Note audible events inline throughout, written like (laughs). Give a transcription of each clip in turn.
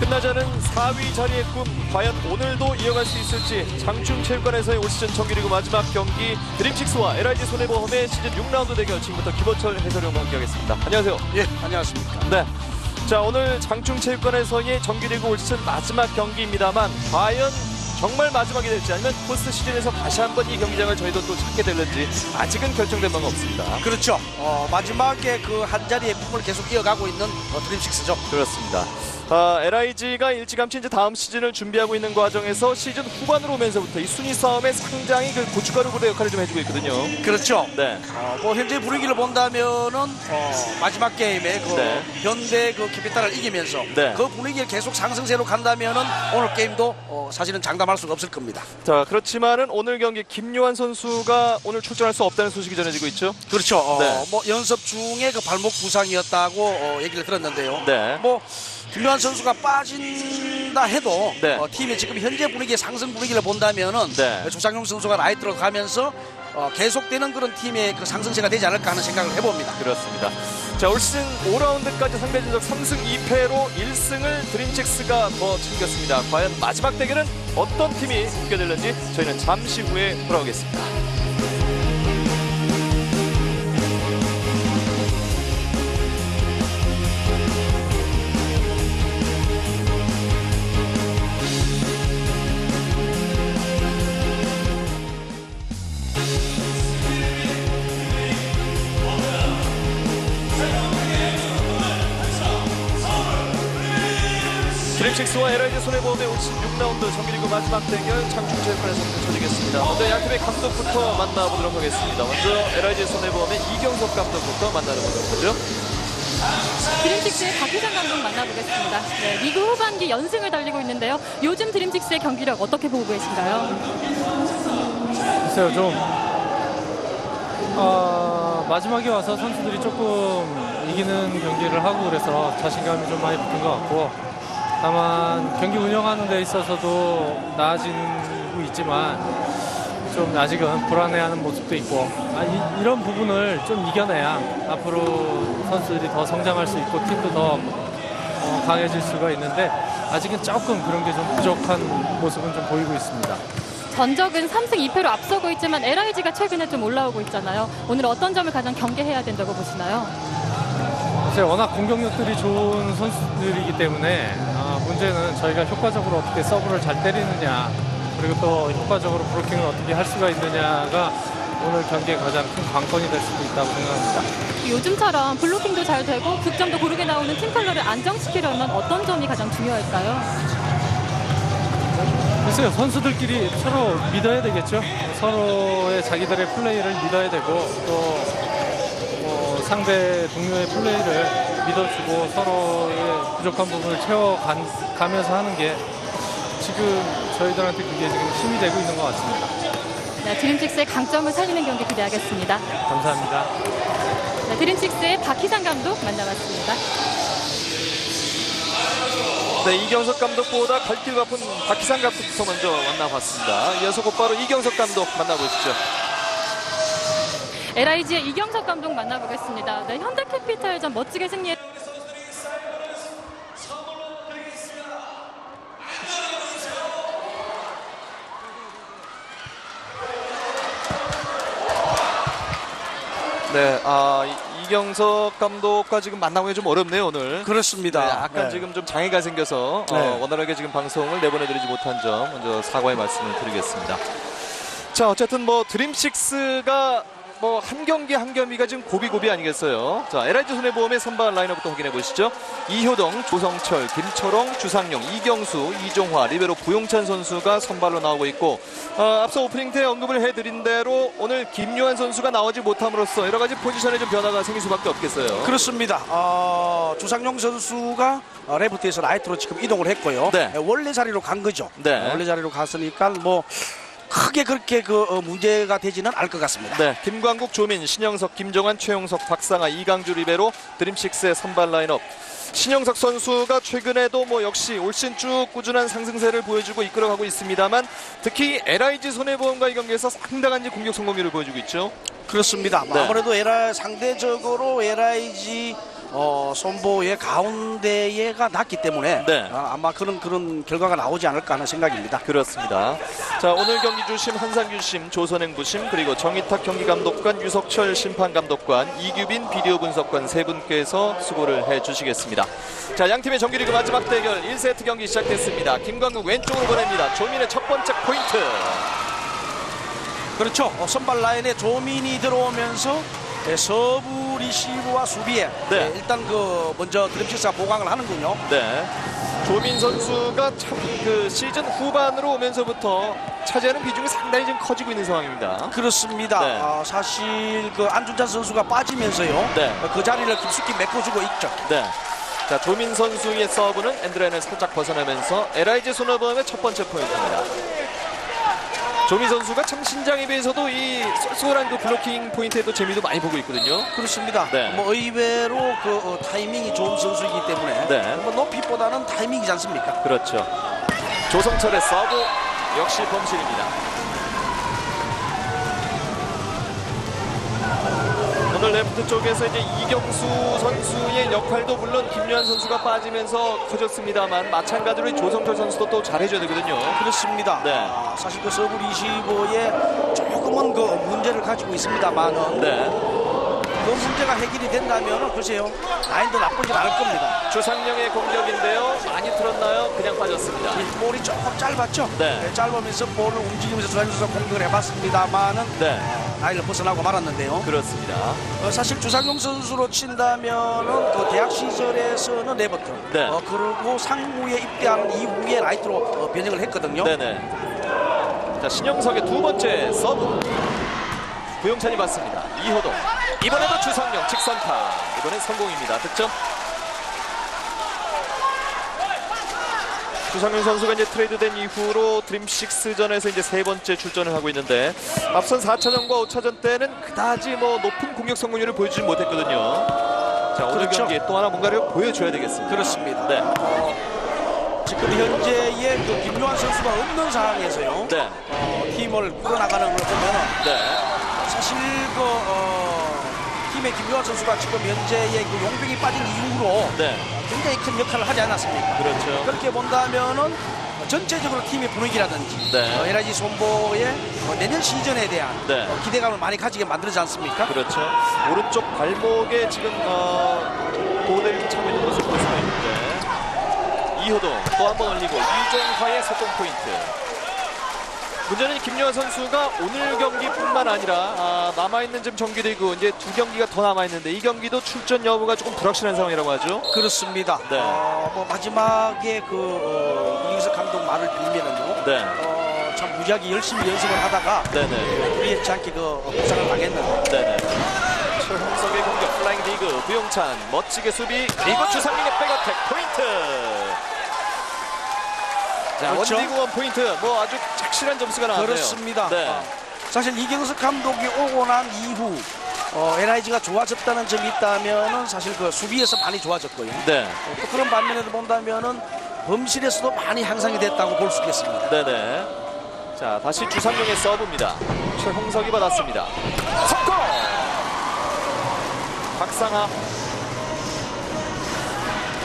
끝나자는 4위 자리의 꿈 과연 오늘도 이어갈 수 있을지 장충체육관에서의 올 시즌 정규리그 마지막 경기 드림식스와 LIG 손해보험의 시즌 6라운드 대결 지금부터 김호철 해설위원과 함께하겠습니다. 안녕하세요. 예, 안녕하십니까. 네. 자 오늘 장충체육관에서의 정규리그 올 시즌 마지막 경기입니다만 과연 정말 마지막이 될지 아니면 포스트 시즌에서 다시 한번 이 경기장을 저희도 또 찾게 될는지 아직은 결정된 바가 없습니다. 그렇죠. 어, 마지막에 그 한 자리의 꿈을 계속 이어가고 있는 어, 드림식스죠. 그렇습니다. 아, LIG가 일찌감치 이제 다음 시즌을 준비하고 있는 과정에서 시즌 후반으로 오면서부터 이 순위 싸움에 상당히 그 고춧가루 부대 역할을 좀 해주고 있거든요. 그렇죠. 네. 어, 뭐 현재 분위기를 본다면은 어, 마지막 게임에 그 네. 현대 그 캐피탈을 이기면서 네. 그 분위기를 계속 상승세로 간다면은 오늘 게임도 어, 사실은 장담할 수가 없을 겁니다. 자 그렇지만은 오늘 경기 김요한 선수가 오늘 출전할 수 없다는 소식이 전해지고 있죠. 그렇죠. 어, 네. 뭐 연습 중에 그 발목 부상이었다고 어, 얘기를 들었는데요. 네. 뭐 김요한 선수가 빠진다 해도 네. 어, 팀의 지금 현재 분위기의 상승 분위기를 본다면은 네. 조상용 선수가 라이트로 가면서 어, 계속되는 그런 팀의 그 상승세가 되지 않을까 하는 생각을 해봅니다. 그렇습니다. 자 올 시즌 5라운드까지 상대 전적 3승 2패로 1승을 드림식스가 더 챙겼습니다. 과연 마지막 대결은 어떤 팀이 웃게 될는지 저희는 잠시 후에 돌아오겠습니다. 3라운드 정기리그 마지막 대결 창충체육관에서 펼쳐지겠습니다. 먼저 양팀의 감독부터 만나보도록 하겠습니다. 먼저 LIG 손해보험의 이경석 감독부터 만나보도록 하죠. 드림식스의 박희상 감독 만나보겠습니다. 네, 리그 후반기 연승을 달리고 있는데요. 요즘 드림식스의 경기력 어떻게 보고 계신가요? 글쎄요, 좀 어, 마지막에 와서 선수들이 조금 이기는 경기를 하고 그래서 자신감이 좀 많이 붙은 것 같고 다만 경기 운영하는 데 있어서도 나아지고 있지만 좀 아직은 불안해하는 모습도 있고 아, 이, 런 부분을 좀 이겨내야 앞으로 선수들이 더 성장할 수 있고 팀도 더 어, 강해질 수가 있는데 아직은 조금 그런 게 좀 부족한 모습은 좀 보이고 있습니다. 전적은 3승 2패로 앞서고 있지만 LIG가 최근에 좀 올라오고 있잖아요. 오늘 어떤 점을 가장 경계해야 된다고 보시나요? 사실 워낙 공격력들이 좋은 선수들이기 때문에 아, 문제는 저희가 효과적으로 어떻게 서브를 잘 때리느냐 그리고 또 효과적으로 브로킹을 어떻게 할 수가 있느냐가 오늘 경기의 가장 큰 관건이 될 수도 있다고 생각합니다. 요즘처럼 블로킹도 잘 되고 득점도 고르게 나오는 팀 컬러를 안정시키려면 어떤 점이 가장 중요할까요? 글쎄요 선수들끼리 서로 믿어야 되겠죠. 서로의 자기들의 플레이를 믿어야 되고 또뭐 상대 동료의 플레이를 믿어주고 서로의 부족한 부분을 채워가면서 하는 게 지금 저희들한테 그게 지금 힘이 되고 있는 것 같습니다. 네, 드림식스의 강점을 살리는 경기 기대하겠습니다. 감사합니다. 네, 드림식스의 박희상 감독 만나봤습니다. 네, 이경석 감독보다 갈길 바쁜 박희상 감독부터 먼저 만나봤습니다. 이어서 곧바로 이경석 감독 만나보시죠. LIG의 이경석 감독 만나보겠습니다. 네, 현대캐피탈전 멋지게 승리해 네, 아 이- 이경석 감독과 지금 만나기가 좀 어렵네요 오늘. 네, 그렇습니다. 약간 네. 지금 좀 장애가 생겨서 어, 네. 원활하게 지금 방송을 내보내드리지 못한 점 먼저 사과의 말씀을 드리겠습니다. 자, 어쨌든 뭐 드림식스가 뭐 한 경기 한 경기가 지금 고비고비 아니겠어요. 자, LIG 손해보험의 선발 라인업부터 확인해 보시죠. 이효동, 조성철, 김초롱, 주상용, 이경수, 이종화, 리베로 부용찬 선수가 선발로 나오고 있고 어, 앞서 오프닝 때 언급을 해드린 대로 오늘 김요한 선수가 나오지 못함으로써 여러 가지 포지션에 좀 변화가 생길 수밖에 없겠어요. 그렇습니다. 어, 주상용 선수가 어, 레프트에서 라이트로 지금 이동을 했고요. 네. 예, 원래 자리로 간 거죠. 네. 어, 원래 자리로 갔으니까 뭐 크게 그렇게 그 어, 문제가 되지는 않을 것 같습니다. 네, 김광국, 조민, 신영석, 김정환, 최홍석, 박상하, 이강주 리베로 드림식스의 선발 라인업. 신영석 선수가 최근에도 뭐 역시 올 시즌 쭉 꾸준한 상승세를 보여주고 이끌어가고 있습니다만 특히 LIG 손해보험과 이 경기에서 상당한 공격 성공률을 보여주고 있죠. 그렇습니다. 뭐 네. 아무래도 에라 상대적으로 LIG 어, 손보의 가운데에가 낮기 때문에 네. 아, 아마 그런 그런 결과가 나오지 않을까 하는 생각입니다. 그렇습니다. 자 오늘 경기 주심 한상규 심, 조선행 부심 그리고 정희탁 경기 감독관, 유석철 심판 감독관, 이규빈 비디오 분석관 세 분께서 수고를 해주시겠습니다. 자 양 팀의 정규리그 마지막 대결 1세트 경기 시작됐습니다. 김광국 왼쪽으로 보냅니다. 조민의 첫 번째 포인트. 그렇죠. 어, 선발 라인에 조민이 들어오면서 예, 서브 리시브와 수비에 네. 예, 일단 그 먼저 드림식스가 보강을 하는군요. 네. 조민 선수가 참 그 시즌 후반으로 오면서부터 차지하는 비중이 상당히 좀 커지고 있는 상황입니다. 그렇습니다. 네. 아, 사실 그 안준찬 선수가 빠지면서요. 네. 어, 그 자리를 깊숙이 메꿔주고 있죠. 네. 자, 조민 선수의 서브는 엔드라인을 살짝 벗어나면서 LIG 손해보험의 첫 번째 포인트입니다. 조민 선수가 참 신장에 비해서도 이 쏠쏠한 그 블로킹 포인트에도 재미도 많이 보고 있거든요. 그렇습니다. 네. 뭐 의외로 그 어, 타이밍이 좋은 선수이기 때문에 네. 뭐 높이보다는 타이밍이지 않습니까? 그렇죠. 조성철의 서브 역시 범실입니다. 오늘 레프트 쪽에서 이제 이경수 선수의 역할도 물론 김요한 선수가 빠지면서 커졌습니다만 마찬가지로 이 조성철 선수도 또 잘해줘야 되거든요. 그렇습니다. 네. 아, 사실 그 서브 리시브에 조금은 그 문제를 가지고 있습니다만은 네. 그 문제가 해결이 된다면 글쎄요 라인도 나쁘지 않을 겁니다. 주상용의 공격인데요. 많이 틀었나요? 그냥 빠졌습니다. 이 볼이 조금 짧았죠. 네. 짧으면서 볼을 움직이면서 주상용이 공격을 해봤습니다만은 네. 라인을 벗어나고 말았는데요. 그렇습니다. 어, 사실 주상용 선수로 친다면은 그 대학 시절에서는 레프트, 네. 어, 그리고 상무에 입대한 이후에 라이트로 어, 변형을 했거든요. 네네. 자 신영석의 두 번째 서브. 구용찬이 받습니다. 이호동. 이번에도 주상영 직선타. 이번엔 성공입니다. 득점. 주상영 선수가 이제 트레이드된 이후로 드림식스전에서 이제 세 번째 출전을 하고 있는데 앞선 4차전과 5차전 때는 그다지 뭐 높은 공격 성공률을 보여주지 못했거든요. 자 오늘 그렇죠. 경기에 또 하나 뭔가를 보여줘야 되겠습니다. 그렇습니다. 네, 지금 현재의 그 김요한 선수가 없는 상황에서요. 네, 어, 팀을 끌어나가는 걸 보면은 네, 사 실그 어, 팀의 김요한 선수가 지금 현재의 그 용병이 빠진 이후로 네, 굉장히 큰 역할을 하지 않았습니까? 그렇죠. 그렇게 본다면은 전체적으로 팀의 분위기라든지 네. 어, LIG 손보의 어, 내년 시즌에 대한 네. 어, 기대감을 많이 가지게 만들지 않습니까? 그렇죠. 오른쪽 발목에 지금 어, 도대를 차고 있는 모습을 볼 수가 있는데 이호동 또 한 번 올리고 이종화의 속공 포인트. 문제는 김요한 선수가 오늘 경기뿐만 아니라 아, 남아있는 지금 정규리그 이제 두 경기가 더 남아있는데 이 경기도 출전 여부가 조금 불확실한 상황이라고 하죠. 그렇습니다. 네. 어, 뭐 마지막에 그 어, 이경석 감독 말을 빌면은요. 네, 어, 참 무지하게 열심히 연습을 하다가 네네, 원치 않게 그 부상을 당했는데 네네. 최홍석의 공격 플라잉 디그 부용찬 멋지게 수비 그리고 주상용의 백어택 포인트. 자 그렇죠. 원리그 원 포인트 뭐 아주 착실한 점수가 나왔네요. 그렇습니다. 네. 어, 사실 이경석 감독이 오고 난 이후 어, LIG가 좋아졌다는 점이 있다면은 사실 그 수비에서 많이 좋아졌고요. 네. 어, 또 그런 반면에도 본다면은 범실에서도 많이 향상이 됐다고 볼 수 있겠습니다. 네네. 자 다시 주상용의 서브입니다. 최홍석이 받았습니다. 석공. 박상하.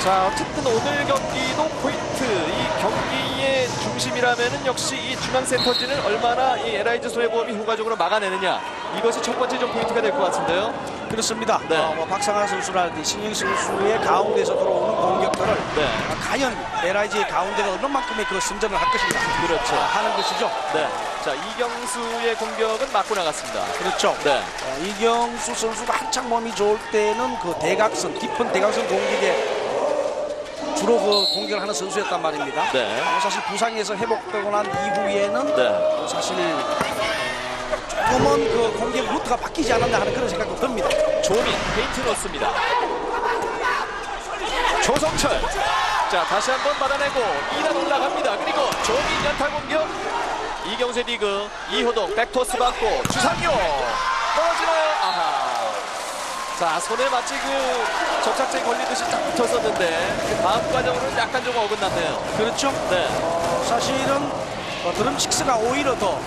자 어쨌든 오늘 경기도 포인트 이 경기의 중심이라면은 역시 이 중앙 센터진을 얼마나 이 LIG 손해보험이 효과적으로 막아내느냐 이것이 첫 번째 좀 포인트가 될 것 같은데요. 그렇습니다. 네. 어, 뭐 박상하 선수라든지 신영 선수의 가운데서 들어오는 공격들을 네. 어, 과연 LIG의 가운데가 얼마만큼의 그 승전을 할 것인가 그렇죠. 어, 하는 것이죠. 네. 자 이경수의 공격은 맞고 나갔습니다. 그렇죠. 네. 어, 이경수 선수가 한창 몸이 좋을 때는 그 대각선, 깊은 대각선 공격에 주로 그 공격을 하는 선수였단 말입니다. 네. 어, 사실 부상에서 회복되고 난 이후에는 네. 어, 사실 어, 조금은 그 공격 루트가 바뀌지 않았나 하는 그런 생각도 듭니다. 조민 페인트 넣습니다. 조성철. 자 다시 한번 받아내고 2단 올라갑니다. 그리고 조민 연타 공격. 이경세 리그 이호동 백토스 받고 주상용 떨어지나요? 자, 손에 마치 그 접착제에 걸리듯이 딱 붙었었는데 그 다음 과정으로는 약간 좀 어긋났네요. 그렇죠. 네. 어, 사실은 어, 드림식스가 오히려 더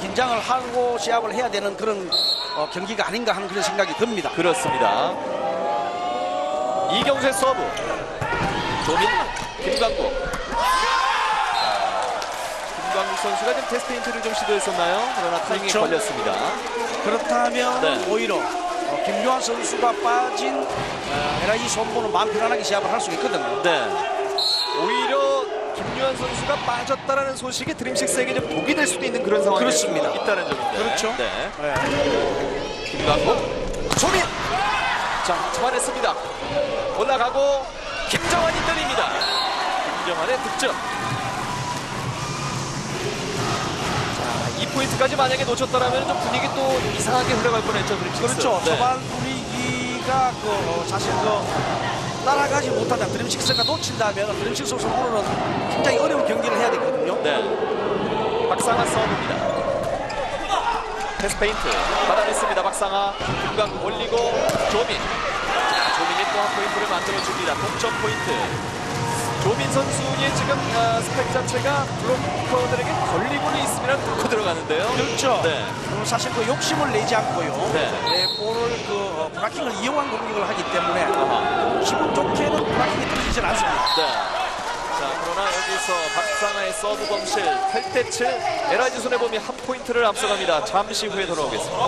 긴장을 하고 시합을 해야 되는 그런 어, 경기가 아닌가 하는 그런 생각이 듭니다. 그렇습니다. 이경수 서브. 조민, 김광국. 자, 김광국 선수가 지금 패스 페인트를 좀 시도했었나요? 그러나 타이밍이 그렇죠. 걸렸습니다. 그렇다면 네. 오히려 어, 김요한 선수가 빠진 어, LIG 손보는 마음 편안하게 시합을 할 수 있거든요. 네. 오히려 김유한 선수가 빠졌다라는 소식이 드림식스에게 좀 독이 될 수도 있는 그런 상황이 그렇습니다. 있다는 점인데. 그렇죠. 네. 네. 김광국, 조민. 자, 잡아냈습니다. 올라가고 김정환이 때립니다. 김정환의 득점. 이 포인트까지 만약에 놓쳤더라면 좀 분위기 또 이상하게 흘러갈 뻔했죠. 드림식스. 그렇죠. 네. 초반 분위기가 그 어, 사실 그 따라가지 못하다 드림식스가 놓친다면 드림식스 선수는 굉장히 어려운 경기를 해야 되거든요. 네. 박상하 서브입니다. 패스 페인트 받아냈습니다. 박상하 김광국 올리고 조민. 자, 조민이 또 한 포인트를 만들어줍니다. 동점 포인트. 조민 선수의 지금 아, 스파이크 자체가 블로커들에게 걸리고는 있으면 뚫고 들어가는데요. 그렇죠. 네. 그리고 사실 그 욕심을 내지 않고요. 네. 네, 볼을 그 어, 블로킹을 이용한 공격을 하기 때문에 아하. 기분 좋게는 블로킹이 떨어지질 않습니다. 네. 자, 그러나 여기서 박상하의 서브 범실 8대 7 LIG 손해보험이 한 포인트를 앞서갑니다. 잠시 후에 돌아오겠습니다.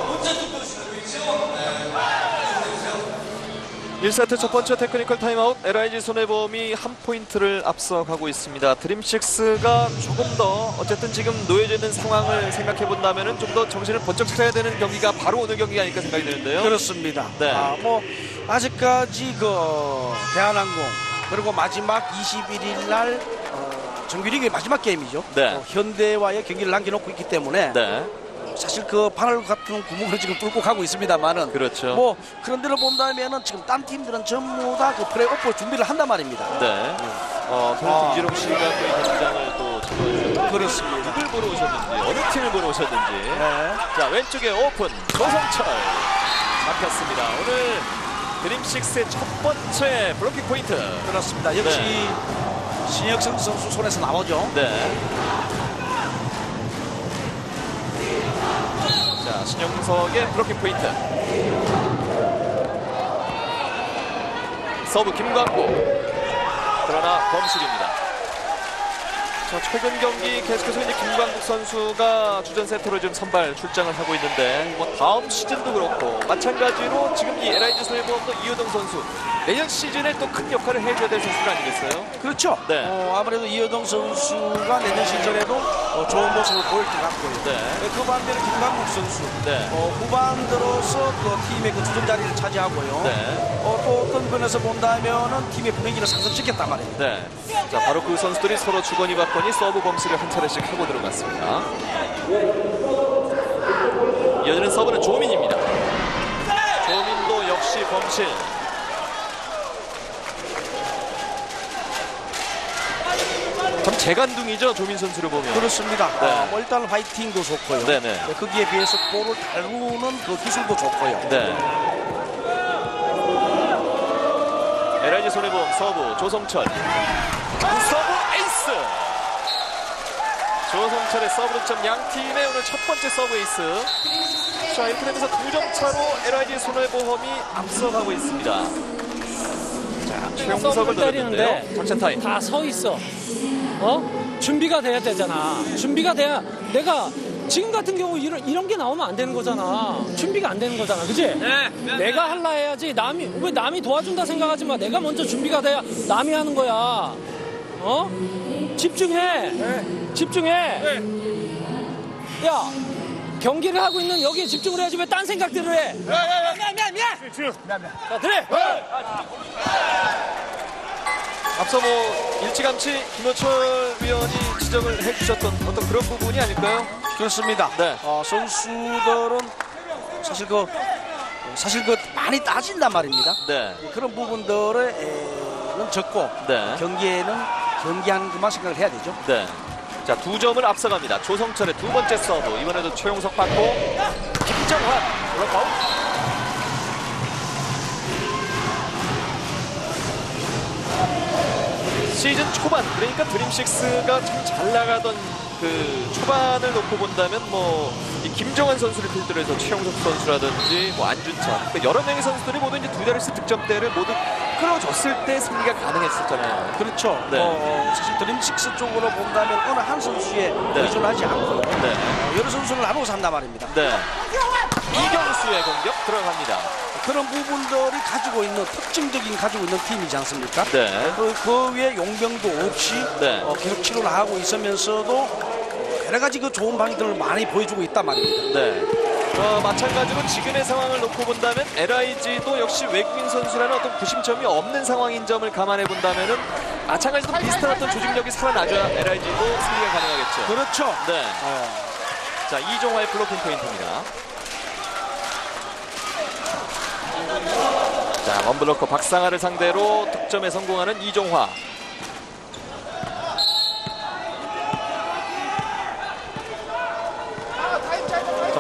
1세트 첫 번째 테크니컬 타임아웃 LIG 손해보험이 한 포인트를 앞서가고 있습니다. 드림식스가 조금 더 어쨌든 지금 놓여져 있는 상황을 생각해 본다면 좀더 정신을 번쩍 차려야 되는 경기가 바로 오늘 경기가 아닐까 생각이 드는데요. 그렇습니다. 네. 아, 뭐 아직까지 그 대한항공 그리고 마지막 21일 날 어, 정규리그의 마지막 게임이죠. 네. 어, 현대와의 경기를 남겨놓고 있기 때문에 네. 사실 그 바늘 같은 구멍을 지금 뚫고 가고 있습니다만은 그렇죠. 뭐 그런 데를 본다면은 지금 딴 팀들은 전부 다 그 플레이오프 준비를 한단 말입니다. 네. 어, 아. 김지롱 씨가 또이 현장을 또 그렇습니다. 누굴 보러 오셨는지 어느 팀을 보러 오셨는지 네. 자 왼쪽에 오픈 조성철 막혔습니다 오늘 드림식스의 첫 번째 블로킹 포인트 그렇습니다. 역시 신영석 선수 손에서 나오죠. 네. 자 신영석의 블로킹 포인트. 서브 김광국 그러나 범실입니다 자, 최근 경기 계속해서 이제 김광국 선수가 주전 세터로 지금 선발 출장을 하고 있는데 뭐 다음 시즌도 그렇고 마찬가지로 지금 이 LIG 손해보험도 이호동 선수 내년 시즌에 또 큰 역할을 해줘야 될 선수가 아니겠어요? 그렇죠. 네. 어, 아무래도 이여동 선수가 내년 시즌에도 어, 좋은 모습을 보일 것 같고요. 네. 그 반대로 김강국 선수 네. 어, 후반 들어서 그 팀의 그 주전 자리를 차지하고요. 네. 어, 또 어떤 면에서 본다면 은 팀의 분위기를 상승시켰단 말이에요. 네. 자, 바로 그 선수들이 서로 주거니 받거니 서브 범실을 한 차례씩 하고 들어갔습니다. 이어지는 서브는 조민입니다. 조민도 역시 범실. 참 재간둥이죠, 조민 선수를 보면. 그렇습니다. 네. 어, 뭐 일단 파이팅도 좋고요. 네네. 네, 거기에 비해서 볼을 다루는 그 기술도 좋고요. 네. LIG 손해보험 서브 조성철 서브 에이스 조성철의 서브 득점 양 팀의 오늘 첫 번째 서브 에이스 자 이렇게 되면서 두 점 차로 LIG 손해보험이 앞서가고 있습니다 자 최홍석을 때리는데 작전 타임 다 서 있어. 어? 준비가 돼야 되잖아. 준비가 돼야 내가 지금 같은 경우 이런, 이런 게 나오면 안 되는 거잖아. 준비가 안 되는 거잖아. 그지? 내가 할라 해야지. 남이, 왜 남이 도와준다 생각하지 마. 내가 먼저 준비가 돼야 남이 하는 거야. 어? 집중해. 집중해. 야, 경기를 하고 있는 여기에 집중을 해야지 왜 딴 생각들을 해? 미안, 미안, 미안. 자, 그래. 앞서 뭐 일찌감치 김호철 위원이 지적을 해주셨던 어떤 그런 부분이 아닐까요? 그렇습니다. 네. 어, 선수들은 사실 그 사실 그 많이 따진단 말입니다. 네. 그런 부분들은 적고 네. 경기에는 경기하는 그 것만 생각을 해야 되죠. 네. 자, 두 점을 앞서갑니다. 조성철의 두 번째 서브. 이번에도 최홍석 받고 김정환 블록아웃. 시즌 초반 그러니까 드림식스가 참 잘 나가던 그 초반을 놓고 본다면 뭐이 김정환 선수를 필두로 해서 최영석 선수라든지 뭐 안준찬 그러니까 여러 명의 선수들이 모두 이제 두 자릿수 득점대를 모두 끌어줬을 때 승리가 가능했었잖아요. 그렇죠. 네. 어, 사실 드림식스 쪽으로 본다면 어느 한 선수에 네. 의존 하지 않고 네. 어, 여러 선수를 나누고 산단 말입니다. 네. 이경수의 공격 들어갑니다. 그런 부분들이 가지고 있는 특징적인 가지고 있는 팀이지 않습니까? 네. 그, 그 위에 용병도 없이 네. 어, 계속 치료를 하고 있으면서도 여러 가지 그 좋은 방식들을 많이 보여주고 있단 말입니다. 네. 어, 마찬가지로 지금의 상황을 놓고 본다면 LIG도 역시 외국인 선수라는 어떤 구심점이 없는 상황인 점을 감안해 본다면은 마찬가지로 비슷한 어떤 조직력이 살아나줘야 LIG도 승리가 가능하겠죠. 그렇죠. 네. 어, 자, 이종화의 블로킹 포인트입니다. 자, 원블로커 박상아를 상대로 득점에 성공하는 이종화.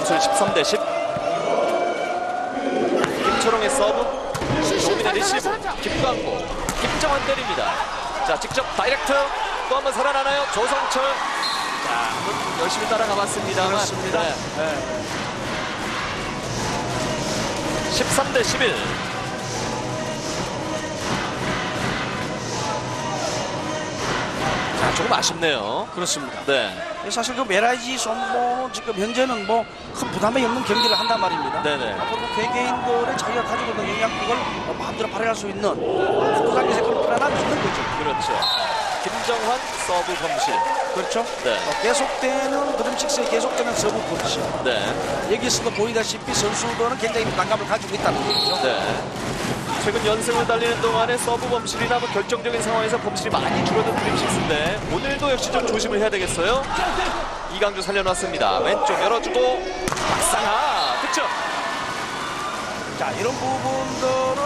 점수는 13대 10. 김초롱의 서브. 조민의 리시브. 김광국. 김정환 때립니다. 자, 직접 다이렉트. 또 한 번 살아나나요? 조성철. 자, 열심히 따라가 봤습니다. 그렇습니다. 네. 네. 13대 11. 자, 조금 아쉽네요. 그렇습니다. 네. 사실 그 LIG 손보는 지금 현재는 뭐 큰 부담이 없는 경기를 한단 말입니다. 네네. 앞으로 그 개개인들의 자기가 가지고 있는 영향력을 마음대로 발휘할 수 있는 구단에서 그런 편안함이 있는 거죠. 그렇죠. 김정환 서브 범실. 그렇죠. 네. 어, 계속되는 드림식스의 계속되는 서브 범실. 네. 여기서도 보이다시피 선수들은 굉장히 부담감을 가지고 있다는 얘기죠. 네. 최근 연승을 달리는 동안에 서브 범실이나 뭐 결정적인 상황에서 범실이 많이 줄어든 드림식스인데 오늘도 역시 좀 조심을 해야 되겠어요. 이강주 살려놨습니다. 왼쪽 열어주고 박상아 득점. 자 이런 부분들은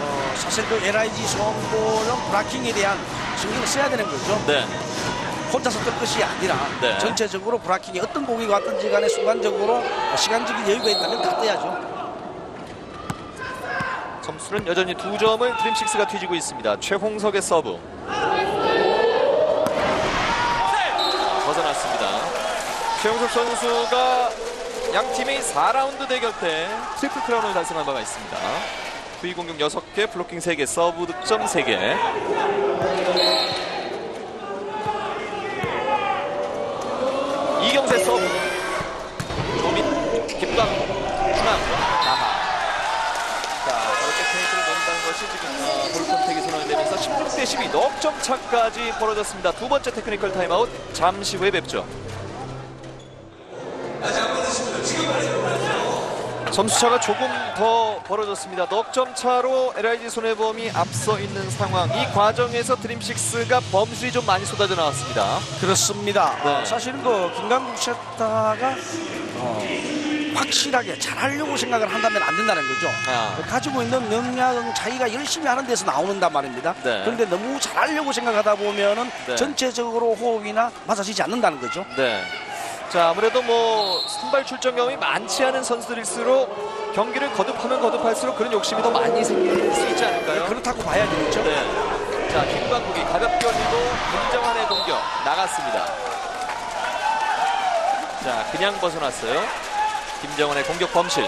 어, 사실 그 LIG 선보는 브라킹에 대한 신경을 써야 되는 거죠. 네. 혼자서 뜰 것이 아니라 네. 전체적으로 브라킹이 어떤 공이 왔든지 간에 순간적으로 시간적인 여유가 있다면 다 떠야죠. 점수는 여전히 두 점을 드림식스가 뒤지고 있습니다. 최홍석의 서브. 벗어났습니다. 최홍석 선수가 양 팀의 4라운드 대결 때 트리플 크라운을 달성한 바가 있습니다. 후위 공격 6개, 블로킹 3개, 서브 득점 3개. 이경세 서브. 조민, 김광국, 중앙, 나하. 페인트를 넣는다는 것이 지금 어, ball contact이 선언이 되면서 16대 12 넉점 차까지 벌어졌습니다. 두 번째 테크니컬 타임아웃 잠시 후에 뵙죠. 점수차가 조금 더 벌어졌습니다. 넉점 차로 LIG 손해보험이 앞서 있는 상황. 이 과정에서 드림식스가 범실이 좀 많이 쏟아져 나왔습니다. 그렇습니다. 네. 어, 사실은 그 김강국 세타가 어, 확실하게 잘하려고 생각을 한다면 안 된다는 거죠. 아. 그 가지고 있는 능력은 자기가 열심히 하는 데서 나오는단 말입니다. 네. 그런데 너무 잘하려고 생각하다 보면은 네. 전체적으로 호흡이나 맞아지지 않는다는 거죠. 네. 자, 아무래도 뭐 선발 출전 경험이 많지 않은 선수들일수록 경기를 거듭하면 거듭할수록 그런 욕심이 더 많이 생길 수 있지 않을까요? 그렇다고 봐야 되겠죠. 네. 자, 김광국이 가볍게 올리고 김정환의 공격 나갔습니다. 자, 그냥 벗어났어요. 김정환의 공격 범실.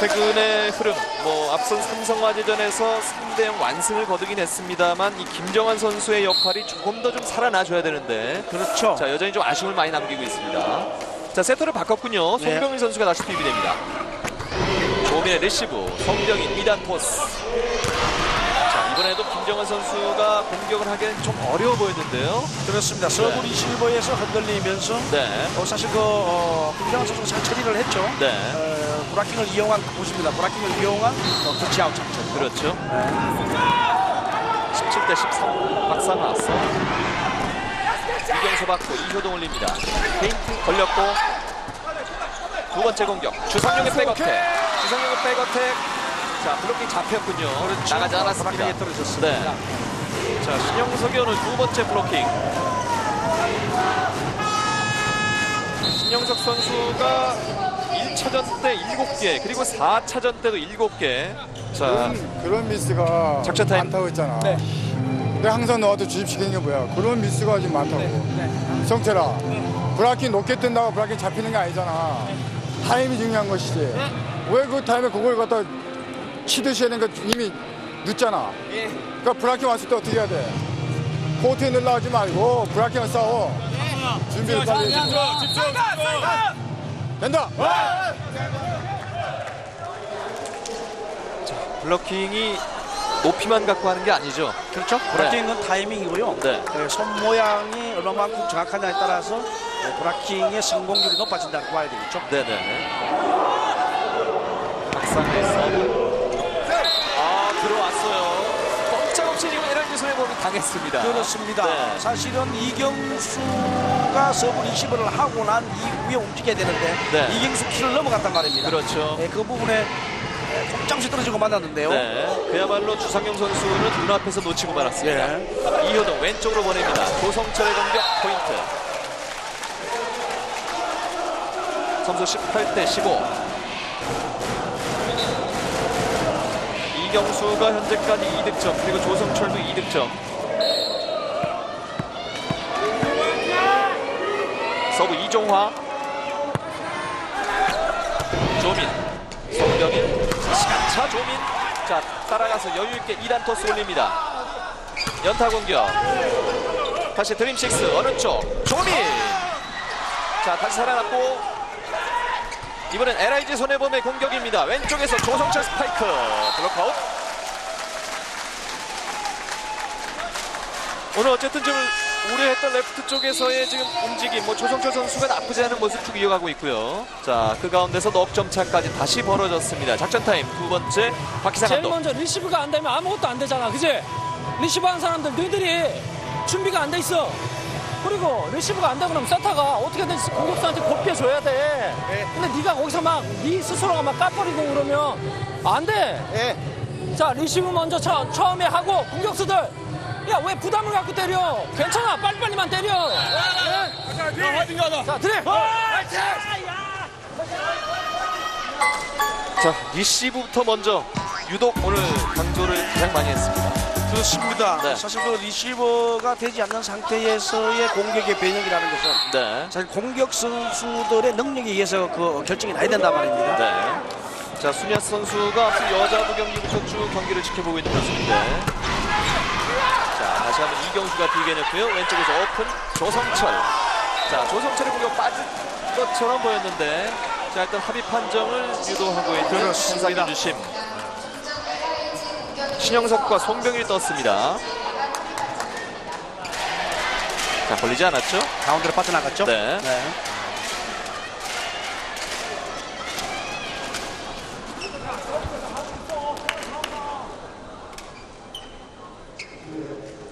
최근의 흐름, 뭐 앞선 삼성화재전에서 3대0 완승을 거두긴 했습니다만 이 김정환 선수의 역할이 조금 더 좀 살아나줘야 되는데 그렇죠. 자 여전히 좀 아쉬움을 많이 남기고 있습니다. 자 세터를 바꿨군요. 네. 송병일 선수가 다시 투입이 됩니다. 조민의 리시브, 송병일 2단 토스. 자 이번에도 김정환 선수가 공격을 하기엔 좀 어려워 보이는데요. 그렇습니다. 서브 리시버에서 흔들리면서 네, 어, 사실 그 어, 김정환 선수가 잘 처리를 했죠. 네, 어, 블로킹을 이용한 보십니다. 블로킹을 이용한 어, 터치 아웃 장점. 그렇죠. 17대 13. 박상하 왔어. 이경수 받고 이효동 올립니다. 페인트 걸렸고 두 번째 공격. 주상용의 백어택. 주상용의 백어택. 자 블로킹 잡혔군요. 나가지 않았습니다. 블로킹에 떨어졌습니다. 네. 자 신영석이 오늘 두 번째 블로킹. 신영석 선수가 1차전 때 7개 그리고 4차전 때도 7개 자 그런, 그런 미스가 작전 타임. 많다고 했잖아. 네. 내가 항상 너한테 주입시키는 게 뭐야? 그런 미스가 지금 많다고. 네. 성태라, 블로킹 높게 뜬다고 블로킹 잡히는 게 아니잖아. 타임이 중요한 것이지. 왜 그 타임에 그걸 갖다 치듯이 하는 거 이미 늦잖아. 그러니까 블로킹 왔을 때 어떻게 해야 돼? 코트에 늘라가지 말고 블로킹을 싸워. 준비를 빨리 해. 된다! 블로킹이 높이만 갖고 하는 게 아니죠. 그렇죠. 블로킹은 타이밍이고요. 네. 네, 손 모양이 얼마만큼 정확하냐에 따라서 네, 블로킹의 성공률이 높아진다고 봐야 되겠죠. 네네. 박상하 서브. 아 들어왔어요. 꼼짝없이 지금 LIG 손해보험 당했습니다. 그렇습니다. 네. 사실은 이경수가 서브 리시브를 하고 난 이후에 움직여야 되는데 네. 이경수 키를 넘어갔단 말입니다. 그렇죠. 네, 그 부분에 꼼짝없이 떨어지고 말았는데요. 네, 그야말로 주상용 선수는 눈앞에서 놓치고 말았습니다. 예. 이효동 왼쪽으로 보냅니다. 조성철의 공격 포인트. 점수 18대 15. 이경수가 현재까지 2득점 그리고 조성철도 2득점. 서브 이종화. 조민. 송병일. 시간차 조민. 자 따라가서 여유있게 2단 토스 올립니다. 연타 공격. 다시 드림식스 어느 쪽? 조민. 자 다시 살아났고 이번엔 LIG 손해보험의 공격입니다. 왼쪽에서 조성철 스파이크 블록아웃. 오늘 어쨌든 좀 우려했던 레프트 쪽에서의 지금 움직임, 뭐 조성철 선수가 나쁘지 않은 모습 쭉 이어가고 있고요. 자, 그 가운데서 넉점 차까지 다시 벌어졌습니다. 작전 타임 두 번째 박희상 제일 감독. 먼저 리시브가 안 되면 아무것도 안 되잖아. 그지? 리시브 한 사람들 너희들이 준비가 안 돼 있어. 그리고 리시브가 안 되고 그러면 세터가 어떻게든 공격수한테 커버해줘야 돼. 근데 네가 거기서 막 네 스스로가 막 까버리고 그러면 안 돼. 자 리시브 먼저 처, 처음에 하고 공격수들 야 왜 부담을 갖고 때려? 괜찮아 빨리빨리만 때려. 네? 자 드래. 자, 리시브부터 먼저 유독 오늘 강조를 가장 많이 했습니다. 그렇습니다. 네. 사실 그 리시브가 되지 않는 상태에서의 공격의 변형이라는 것은 네. 사실 공격 선수들의 능력에 의해서 그 결정이 나야 된단 말입니다. 네. 자, 수냐 선수가 앞서 여자부 경기부터 쭉 경기를 지켜보고 있는 모습인데. 한번 이경수가 디그해 냈고요. 왼쪽에서 오픈 조성철. 자, 조성철의 공격 빠진 것처럼 보였는데. 자, 일단 합의 판정을 유도하고 있는. 현상인 주심. 신영석과 송병일이 떴습니다. 자, 걸리지 않았죠? 가운데로 빠져나갔죠? 네.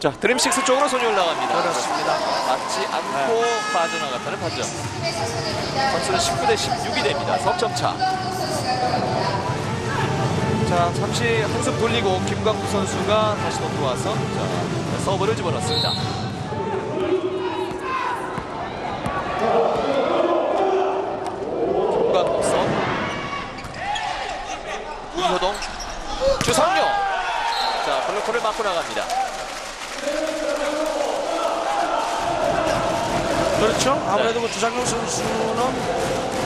자, 드림식스 쪽으로 손이 올라갑니다. 그렇습니다. 맞지 않고 빠져나갔다는 판정. 선수는 19 대 16이 됩니다. 석점 차. 자, 잠시 한숨 돌리고 김광국 선수가 다시 놓고 와서 자, 서브를 집어넣습니다. 김광국 서브. 이효동. 주성용. 자, 블로커를 맞고 나갑니다. 그렇죠. 아무래도 그 주상용 선수는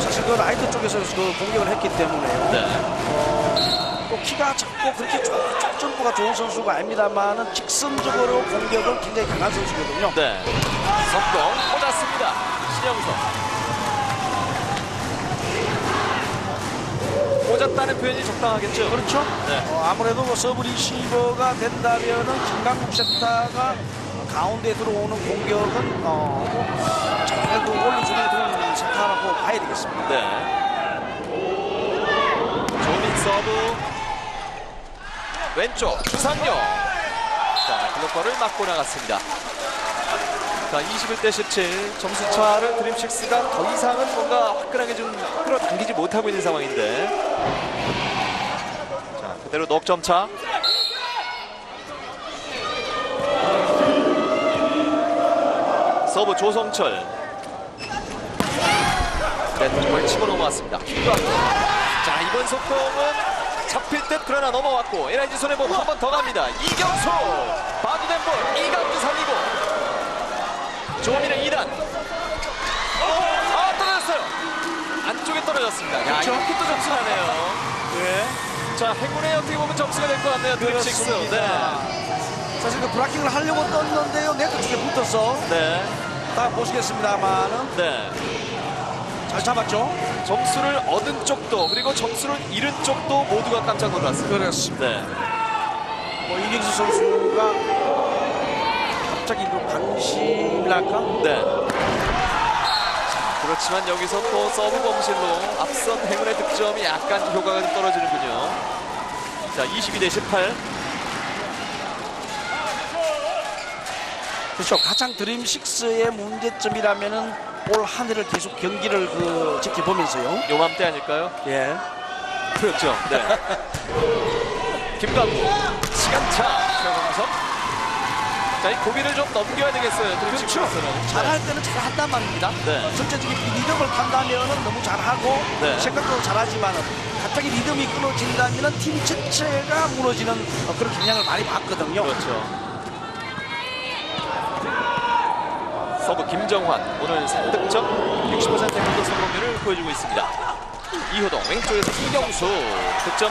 사실 그 라이트 쪽에서 그 공격을 했기 때문에 네. 또 키가 작고 그렇게 쪽- 쪽점프가 좋은 선수가 아닙니다만은 직선적으로 공격은 굉장히 강한 선수거든요. 네. 성공 꽂았습니다. 신영석. 꽂았다는 표현이 적당하겠죠? 그렇죠. 네. 어, 아무래도 그 서브 리시브가 된다면은 김광국 세터가 가운데 들어오는 공격은 어, 잘그 올려주는 그런 세터라고 봐야 되겠습니다. 네. 조민 서브. 왼쪽 주상용. 자, 블로커를 맞고 나갔습니다. 자, 21대 17 점수 차를 드림식스가 더 이상은 뭔가 화끈하게 좀 끌어당기지 못하고 있는 상황인데. 자, 그대로 넉점 차. 서브 조성철. 네트볼 치고 넘어왔습니다. 자 이번 속공은 잡힐 듯 그러나 넘어왔고 LIG 손해보험 한 번 더 갑니다. 이경수 바운드된 볼 이강주 살리고 조민의 2단. 아 떨어졌어요. 안쪽에 떨어졌습니다. 야 그렇죠. 이렇게 또 점수 나네요. 네. 자 행운의 어떻게 보면 점수가 될 것 같네요. 드림식스. 네. 사실 그 브라킹을 하려고 떴는데요. 네트 쪽에 붙어서 네. 딱 보시겠습니다만은 네. 잘 잡았죠. 점수를 얻은 쪽도 그리고 점수를 잃은 쪽도 모두가 깜짝 놀랐습니다. 그렇습니다. 네. 뭐 이경수 선수가 갑자기 그 방심이랄까? 네. 자, 그렇지만 여기서 또 서브 범실로 앞선 행운의 득점이 약간 효과가 좀 떨어지는군요. 자, 22 대 18. 그렇죠. 가장 드림식스의 문제점이라면은 올 한 해를 계속 경기를 그 지켜보면서요. 요맘때 아닐까요? 예. 그렇죠. 네. (laughs) 김광국 시간차 최홍석. 자, 이 고비를 좀 넘겨야 되겠어요. 그렇죠. 드림식스는. 잘할 때는 잘한단 말입니다. 네. 전체적인 리듬을 탄다면은 너무 잘하고 네. 생각도 잘하지만은 갑자기 리듬이 끊어진다면은 팀 전체가 무너지는 어, 그런 경향을 많이 봤거든요. 그렇죠. 서브 김정환 오늘 3득점 60% 공격 성공률을 보여주고 있습니다. 이효동 왼쪽에서 이경수 득점.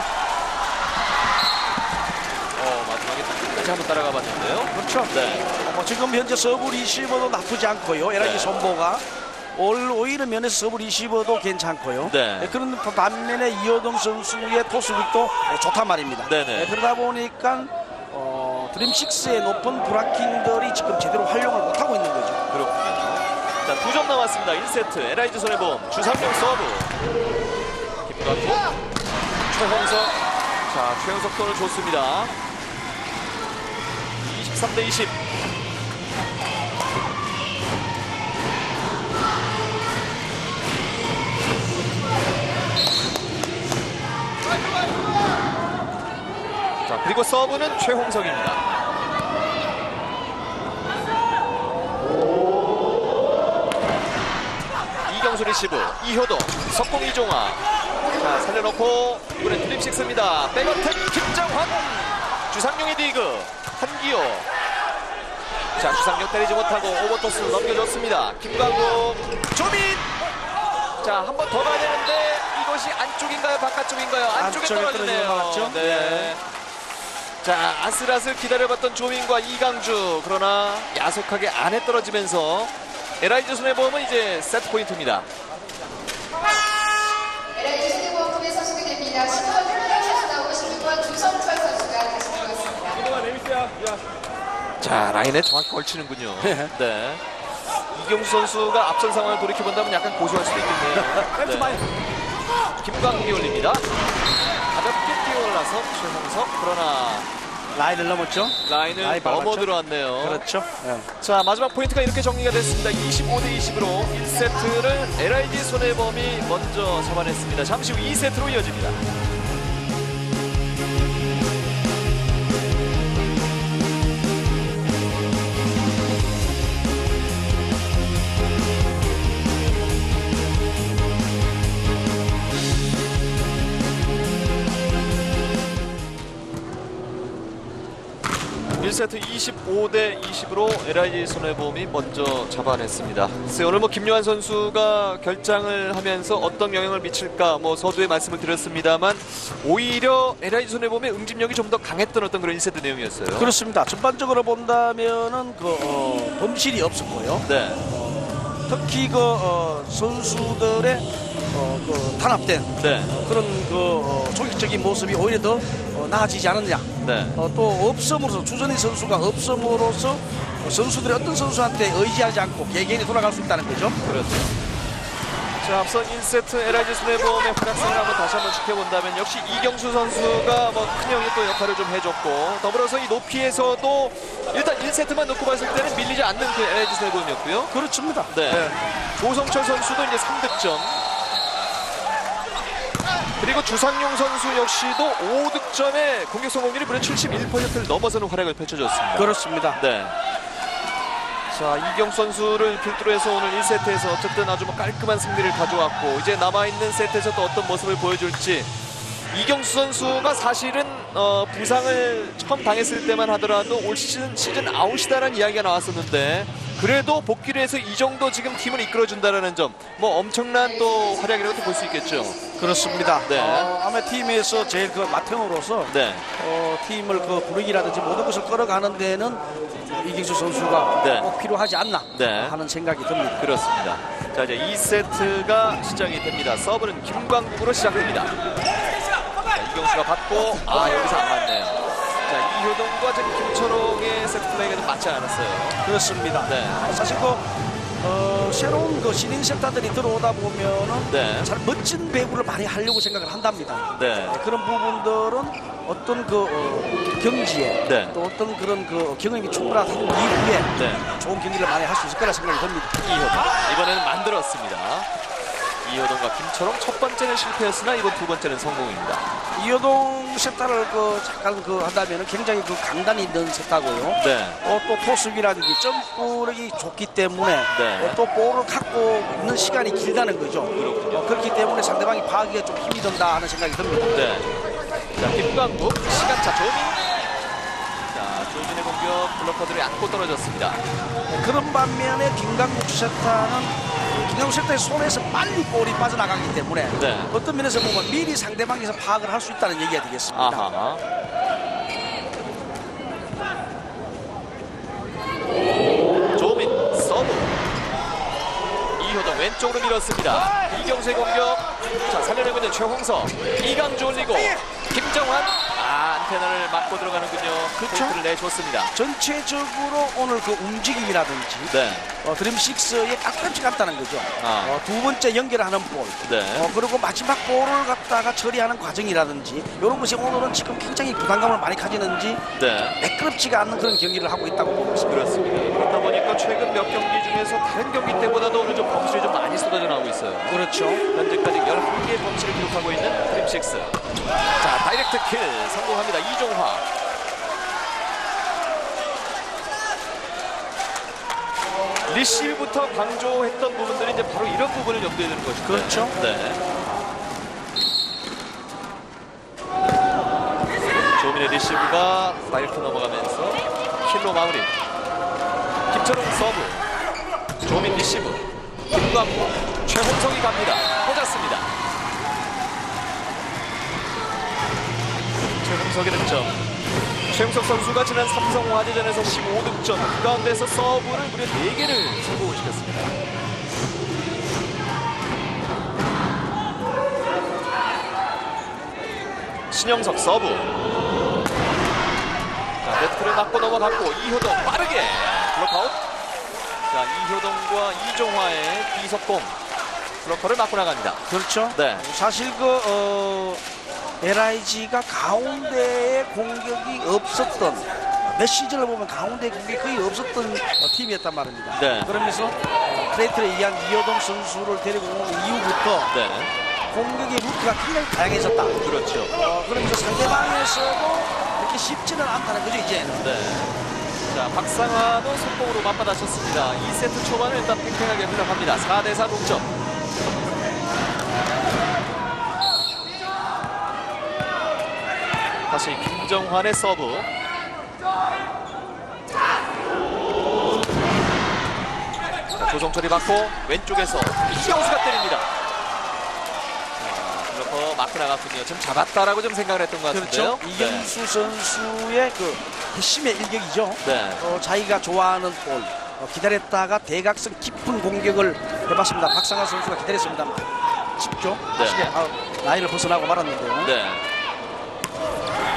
어 마지막에 끝 까지 한번 따라가 봤는데요. 그렇죠. 네. 뭐 지금 현재 서브 리시브도 나쁘지 않고요. LIG 네. 선보가 올 오히려 면에서 서브 리시브도 괜찮고요. 네. 그런 반면에 이효동 선수의 토스워크도 좋단 말입니다. 네네. 그러다 보니까 어, 드림식스의 높은 블로킹들이 지금 제대로 활용을 못하고 있는 거죠. 그렇군요. 자, 두점 남았습니다. 1세트 LIG 손해보험 주상용 서브 김광국 최홍석 자 최홍석 돈을 줬습니다. 23대 20 자, 그리고 서브는 최홍석입니다. 이경수 리시브, 이효동, 속공 이종화. 자, 살려놓고 이번엔 드림식스입니다. 백어택 김정환, 주상용의 디그, 한기호. 자, 주상용 때리지 못하고 오버토스를 넘겨줬습니다. 김광국, 조민. 자, 한 번 더 가야 되는데 이것이 안쪽인가요, 바깥쪽인가요? 안쪽에 안쪽에 떨어지네요. 같죠? 네. 자, 아슬아슬 기다려봤던 조민과 이강주. 그러나 야속하게 안에 떨어지면서 LIG 손해보험은 이제 세트 포인트입니다. LIG 손해보험팀에서 소개됩니다. 자, 라인에 정확히 걸치는군요. 네. 네. 이경수 선수가 앞선 상황을 돌이켜본다면 약간 고소할 수도 있겠네요. (laughs) 네. 김광국 올립니다. 가볍게 뛰어올라서 최홍석. 그러나 라인을 넘었죠. 라인을 라인 넘어? 들어왔네요. 그렇죠. 예. 자 마지막 포인트가 이렇게 정리가 됐습니다. 25대 20으로 1세트를 LIG 손해보험이 먼저 잡아냈습니다. 잠시 후 2세트로 이어집니다. 일세트 25대 20으로 LIG 손해보험이 먼저 잡아냈습니다. 오늘 뭐 김요한 선수가 결장을 하면서 어떤 영향을 미칠까 뭐 서두에 말씀을 드렸습니다만 오히려 LIG 손해보험의 응집력이 좀 더 강했던 어떤 그런 1세트 내용이었어요. 그렇습니다. 전반적으로 본다면은 그 어, 범실이 없었고요. 네. 특히 그 어, 선수들의 어, 그 탄압된 네. 그런 그 어, 조직적인 모습이 오히려 더 어, 나아지지 않았냐. 네. 어, 또 없음으로써 주전의 선수가 없음으로써 선수들이 어떤 선수한테 의지하지 않고 개개인이 돌아갈 수 있다는 거죠. 그렇죠. 자, 앞선 1세트 LIG 손해보험의 활약상을 한번 다시 한번 지켜본다면 역시 이경수 선수가 뭐 큰형이 또 역할을 좀 해줬고 더불어서 이 높이에서도 일단 1세트만 놓고 봤을 때는 밀리지 않는 그 LIG 손해보험이었고요. 그렇습니다. 네. 조성철 선수도 이제 3득점. 그리고 주상용 선수 역시도 5득점에 공격 성공률이 무려 71%를 넘어서는 활약을 펼쳐줬습니다. 그렇습니다. 네. 자 이경 선수를 필두로 해서 오늘 1세트에서 어쨌든 아주 뭐 깔끔한 승리를 가져왔고 이제 남아있는 세트에서 또 어떤 모습을 보여줄지 이경수 선수가 사실은 어, 부상을 처음 당했을 때만 하더라도 올 시즌 시즌 아웃이다라는 이야기가 나왔었는데 그래도 복귀를 해서 이 정도 지금 팀을 이끌어준다라는 점 뭐 엄청난 또 활약이라고 볼 수 있겠죠. 그렇습니다. 네. 어, 아마 팀에서 제일 그 맏형으로서 네. 어, 팀을 그 분위기라든지 모든 것을 끌어가는 데는 이경수 선수가 네. 꼭 필요하지 않나 네. 하는 생각이 듭니다. 그렇습니다. 자 이제 2세트가 시작이 됩니다. 서브는 김광국으로 시작됩니다. 자, 이경수가 받고 아 여기서 안 맞네요. 자 이효동과 지금 김철홍의 세트 플레이가 좀 맞지 않았어요. 그렇습니다. 네. 사실 그 어, 새로운 그 신인 세타들이 들어오다 보면은 네. 잘 멋진 배구를 많이 하려고 생각을 한답니다. 네. 그런 부분들은 어떤 그 어, 경지에 네. 또 어떤 그런 그 경험이 충분한 이후에 네. 좋은 경기를 많이 할 수 있을 거라 생각이 듭니다. 이효동 이번에는 만들었습니다. 이효동과 김철홍 첫 번째는 실패였으나 이번 두 번째는 성공입니다. 이효동 세타를 그 잠깐 그 한다면은 굉장히 그 강단이 있는 세타고요. 네. 어, 또 토습이라든지 점프력이 좋기 때문에 네. 어, 또 볼을 갖고 있는 시간이 길다는 거죠. 그렇군요. 어, 그렇기 때문에 상대방이 파악에 좀 힘이 든다 하는 생각이 듭니다. 네. 자, 김광국, 시간차 조민. 자, 조민의 공격 블로커들이 안고 떨어졌습니다. 그런 반면에 김광국 세터는 김광국 세터의 손에서 빨리 볼이 빠져나가기 때문에 네. 어떤 면에서 보면 미리 상대방에서 파악을 할 수 있다는 얘기가 되겠습니다. 아하. 조민, 서브. 이효동 왼쪽으로 밀었습니다. 이경수의 공격. 자, 살려내고 있는 최홍석. 이강주 올리고. 김정환. 아, 안테나를 맞고 들어가는군요. 그쵸? 포인트를 내줬습니다. 전체적으로 오늘 그 움직임이라든지 네. 어, 드림식스에 깍같이 같다는 거죠. 아. 어, 두 번째 연결하는 볼. 네. 어, 그리고 마지막 볼을 갖다가 처리하는 과정이라든지 이런 것이 오늘은 지금 굉장히 부담감을 많이 가지는지 네. 매끄럽지가 않는 그런 경기를 하고 있다고 보고 있습니다. 그렇습니다. 최근 몇 경기 중에서 다른 경기 때보다도 오늘 좀 범실이 좀 많이 쏟아져 나오고 있어요. 그렇죠. 현재까지 11개의 범실을 기록하고 있는 드림식스. 자, 다이렉트 킬 성공합니다. 이종화. 리시브부터 강조했던 부분들이 이제 바로 이런 부분을 염두에 두는 것이죠. 그렇죠. 네. 조민의 리시브가 다이렉트 넘어가면서 킬로 마무리. 김철웅 서브. 조민 리시브. 김광국. 최홍석이 갑니다. 꽂았습니다. 최홍석의 득점. 최홍석 선수가 지난 삼성 화재전에서 15득점. 그 가운데서 서브를 무려 4개를 성공을 시켰습니다. 신영석 서브. 자, 네트를 맞고 넘어갔고 이효동 빠르게 블록아웃. 자, 이효동과 이종화의 비속공 블로커를 맞고 나갑니다. 그렇죠. 네. 사실 그 어, LIG가 가운데에 공격이 없었던 몇 시즌을 보면 가운데 공격이 거의 없었던 어, 팀이었단 말입니다. 네. 그러면서 어, 트레이드를 의한 이효동 선수를 데리고 온 이후부터 네. 공격의 루트가 굉장히 다양해졌다. 그렇죠. 어, 그러면서 상대방에서도 그렇게 쉽지는 않다는 거죠 이제는. 네. 자, 박상하도 속공으로 맞받아쳤습니다. 2세트 초반을 일단 팽팽하게 흘러갑니다. 4대4 동점. 다시 김정환의 서브. 자, 조성철이 받고 왼쪽에서 이경수가 때립니다. 자, 블로커 마크 나갔군요. 좀 잡았다라고 좀 생각을 했던 것 같은데요. 그렇죠. 이경수 선수의 그 회심의 일격이죠. 네. 어, 자기가 좋아하는 볼 어, 기다렸다가 대각선 깊은 공격을 해봤습니다. 박상하 선수가 기다렸습니다. 쉽죠? 네. 아, 라인을 벗어나고 말았는데요. 네.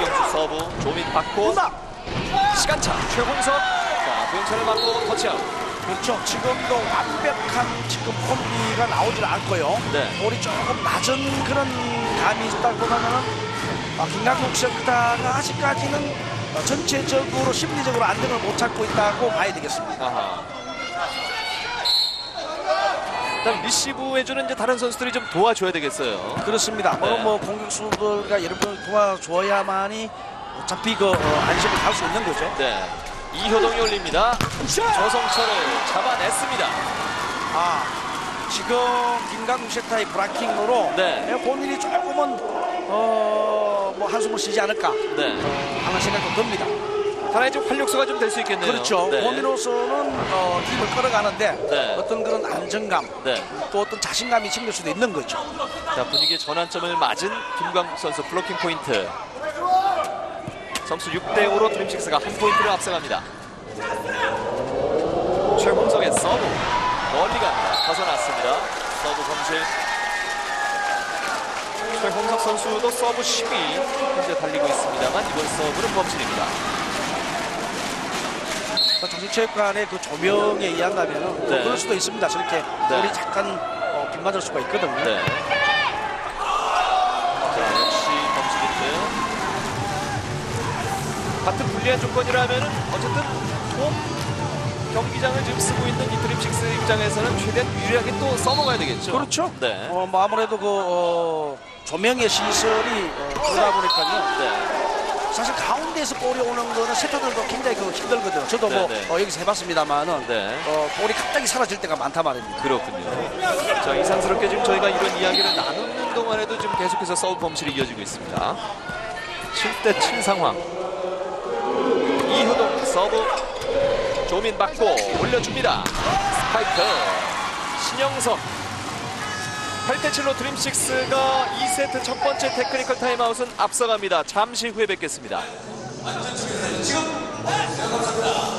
이경수 서브 조민 받고. 시간차 최홍석 자 부용찬을 받고 터치아웃 그렇죠. 지금도 완벽한 지금 콤비가 나오질 않고요. 네. 볼이 조금 낮은 그런 감이 있다보다는 아, 김강국 센터가 아직까지는 어, 전체적으로 심리적으로 안정을 못 찾고 있다고 봐야 되겠습니다. 아하 일단 리시브 해주는 이제 다른 선수들이 좀 도와줘야 되겠어요 그렇습니다. 네. 뭐, 뭐 공격수들과 여러분 도와줘야만이 어차피 그 어, 안심을 갈수 있는 거죠. 네 이효동이 올립니다. 조성철을 잡아냈습니다. 아 지금 김강국 세타의 브라킹으로 네. 본인이 조금은 어 뭐 한숨을 쉬지 않을까 네. 하는 생각도 듭니다. 하나의 좀 활력소가 좀 될 수 있겠네요. 그렇죠. 네. 본인으로서는 어, 팀을 끌어가는데 네. 어떤 그런 안정감 네. 또 어떤 자신감이 생길 수도 있는 거죠. 자 분위기의 전환점을 맞은 김광국 선수 블로킹 포인트. 점수 6대 5로 드림식스가 한 포인트를 앞서갑니다. 최홍석의 서브 멀리 갑니다. 벗어났습니다. 서브 범실. 최홍석 선수도 서브 10위 현재 달리고 있습니다만 이번 서브는 범실입니다. 장충체육관의 그 조명에 의한다면 네. 그럴 수도 있습니다. 저렇게 볼이 약간 어, 빗맞을 수가 있거든요. 네. 불리한 조건이라면 어쨌든 홈 경기장을 지금 쓰고 있는 이 드림식스 입장에서는 최대한 유리하게 또 써먹어야 되겠죠. 그렇죠. 네. 어, 뭐 아무래도 그 어, 조명의 시설이 어, 그러다 보니까요. 네. 사실 가운데에서 볼이 오는 거는 세터들도 굉장히 그 힘들거든요. 저도 뭐 네, 네. 어, 여기서 해봤습니다만은 네. 어, 볼이 갑자기 사라질 때가 많단 말입니다. 그렇군요. 자, 이상스럽게 지금 저희가 이런 이야기를 나누는 동안에도 지금 계속해서 서브 범실이 이어지고 있습니다. 7대 7 상황. 이효동 서브 조민 받고 올려줍니다. 스파이크 신영석 8대 7로 드림식스가 2세트 첫 번째 테크니컬 타임아웃은 앞서갑니다. 잠시 후에 뵙겠습니다.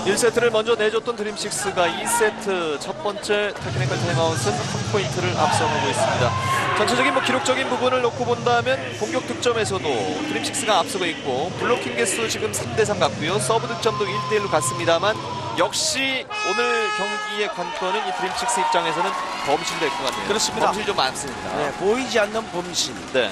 1세트를 먼저 내줬던 드림식스가 2세트 첫 번째 테크니컬 타임아웃은 한 포인트를 앞서가고 있습니다. 전체적인 뭐 기록적인 부분을 놓고 본다면 공격 득점에서도 드림식스가 앞서고 있고 블로킹 개수 지금 3대3 같고요. 서브 득점도 1대1로 갔습니다만 역시 오늘 경기의 관건은 이 드림식스 입장에서는 범실이 될것 같네요. 그렇습니다. 범실 좀 많습니다. 네, 보이지 않는 범실. 네.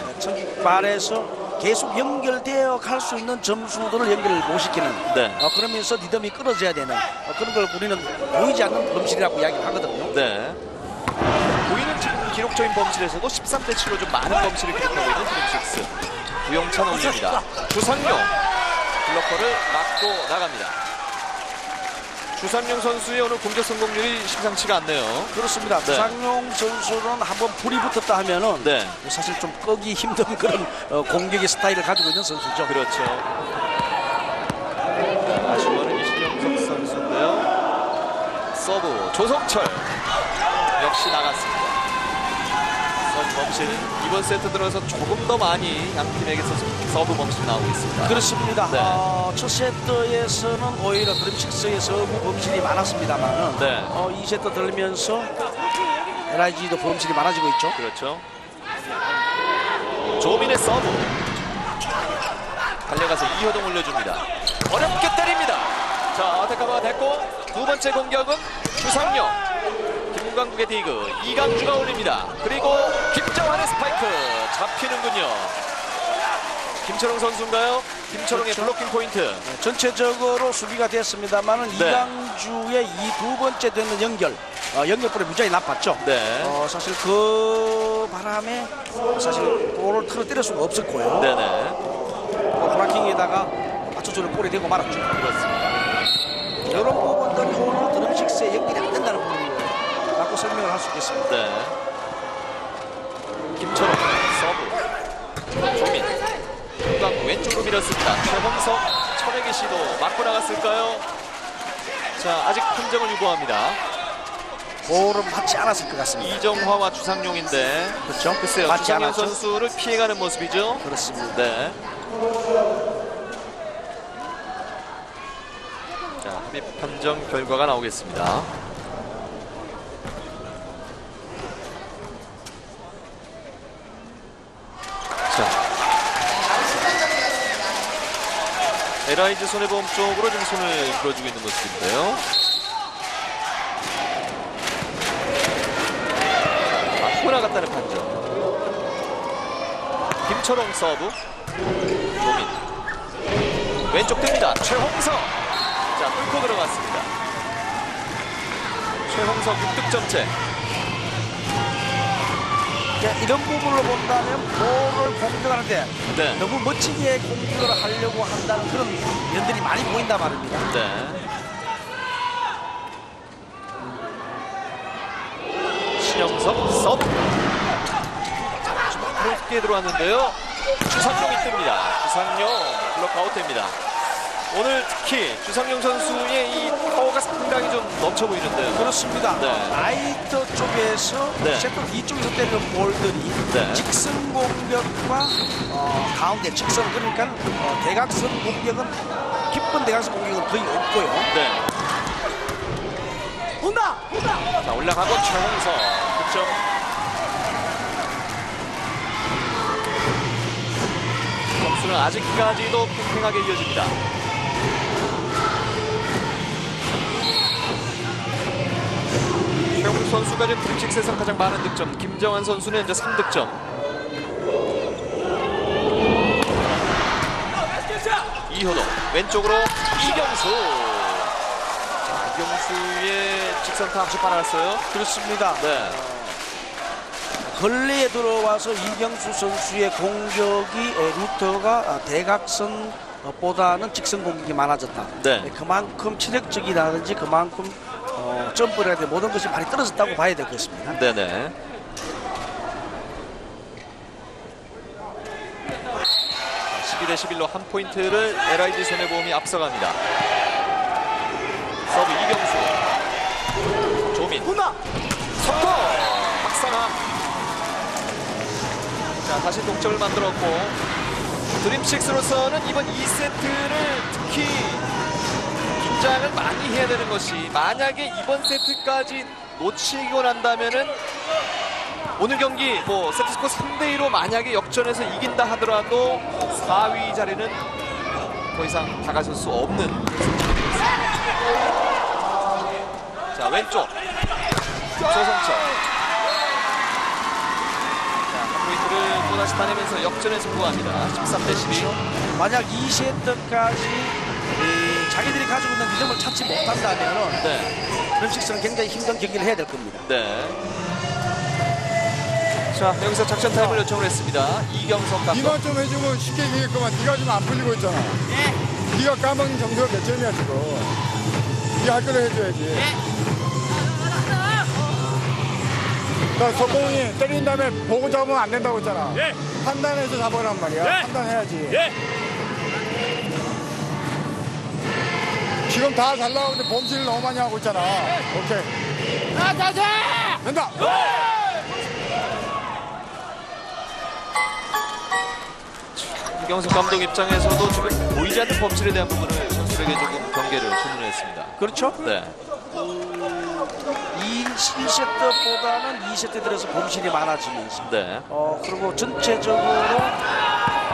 말에서 계속 연결되어 갈 수 있는 점수들을 연결 못 시키는 네. 어, 그러면서 리듬이 끊어져야 되는 어, 그런 걸 우리는 보이지 않는 범실이라고 이야기를 하거든요. 네. 보이는 지금 기록적인 범실에서도 13대 7로 좀 많은 범실을 기록하고 있는 드림식스. 부용찬 올립니다. 주상용 블로커를 맞고 나갑니다. 주상용 선수의 오늘 공격 성공률이 심상치가 않네요. 그렇습니다. 네. 주상용 선수는 한번 불이 붙었다 하면은 네. 사실 좀 끄기 힘든 그런 어, 공격의 스타일을 가지고 있는 선수죠. 그렇죠. 아쉬워하는 이신영석 선수인데요. 서브 조성철 역시 나갔습니다. 서브 범실 이번 세트 들어서 조금 더 많이 양 팀에게서 서브 범실 나오고 있습니다. 그렇습니다. 네. 어, 첫 세트에서는 오히려 드림식스의 서브 범실이 많았습니다만은 네. 어, 2세트 들면서 LIG도 범실이 많아지고 있죠. 그렇죠. 조민의 서브. 달려가서 이효동 올려줍니다. 어렵게 때립니다. 자, 어택커버가 됐고 두 번째 공격은 주상용. 김광국의 디그 이강주가 올립니다. 그리고 김정환의 스파이크 잡히는군요. 김철웅 선수인가요? 김철웅의 그렇죠. 블로킹 포인트. 전체적으로 수비가 됐습니다만은 네. 이강주의 이 두 번째 되는 연결, 어, 연결볼이 무지하게 나빴죠. 네. 어, 사실 그 바람에 사실 볼을 틀어 때릴 수가 없었고요. 네네. 어, 블로킹에다가 맞춰주는 볼이 되고 말았죠. 그렇습니다. 이런 부분들이 오늘 드림식스에 연결이 안 된다는 부분이라고 설명을 할 수 있겠습니다. 네. 김철웅 서브 조민 김광 왼쪽으로 밀었습니다 최홍석 쳐내기 시도 맞고 나갔을까요 자 아직 판정을 유보합니다 볼은 맞지 않았을 것 같습니다. 이종화와 주상용인데 그렇죠? 글쎄요 맞지 않았죠? 선수를 피해가는 모습이죠 그렇습니다. 네. 자 합의 판정 결과가 나오겠습니다 LIG 손해보험 쪽으로 좀 손을 들어주고 있는 모습인데요. 맞고 나갔다는 판정. 김철홍 서브. 조민. 왼쪽 뜹니다. 최홍석. 자, 뚫고 들어갔습니다. 최홍석 6득점째. 그러니까 이런 부분을 본다면 볼을 공격하는데 네. 너무 멋지게 공격을 하려고 한다는 그런 면들이 많이 보인단 말입니다. 네. 신영석 서브. 그렇게 들어왔는데요. 주상용이 뜹니다. 주상용 블록 아웃됩니다. 오늘 특히 주상용 선수의 이 파워가 상당히 좀 넘쳐 보이는데요. 그렇습니다. 네. 라이터 쪽에서 네. 세터 뒤쪽에서 때리는 볼들이 네. 직선 공격과 어, 가운데 직선 그러니까 어, 대각선 공격은 깊은 대각선 공격은 거의 없고요. 네. 온다! 온다! 자, 올라가고 최홍석 득점. 점수는 아직까지도 팽팽하게 이어집니다. 최홍석 선수가 지금 트릭식스에서 가장 많은 득점, 김정환 선수는 현재 3득점. 이효동 왼쪽으로 이경수. 자, 이경수의 직선타 아주 빨았어요. 그렇습니다. 네. 근래에 들어와서 이경수 선수의 공격이 에, 루터가 아, 대각선 보다는 직선 공격이 많아졌다. 네. 네, 그만큼 체력적이라든지 그만큼 어, 점프라든지 모든 것이 많이 떨어졌다고 봐야 될것 같습니다. 네네. 자, 12대 11로 한 포인트를 LIG 손해보험이 앞서갑니다. 서브 이경수. 조민. 훈나. 석고. 박상함. 자, 다시 동점을 만들었고 드림식스로서는 이번 2세트를 특히 긴장을 많이 해야 되는 것이 만약에 이번 세트까지 놓치고 난다면은 오늘 경기 뭐 세트스코 3대 2로 만약에 역전해서 이긴다 하더라도 4위 자리는 더 이상 다가설 수 없는. 자 왼쪽 조성철 자한 포인트를 또다시 따내면서 역전에 성공합니다. 13대 12. 만약 2세트까지 자기들이 가지고 있는 리듬을 찾지 못한다면 네. 드림식스는 굉장히 힘든 경기를 해야 될 겁니다. 네. 자 여기서 작전 타임을 요청을 했습니다. 이경석 감독. 네가 좀 해주면 쉽게 이기겠구만. 네가 지금 안 풀리고 있잖아. 네가 까먹은 점수가 몇 점이야 지금. 네가 할 거를 해줘야지. 나 석공이 때린 다음에 보고 잡으면 안 된다고 했잖아. 판단해서 잡으란 말이야. 판단해야지. 지금 다 잘 나오는데 범실을 너무 많이 하고 있잖아. 오케이. 된다. 이경석 감독 입장에서도 지금 보이지 않는 범실에 대한 부분을 선수에게 조금 경계를 주문했습니다. 그렇죠? 네. 1세트보다는 2세트 들어서 범실이 많아지면서 네. 어 그리고 전체적으로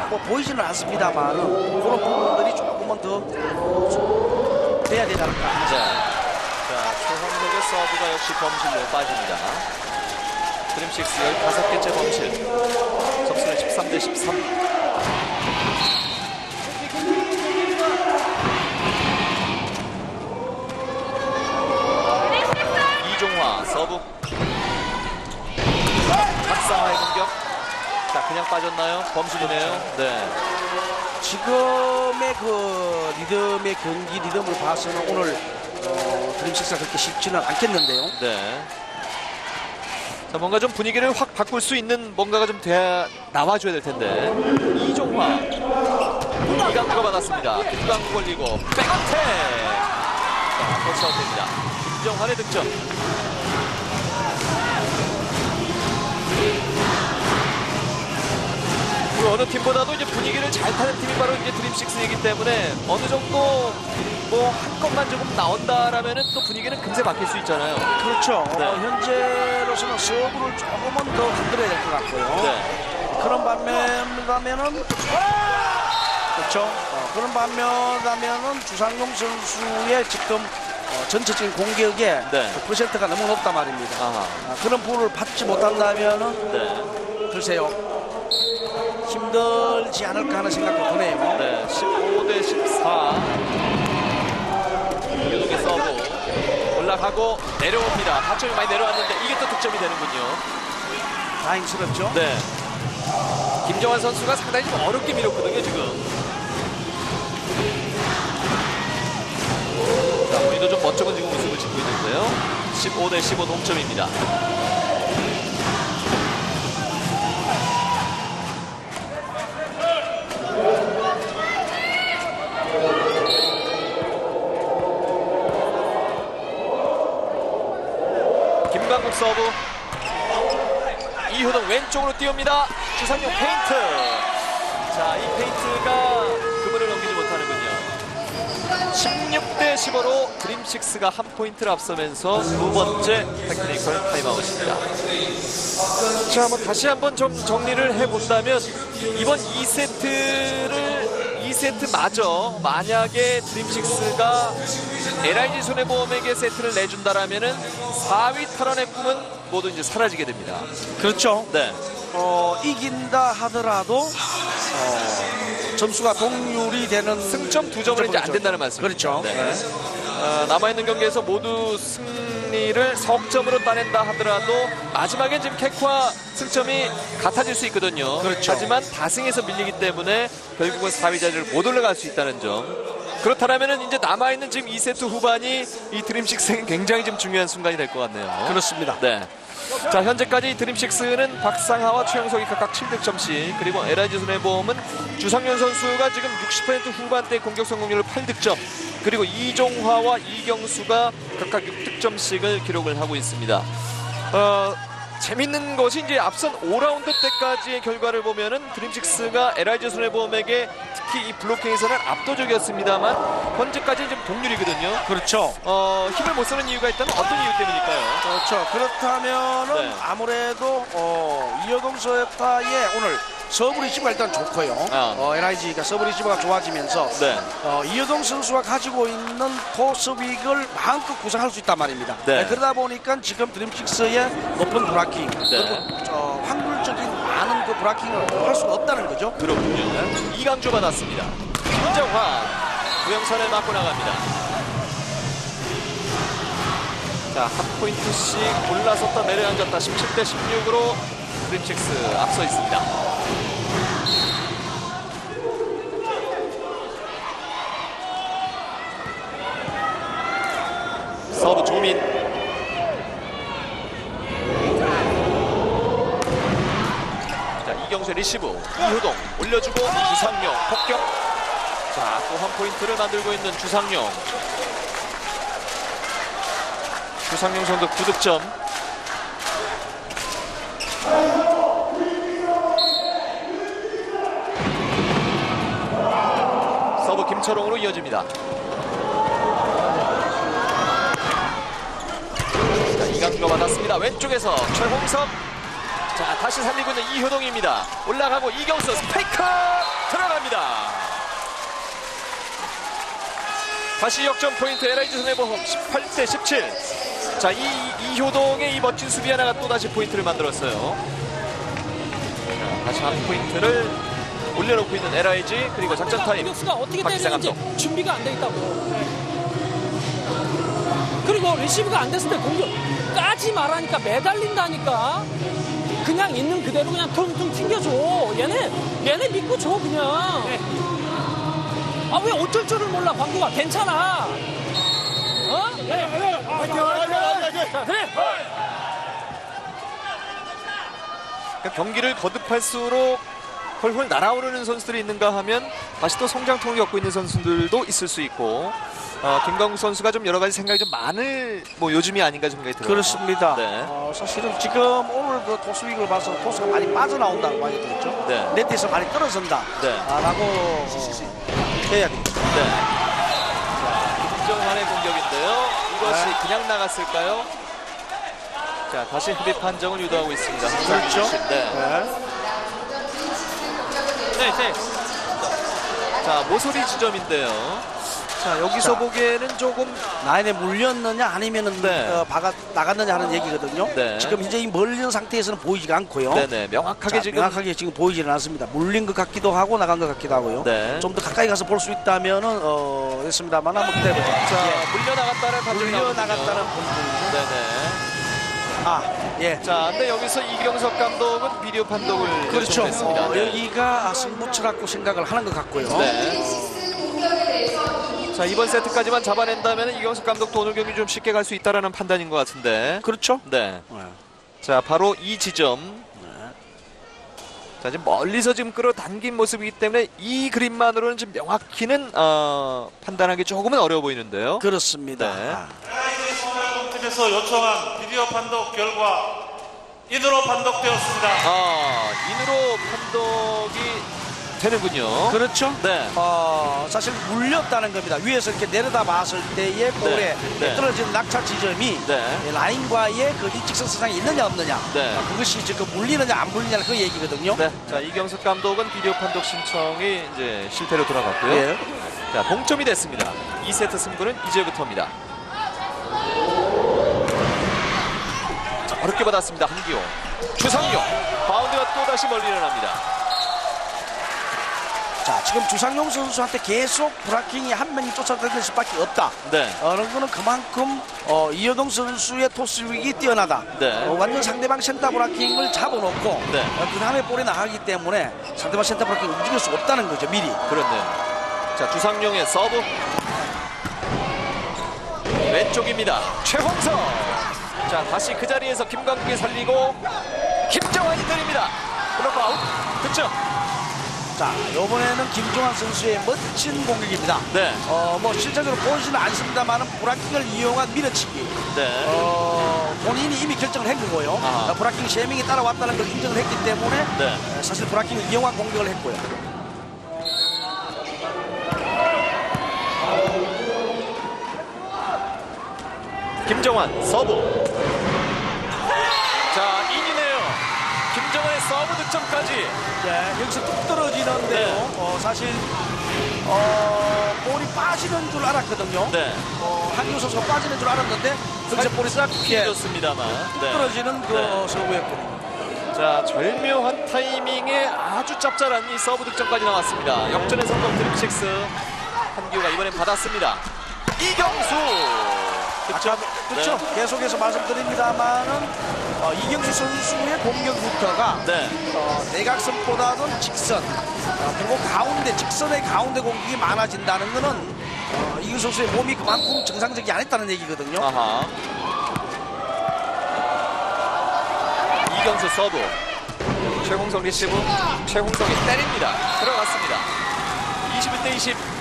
뭐 보이지는 않습니다만 그런 부분들이 조금만 더 돼야 되지 않을까 자, 자 최홍석의 서브가 역시 범실로 빠집니다. 드림식스 15개째 범실. 점수는 13대 13. 이종화 서브. 박상하의 공격. 자, 그냥 빠졌나요? 범실이네요. 네. 지금의 그 리듬의 경기 리듬을 봐서는 오늘 어, 드림식스가 그렇게 쉽지는 않겠는데요. 네. 자, 뭔가 좀 분위기를 확 바꿀 수 있는 뭔가가 좀 돼야 나와줘야 될 텐데. 이종화. 이강주가 받았습니다. 김광국 걸리고 백어택. 자, 터치아웃됩니다. 김정환의 득점. 그 어느 팀보다도 이제 분위기를 잘 타는 팀이 바로 이제 드림식스이기 때문에 어느 정도 뭐 한 것만 조금 나온다라면은 또 분위기는 금세 바뀔 수 있잖아요. 그렇죠. 네. 어, 현재로서는 서브를 조금은 더 흔들어야 될 것 같고요. 네. 그런 반면이라면은 그렇죠. 어, 그런 반면이라면은 주상용 선수의 지금 어, 전체적인 공격의 네. 그 퍼센트가 너무 높단 말입니다. 아, 그런 볼을 받지 못한다면은 네. 글쎄요 힘들지 않을까 하는 생각도 드네요. 네, 15 대 14. 유독의 서브 올라가고 내려옵니다. 타점이 많이 내려왔는데 이게 또 득점이 되는군요. 다행스럽죠. 네. 김정환 선수가 상당히 좀 어렵게 밀었거든요, 지금. 자, 본인도 좀 멋쩍은 지금 모습을 짓고 있는데요. 15 대 15 동점입니다. 서브 이효동 왼쪽으로 띄웁니다. 주상용 페인트. 자, 이 페인트가 그물을 넘기지 못하는군요. 16대 15로 드림식스가 한 포인트를 앞서면서 두 번째 테크니컬 타임아웃입니다. 자, 뭐 다시 한번 좀 정리를 해본다면 이번 2세트를 2 세트 마저 만약에 드림식스가 LIG 손해보험에게 세트를 내준다라면은 4위 탈환의 꿈은 모두 이제 사라지게 됩니다. 그렇죠. 네. 어, 이긴다 하더라도 어, 점수가 동률이 되는 승점 두 점은 이제 안 된다는 말씀. 그렇죠. 네. 어, 남아있는 경기에서 모두 승리를 석점으로 따낸다 하더라도 마지막에 지금 캐크와 승점이 같아질 수 있거든요. 그렇죠. 하지만 다승에서 밀리기 때문에 결국은 4위 자리를 못 올라갈 수 있다는 점. 그렇다면 이제 남아있는 지금 2세트 후반이 이 드림식스에게 굉장히 좀 중요한 순간이 될 것 같네요. 그렇습니다. 네. 자 현재까지 드림식스는 박상하와 최영석이 각각 7득점씩 그리고 LIG 손해보험은 주상현 선수가 지금 60% 후반대 공격 성공률 8득점 그리고 이종화와 이경수가 각각 6득점씩을 기록을 하고 있습니다. 어, 재밌는 것이 이제 앞선 5라운드 때까지의 결과를 보면은 드림식스가 LIG 손해보험에게 특히 이 블로킹에서는 압도적이었습니다만 현재까지는 지금 동률이거든요. 그렇죠. 어, 힘을 못 쓰는 이유가 있다면 어떤 이유 때문일까요? 그렇죠. 그렇다면은 네. 아무래도 어, 이효동 세터의 오늘 서브 리시브가 일단 좋고요. 아. 어, LIG가 서브 리시브가 좋아지면서 네. 어, 이효동 선수가 가지고 있는 토스웍을 마음껏 구사할 수 있단 말입니다. 네. 네, 그러다 보니까 지금 드림식스의 높은 블로킹 네. 그리고 어, 확률적인 많은 그 블로킹을 할 수가 없다는 거죠. 그렇군요. 이강주 받았습니다. 김정환 우영선을 맞고 나갑니다. 자, 한 포인트씩 올라섰다 내려앉았다 17대 16으로 드림식스 앞서 있습니다. 서브 조민 자, 이경수의 리시브, 이효동 올려주고 주상용 폭격. 자, 또 한 포인트를 만들고 있는 주상용. 주상용 선수 9득점. 서브 김철홍으로 이어집니다. 자, 이강주가 받았습니다. 왼쪽에서 최홍석. 자 다시 살리고 있는 이효동입니다. 올라가고 이경수 스파이크! 들어갑니다. 다시 역전 포인트 LIG 손해보험 18대 17 자 이 이효동의 이 멋진 수비 하나가 또 다시 포인트를 만들었어요 자, 다시 한 포인트를 올려놓고 있는 LIG 그리고 작전 타임 공격수가 어떻게 때리는지 감독. 준비가 안 돼 있다고. 그리고 리시브가 안 됐을 때 공격 까지 말하니까 매달린다니까. 그냥 있는 그대로 그냥 퉁퉁 튕겨줘. 얘네 얘네 믿고 줘 그냥. 아왜 어쩔 줄을 몰라 광구가 괜찮아. 어? 자. 그러니까 경기를 거듭할수록 헐헐 날아오르는 선수들이 있는가 하면 다시 또 성장통을 겪고 있는 선수들도 있을 수 있고 어, 김광국 선수가 좀 여러 가지 생각이 좀 많을 뭐 요즘이 아닌가 생각이 들어요. 그렇습니다. 네. 어, 사실은 지금 오늘 그 토스윅을 봐서 토스가 많이 빠져나온다고 많이 들었죠. 네. 네트에서 많이 떨어진다. 네. 아, 라고 해야 되겠죠. 네. 자, 김정환의 공격인데요. 이것이 네. 그냥 나갔을까요? 자, 다시 흡입 판정을 유도하고 있습니다. 그렇죠. 네. 네. 네, 네. 자, 모서리 지점인데요. 자, 여기서 자. 보기에는 조금 라인에 물렸느냐 아니면은 네. 어, 박아 나갔느냐 하는 얘기거든요. 네. 지금 현재 이 멀린 상태에서는 보이지가 않고요. 네네 명확하게 자, 지금 명확하게 지금 보이지는 않습니다. 물린 것 같기도 하고 나간 것 같기도 하고요. 네. 좀 더 가까이 가서 볼 수 있다면은 어, 됐습니다만 한번 기다려보자. 자, 예. 물려 나갔다는 판정이 물려 나갔다는 네네. 아, 예. 자, 근데 여기서 이경석 감독은 비디오 판독을 그렇죠. 요청했습니다. 어, 여기가 승부처라고 생각을 하는 것 같고요. 네. 자, 이번 세트까지만 잡아낸다면 이경석 감독도 오늘 경기 좀 쉽게 갈 수 있다라는 판단인 것 같은데. 그렇죠. 네. 네. 자, 바로 이 지점. 자, 지금 멀리서 지금 끌어당긴 모습이기 때문에 이 그림만으로는 지금 명확히는 어, 판단하기 조금은 어려워 보이는데요. 그렇습니다. 네. 아, 팀에서 요청한 비디오 판독 결과 인으로 판독되었습니다. 아, 인으로 판독이 되는군요. 그렇죠. 네. 어, 사실 물렸다는 겁니다. 위에서 이렇게 내려다 봤을 때의 볼에 네. 떨어지는 낙차 지점이 네. 라인과의 그 일직선상에 있느냐 없느냐 네. 어, 그것이 지금 물리느냐 안 물리냐는 그 얘기거든요. 네. 자, 이경석 감독은 비디오 판독 신청이 이제 실패로 돌아갔고요. 예. 자, 동점이 됐습니다. 2세트 승부는 이제부터입니다. 자, 어렵게 받았습니다. 한기호. 주상용. 바운드가 또다시 멀리 일어납니다. 자, 지금 주상용 선수한테 계속 블로킹이 한 명이 쫓아다닐 수밖에 없다. 네. 어느 거는 그만큼 어, 이효동 선수의 토스웍이 뛰어나다. 네. 어, 완전 상대방 센터 블로킹을 잡아놓고 네. 어, 그 다음에 볼이 나가기 때문에 상대방 센터 블로킹 움직일 수 없다는 거죠. 미리. 그렇네요. 자, 주상용의 서브. 왼쪽입니다. 최홍석. 자, 다시 그 자리에서 김광국이 살리고 김정환이 때립니다. 블로크 아웃. 득점. 자, 이번에는 김정환 선수의 멋진 공격입니다. 네. 어, 뭐 실제적으로 보이지는 않습니다만은 블로킹을 이용한 밀어치기. 네. 어, 본인이 이미 결정을 한 거고요. 어, 블로킹 세명이 따라왔다는 걸 인정을 했기 때문에 네. 에, 사실 블로킹을 이용한 공격을 했고요. 김정환 서브. 자, 인이네요. 김정환의 득점까지. 네, 여기서 뚝 떨어지는데요. 네. 어, 사실 어, 볼이 빠지는 줄 알았거든요. 네. 어, 한규 선수가 빠지는 줄 알았는데 거기서 볼이 싹 피해 피해졌습니다만. 네. 떨어지는 그 네. 서브였고 자, 절묘한 타이밍에 아주 짭짤한 이 서브 득점까지 나왔습니다. 역전에 성공 드림식스. 한기호가 이번엔 받았습니다. 이경수. 아까 그렇죠. 계속해서 말씀드립니다만은 어, 이경수 선수의 공격 루트가 네. 어, 내각선보다는 직선 어, 그리고 가운데 직선의 가운데 공격이 많아진다는 거는 어, 이경수 선수의 몸이 그만큼 정상적이 아니었다는 얘기거든요. 아하. 이경수 서브. 최홍석 리시브. 최홍성이 때립니다. 들어갔습니다. 21대 20.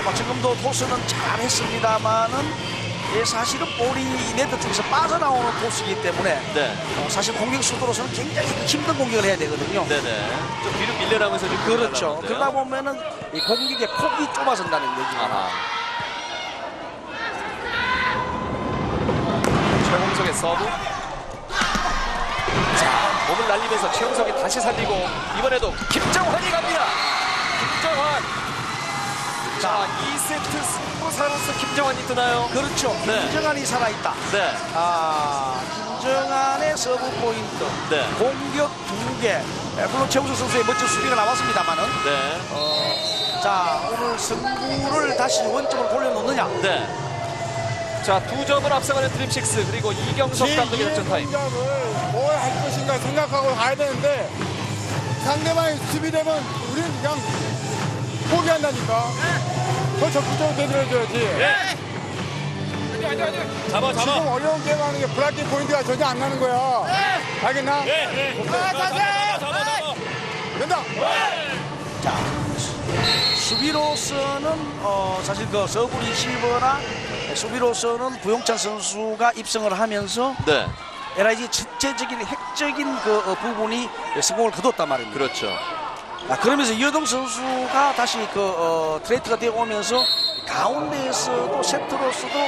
아마 지금도 토스는 잘했습니다만은 예, 사실은 볼이 이 네트 쪽에서 빠져나오는 토스이기 때문에 네. 어, 사실 공격 수도로서는 굉장히 힘든 공격을 해야 되거든요. 네네. 좀 뒤로 밀려나면서 좀 그렇죠. 그러다 보면은 이 공격의 폭이 좁아진다는. 아하. 최홍석의 서브. 자, 몸을 날리면서 최홍석이 다시 살리고 이번에도 김정환이 갑니다. 김정환. 자, 2세트 승부사로서 김정환이 뜨나요? 그렇죠. 네. 김정환이 살아있다. 네. 아, 김정환의 서브 포인트. 네. 공격 두 개. 예, 물론 최홍석 선수의 멋진 수비가 나왔습니다만은 네. 어, 자 오늘 승부를 다시 원점으로 돌려놓느냐. 네. 자, 두 점을 앞서가는 드림식스 그리고 이경석 감독의 작전 타임. 공격을 뭘할 것인가 생각하고 가야 되는데 상대방이 수비되면 우리는 그냥 포기한다니까. 더 적극적으로 대들어줘야지. 잡아 지금 어려운 게임 하는 게 브로킹 포인트가 전혀 안 나는 거야. 알겠나? 잡아 잡아 된다. 자 수비로서는 어, 사실 그 서브 리시브나 수비로서는 부용찬 선수가 입성을 하면서 네. LIG 전체적인 핵적인 그 어, 부분이 성공을 거뒀단 말입니다. 그렇죠. 아, 그러면서 이효동 선수가 다시 그 어, 트레이드가 되어 오면서 가운데에서도 세터로서도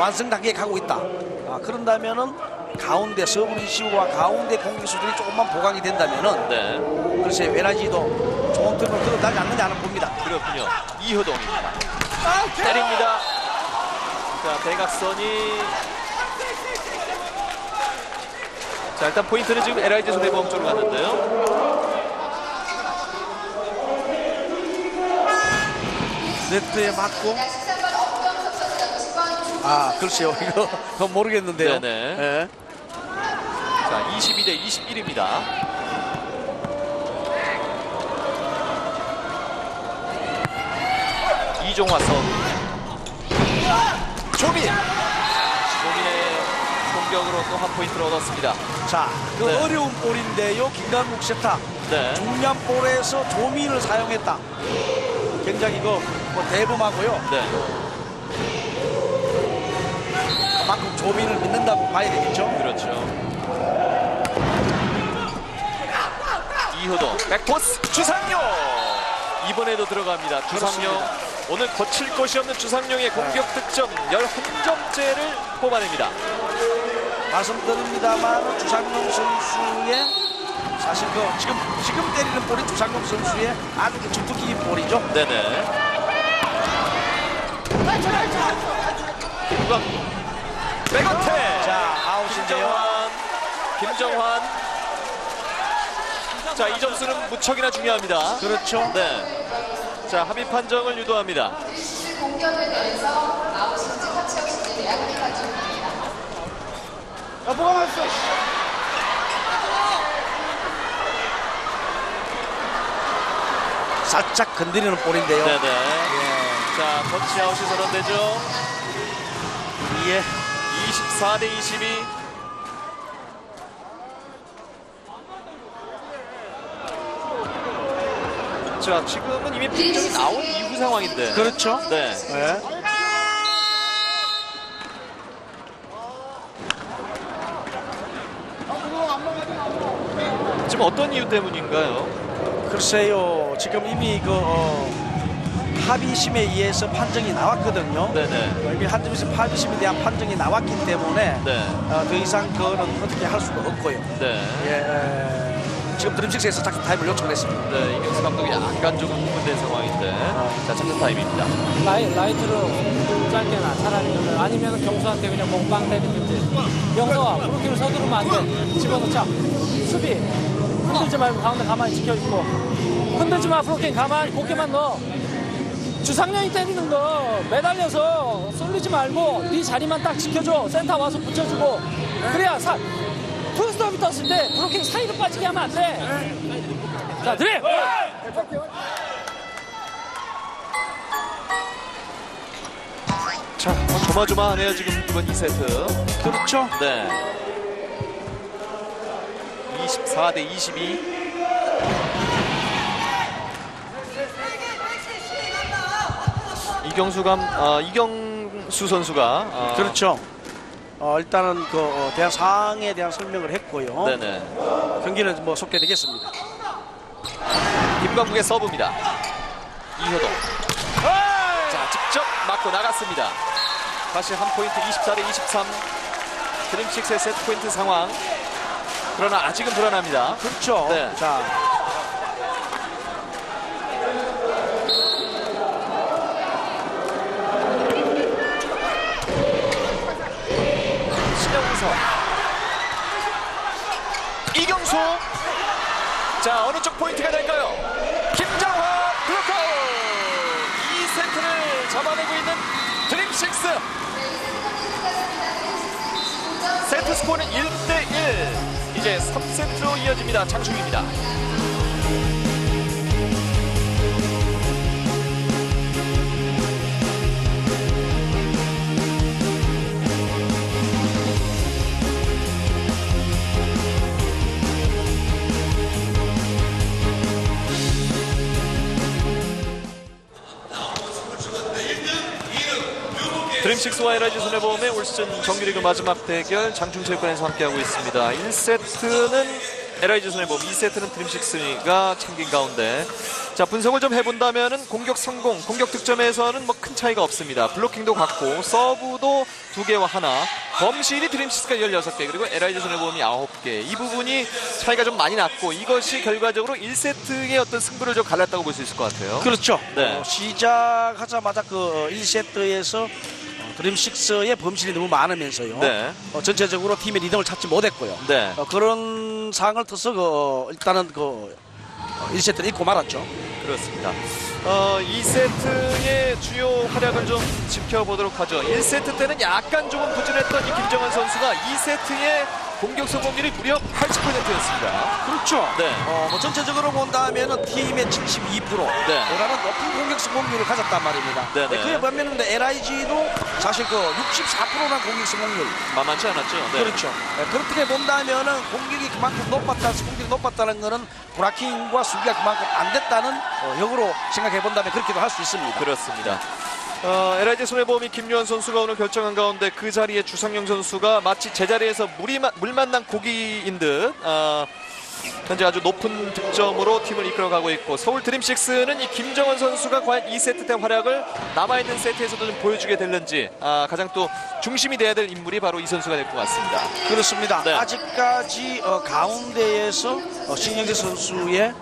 완성 단계에 가고 있다. 아, 그런다면은 가운데 서브 리시브와 가운데 공격수들이 조금만 보강이 된다면은 네. 글쎄 LIG도 좋은 팀을 끌어다지 않느냐는 봅니다. 그렇군요. 이효동입니다. 때립니다. 자, 대각선이. 자, 일단 포인트는 지금 LIG 손해보험 쪽으로 갔는데요. 네트에 맞고 13번 엄정석 선수가 90번 아, 글쎄요. (laughs) 이거 그건 모르겠는데요. 네네. 예. 자, 22대 21입니다. 이종화 서브. 조민. 조민의 공격으로 또 한 포인트를 얻었습니다. 자, 그 네. 어려운 볼인데요. 김광국 세터. 네. 중량 볼에서 조민을 사용했다. 굉장히 이거 뭐 대범하고요. 네. 그만큼 조민을 믿는다고 봐야 되겠죠. 그렇죠. 이효동 백토스 주상용 이번에도 들어갑니다. 주상용 오늘 거칠 것이 없는 주상용의 공격 득점 11점째를 뽑아냅니다. 말씀드립니다만 주상용 선수의 사실 그 지금 지금 때리는 볼이 주상용 선수의 아주 그 주특기 볼이죠. 네네. 김광 백어태 자, 아웃인데요. 김정환 김정환 자 이 점수는 무척이나 중요합니다. 그렇죠. 네. 자 합의 판정을 유도합니다. 공격을 내면서 아웃인지 터치아웃인지 양대 판정입니다. 살짝 건드리는 볼인데요. 네네. 자 터치아웃이 선언되죠. 예. 24 대 22. 자 지금은 이미 판정이 나온 이후 상황인데. 그렇죠. 네. 예. 지금 어떤 이유 때문인가요? 글쎄요. 지금 이미 그 어, 합의심에 의해서 판정이 나왔거든요. 네네. 이미 한점에서 합의심에 대한 판정이 나왔기 때문에 네. 어, 더 이상 그거는 어떻게 할 수가 없고요. 네. 예. 지금 드림식스에서 작전 타임을 요청했습니다. 네, 이경석 감독이 약간 조금 흥분된 상황인데 자 작전 타임입니다. 라이, 라이트로 짧게나 차라리 그러면 아니면 경수한테 그냥 몸빵 때리든지. 영서아 브로킹을 서두르면 안돼. 집어넣자 수비. 흔들지 말고 가운데 가만히 지켜있고. 흔들지 마 브로킹 가만히 고개만 넣어. 주상용이 때리는 거 매달려서 쏠리지 말고 네 자리만 딱 지켜줘. 센터 와서 붙여주고. 그래야 사 투스톱이 떴을 때 브로킹 사이로 빠지게 하면 안 돼 자 드립 자, 뭐 조마조마하네요 지금 이번 2세트. 그렇죠. 네. 24 대 22. 이경수 감, 아, 이경수 선수가 아, 그렇죠. 어, 일단은 그 어, 대한 사항에 대한 설명을 했고요. 네네. 경기는 뭐 속개되겠습니다. 김광국의 서브입니다. 이효동. 자, 직접 맞고 나갔습니다. 다시 한 포인트 24 대 23. 드림식스의 세트 포인트 상황. 그러나 아직은 불안합니다. 그렇죠. 네. 자, 신영석. 이경수. 자, 어느 쪽 포인트가 될까요? 김정환 블록아웃. 이 세트를 잡아내고 있는 드림식스. 세트 스코어는 1대1. 이제 3세트로 이어집니다. 장충입니다. 드림식스와 LIG 손해보험의 올 시즌 정규리그 마지막 대결 장충체육관에서 함께하고 있습니다. 1세트는 LIG 손해보험, 2세트는 드림식스가 챙긴 가운데 자 분석을 좀 해본다면 은 공격 성공, 공격 득점에서는 뭐 큰 차이가 없습니다. 블로킹도 같고 서브도 두 개와 하나, 범실이 드림식스가 16개 그리고 LIG 손해보험이 9개 이 부분이 차이가 좀 많이 났고 이것이 결과적으로 1세트의 어떤 승부를 좀 갈랐다고 볼 수 있을 것 같아요. 그렇죠. 네. 어, 시작하자마자 그 1세트에서 드림식스의 범실이 너무 많으면서요. 네. 어, 전체적으로 팀의 리듬을 찾지 못했고요. 네. 어, 그런 상황을 터서 그, 어, 일단은 그 어, 1세트를 잊고 말았죠. 그렇습니다. 어, 2세트의 주요 활약을 좀 지켜보도록 하죠. 1세트 때는 약간 조금 부진했던 이 김정환 선수가 2세트의 공격 성공률이 무려 80%였습니다. 그렇죠. 네. 어, 뭐 전체적으로 본다면은 팀의 72%라는 높은 공격 성공률을 가졌단 말입니다. 네, 네. 그에 반면에 LIG도 사실 그 64%란 공격 성공률. 만만치 않았죠. 네. 그렇죠. 네, 그렇게 본다면은 공격이 그만큼 높았다, 공격이 높았다는 거는 브라킹과 수비가 그만큼 안 됐다는 어, 역으로 생각해 본다면 그렇게도 할 수 있습니다. 그렇습니다. 어, LIG 손해보험이 김유한 선수가 오늘 결정한 가운데 그 자리에 주상영 선수가 마치 제자리에서 물이 마- 물 만난 고기인 듯 어, 현재 아주 높은 득점으로 팀을 이끌어가고 있고 서울 드림식스는 이 김정원 선수가 과연 2세트 때 활약을 남아있는 세트에서도 좀 보여주게 될는지 아, 가장 또 중심이 돼야 될 인물이 바로 이 선수가 될 것 같습니다. 그렇습니다. 네. 아직까지 어, 가운데에서 어, 신영재 선수의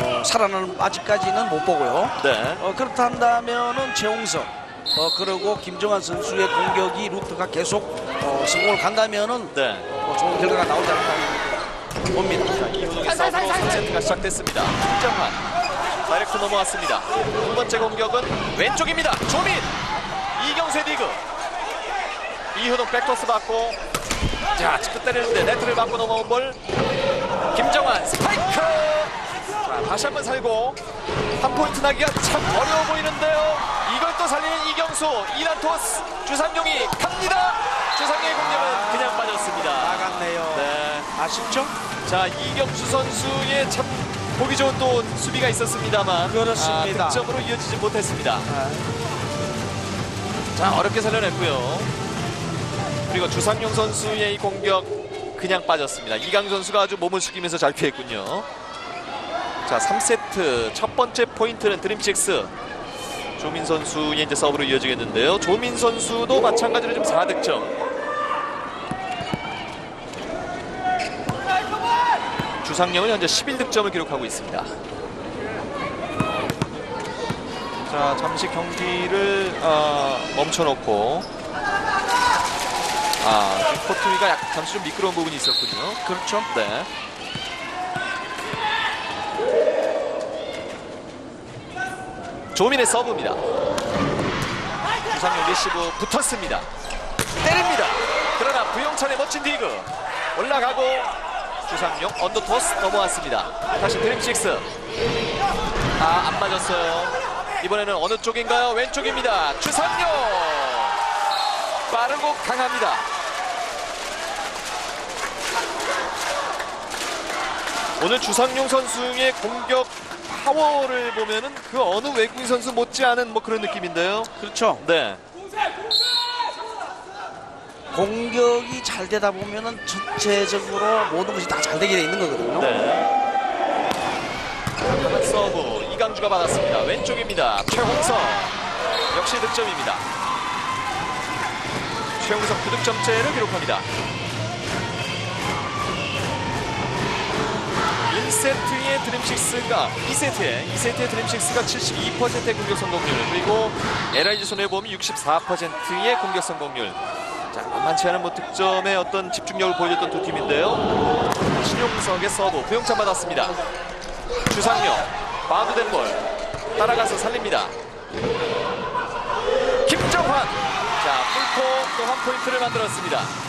어, 살아나는 아직까지는 못 보고요. 네. 어, 그렇다면은 최홍석 어, 그리고 김정환 선수의 공격이 루트가 계속 어, 성공을 간다면은 네. 어, 좋은 결과가 나오지 않을까 봅니다. 이호동의 서브로 3세트가 시작됐습니다. 김정환 다이렉트 넘어왔습니다. 두 번째 공격은 왼쪽입니다. 조민 이경수 디그 이효동 백토스 받고 자 직접 때리는데 네트를 맞고 넘어온 볼 김정환 스파이크 자 다시 한번 살고 한 포인트 나기가 참 어려워 보이는데요. 이걸 또 살리는 이경수 이단 토스 주상용이 갑니다. 주상용의 공격은 그냥 빠졌습니다. 나갔네요. 네. 아쉽죠? 자 이경수 선수의 참 보기 좋은 또 수비가 있었습니다만 그렇습니다. 아, 득점으로 이어지지 못했습니다. 자 어렵게 살려냈고요. 그리고 주상용 선수의 이 공격 그냥 빠졌습니다. 이강 선수가 아주 몸을 숙이면서 잘 피했군요. 자 3세트 첫 번째 포인트는 드림식스 조민 선수의 이제 서브로 이어지겠는데요. 조민 선수도 마찬가지로 좀 4득점. 주상용은 현재 11득점을 기록하고 있습니다. 자 잠시 경기를 어, 멈춰놓고 아 코트 위가 약 잠시 좀 미끄러운 부분이 있었군요. 그렇죠. 네. 조민의 서브입니다. 주상용 리시브 붙었습니다. 때립니다. 그러나 부용찬의 멋진 디그 올라가고 주상용 언더토스 넘어왔습니다. 다시 드림식스. 아, 안 맞았어요. 이번에는 어느 쪽인가요? 왼쪽입니다. 주상용. 빠르고 강합니다. 오늘 주상용 선수의 공격 파워를 보면은 그 어느 외국인 선수 못지않은 뭐 그런 느낌인데요. 그렇죠. 네. 공격이 잘 되다 보면은 전체적으로 모든 것이 다 잘 되게 돼 있는 거거든요. 네. 서브 이강주가 받았습니다. 왼쪽입니다. 최홍석 역시 득점입니다. 최홍석 두 득점째를 기록합니다. 1세트의 드림식스가 2세트에 2세트의 드림식스가 72%의 공격 성공률 그리고 LIG 손해보험이 64%의 공격 성공률. 자 만만치 않은 뭐 득점의 어떤 집중력을 보여줬던 두 팀인데요. 신영석의 서브 부용찬 받았습니다. 주상용 바운드된 볼 따라가서 살립니다. 김정환! 자 풀코 또 한 포인트를 만들었습니다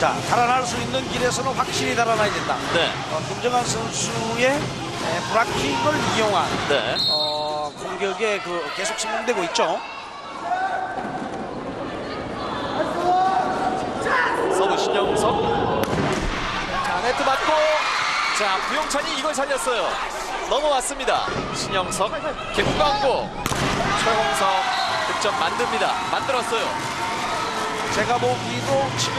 자, 달아날 수 있는 길에서는 확실히 달아나야 된다. 네, 어, 김정환 선수의 에, 블로킹을 이용한 네. 어, 공격에 그 계속 성공되고 있죠. 서브 신영석. 자 네트 맞고. 자 부영찬이 이걸 살렸어요. 넘어왔습니다. 신영석 김광고 최홍석 득점 만듭니다. 만들었어요 제가 보기도 지금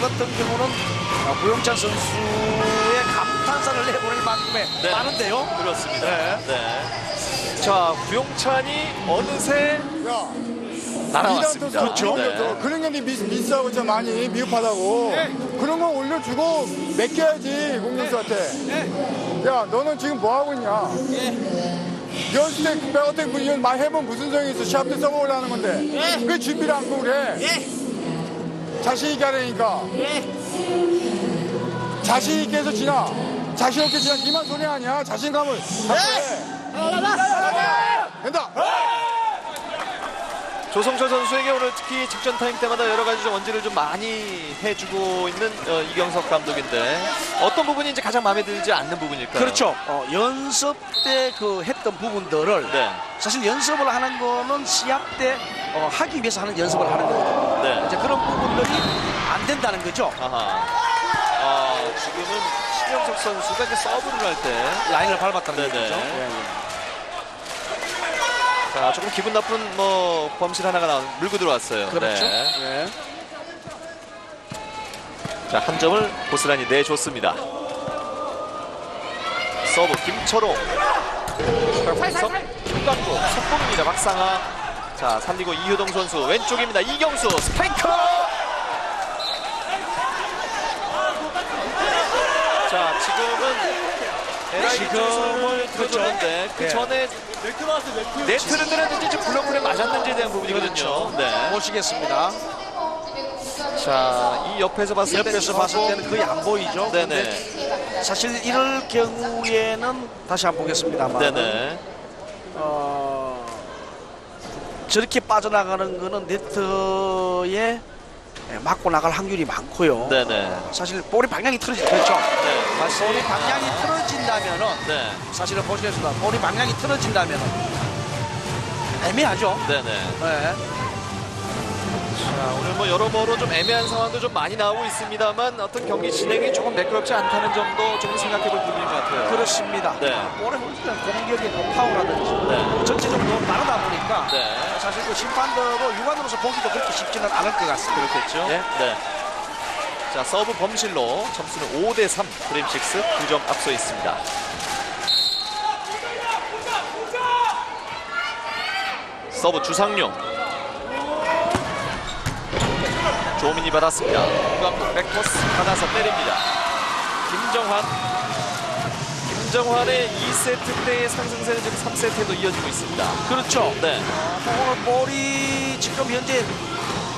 같은 경우는 어, 고영찬 선수의 감탄사를 내보낼 만큼의 네. 많은데요. 그렇습니다 네. 자 부영찬이 어느새 야, 날아왔습니다 그렇죠. 네. 그런 게 미스, 미스하고 좀 많이 미흡하다고. 그런 거 올려주고 맡겨야지 공격수한테. 야, 너는 지금 뭐 하고 있냐? 연습 때 백어택 이건 말 해본 무슨 소용이 있어? 시합 때 써먹으려는 건데. 왜 준비를 안 하고 그래? 자신 있게 하라니까. 자신 있게 해서 지나. 자신 없게 그냥 니만 손해 아니야. 자신감을 갖게. 된다. 조성철 선수에게 오늘 특히 직전 타임 때마다 여러 가지 좀 원지를 좀 많이 해주고 있는 어, 이경석 감독인데 어떤 부분이 이제 가장 마음에 들지 않는 부분일까요? 그렇죠. 어, 연습 때 그 했던 부분들을 네. 사실 연습을 하는 거는 시합 때 어, 하기 위해서 하는 연습을 하는 거거든요. 네. 이제 그런 부분들이 안 된다는 거죠. 아하. 아, 지금은 신영석 선수가 이제 서브를 할 때. 라인을 밟았다는 네네. 거죠. 예, 예. 자, 조금 기분 나쁜 뭐 범실 하나가 나온 물고 들어왔어요. 그렇죠. 네. 예. 자, 한 점을 고스란히 내줬습니다. 서브 김철호. 김광석, 김광국, 속공입니다. 박상하. 자, 살리고 이효동 선수 왼쪽입니다. 이경수 스파이크. 자, 지금은 지금은 선수를 들어줬는데 그 네. 전에 네트를 들었는지 지금 블록홀에 맞았는지에 대한 부분이거든요. 그렇죠. 네. 보시겠습니다. 자, 이 옆에서 봤을 때 옆에서 봤을 때는 거의 안 보이죠. 네네. 사실 이럴 경우에는 다시 한번 보겠습니다만 네네. 어, 저렇게 빠져나가는 거는 네트에 맞고 나갈 확률이 많고요. 네네. 사실 볼이 방향이 틀어지 그렇죠. 네. 볼이 방향이 틀어진다면은 네. 사실은 보시겠습니다. 볼이 방향이 틀어진다면은 애매하죠. 네네. 네. 자, 오늘 뭐 여러모로 좀 애매한 상황도 좀 많이 나오고 있습니다만 어떤 경기 진행이 조금 매끄럽지 않다는 점도 조금 생각해 볼 부분인 것 같아요. 그렇습니다. 네. 볼의 훌륭한 공격의 그 파워라든지 네. 전체적으로 다르다 보니까 네. 사실 그 심판들도 육안으로서 보기도 그렇게 쉽지는 않을 것 같습니다. 그렇겠죠? 네. 네. 자, 서브 범실로 점수는 5 대 3. 드림식스 9점 앞서 있습니다. 서브 주상용. 조민이 받았습니다. 김광국 백토스 받아서 때립니다. 김정환. 김정환의 2세트 때의 상승세는 지금 3세트에도 이어지고 있습니다. 그렇죠. 네. 볼이 지금 현재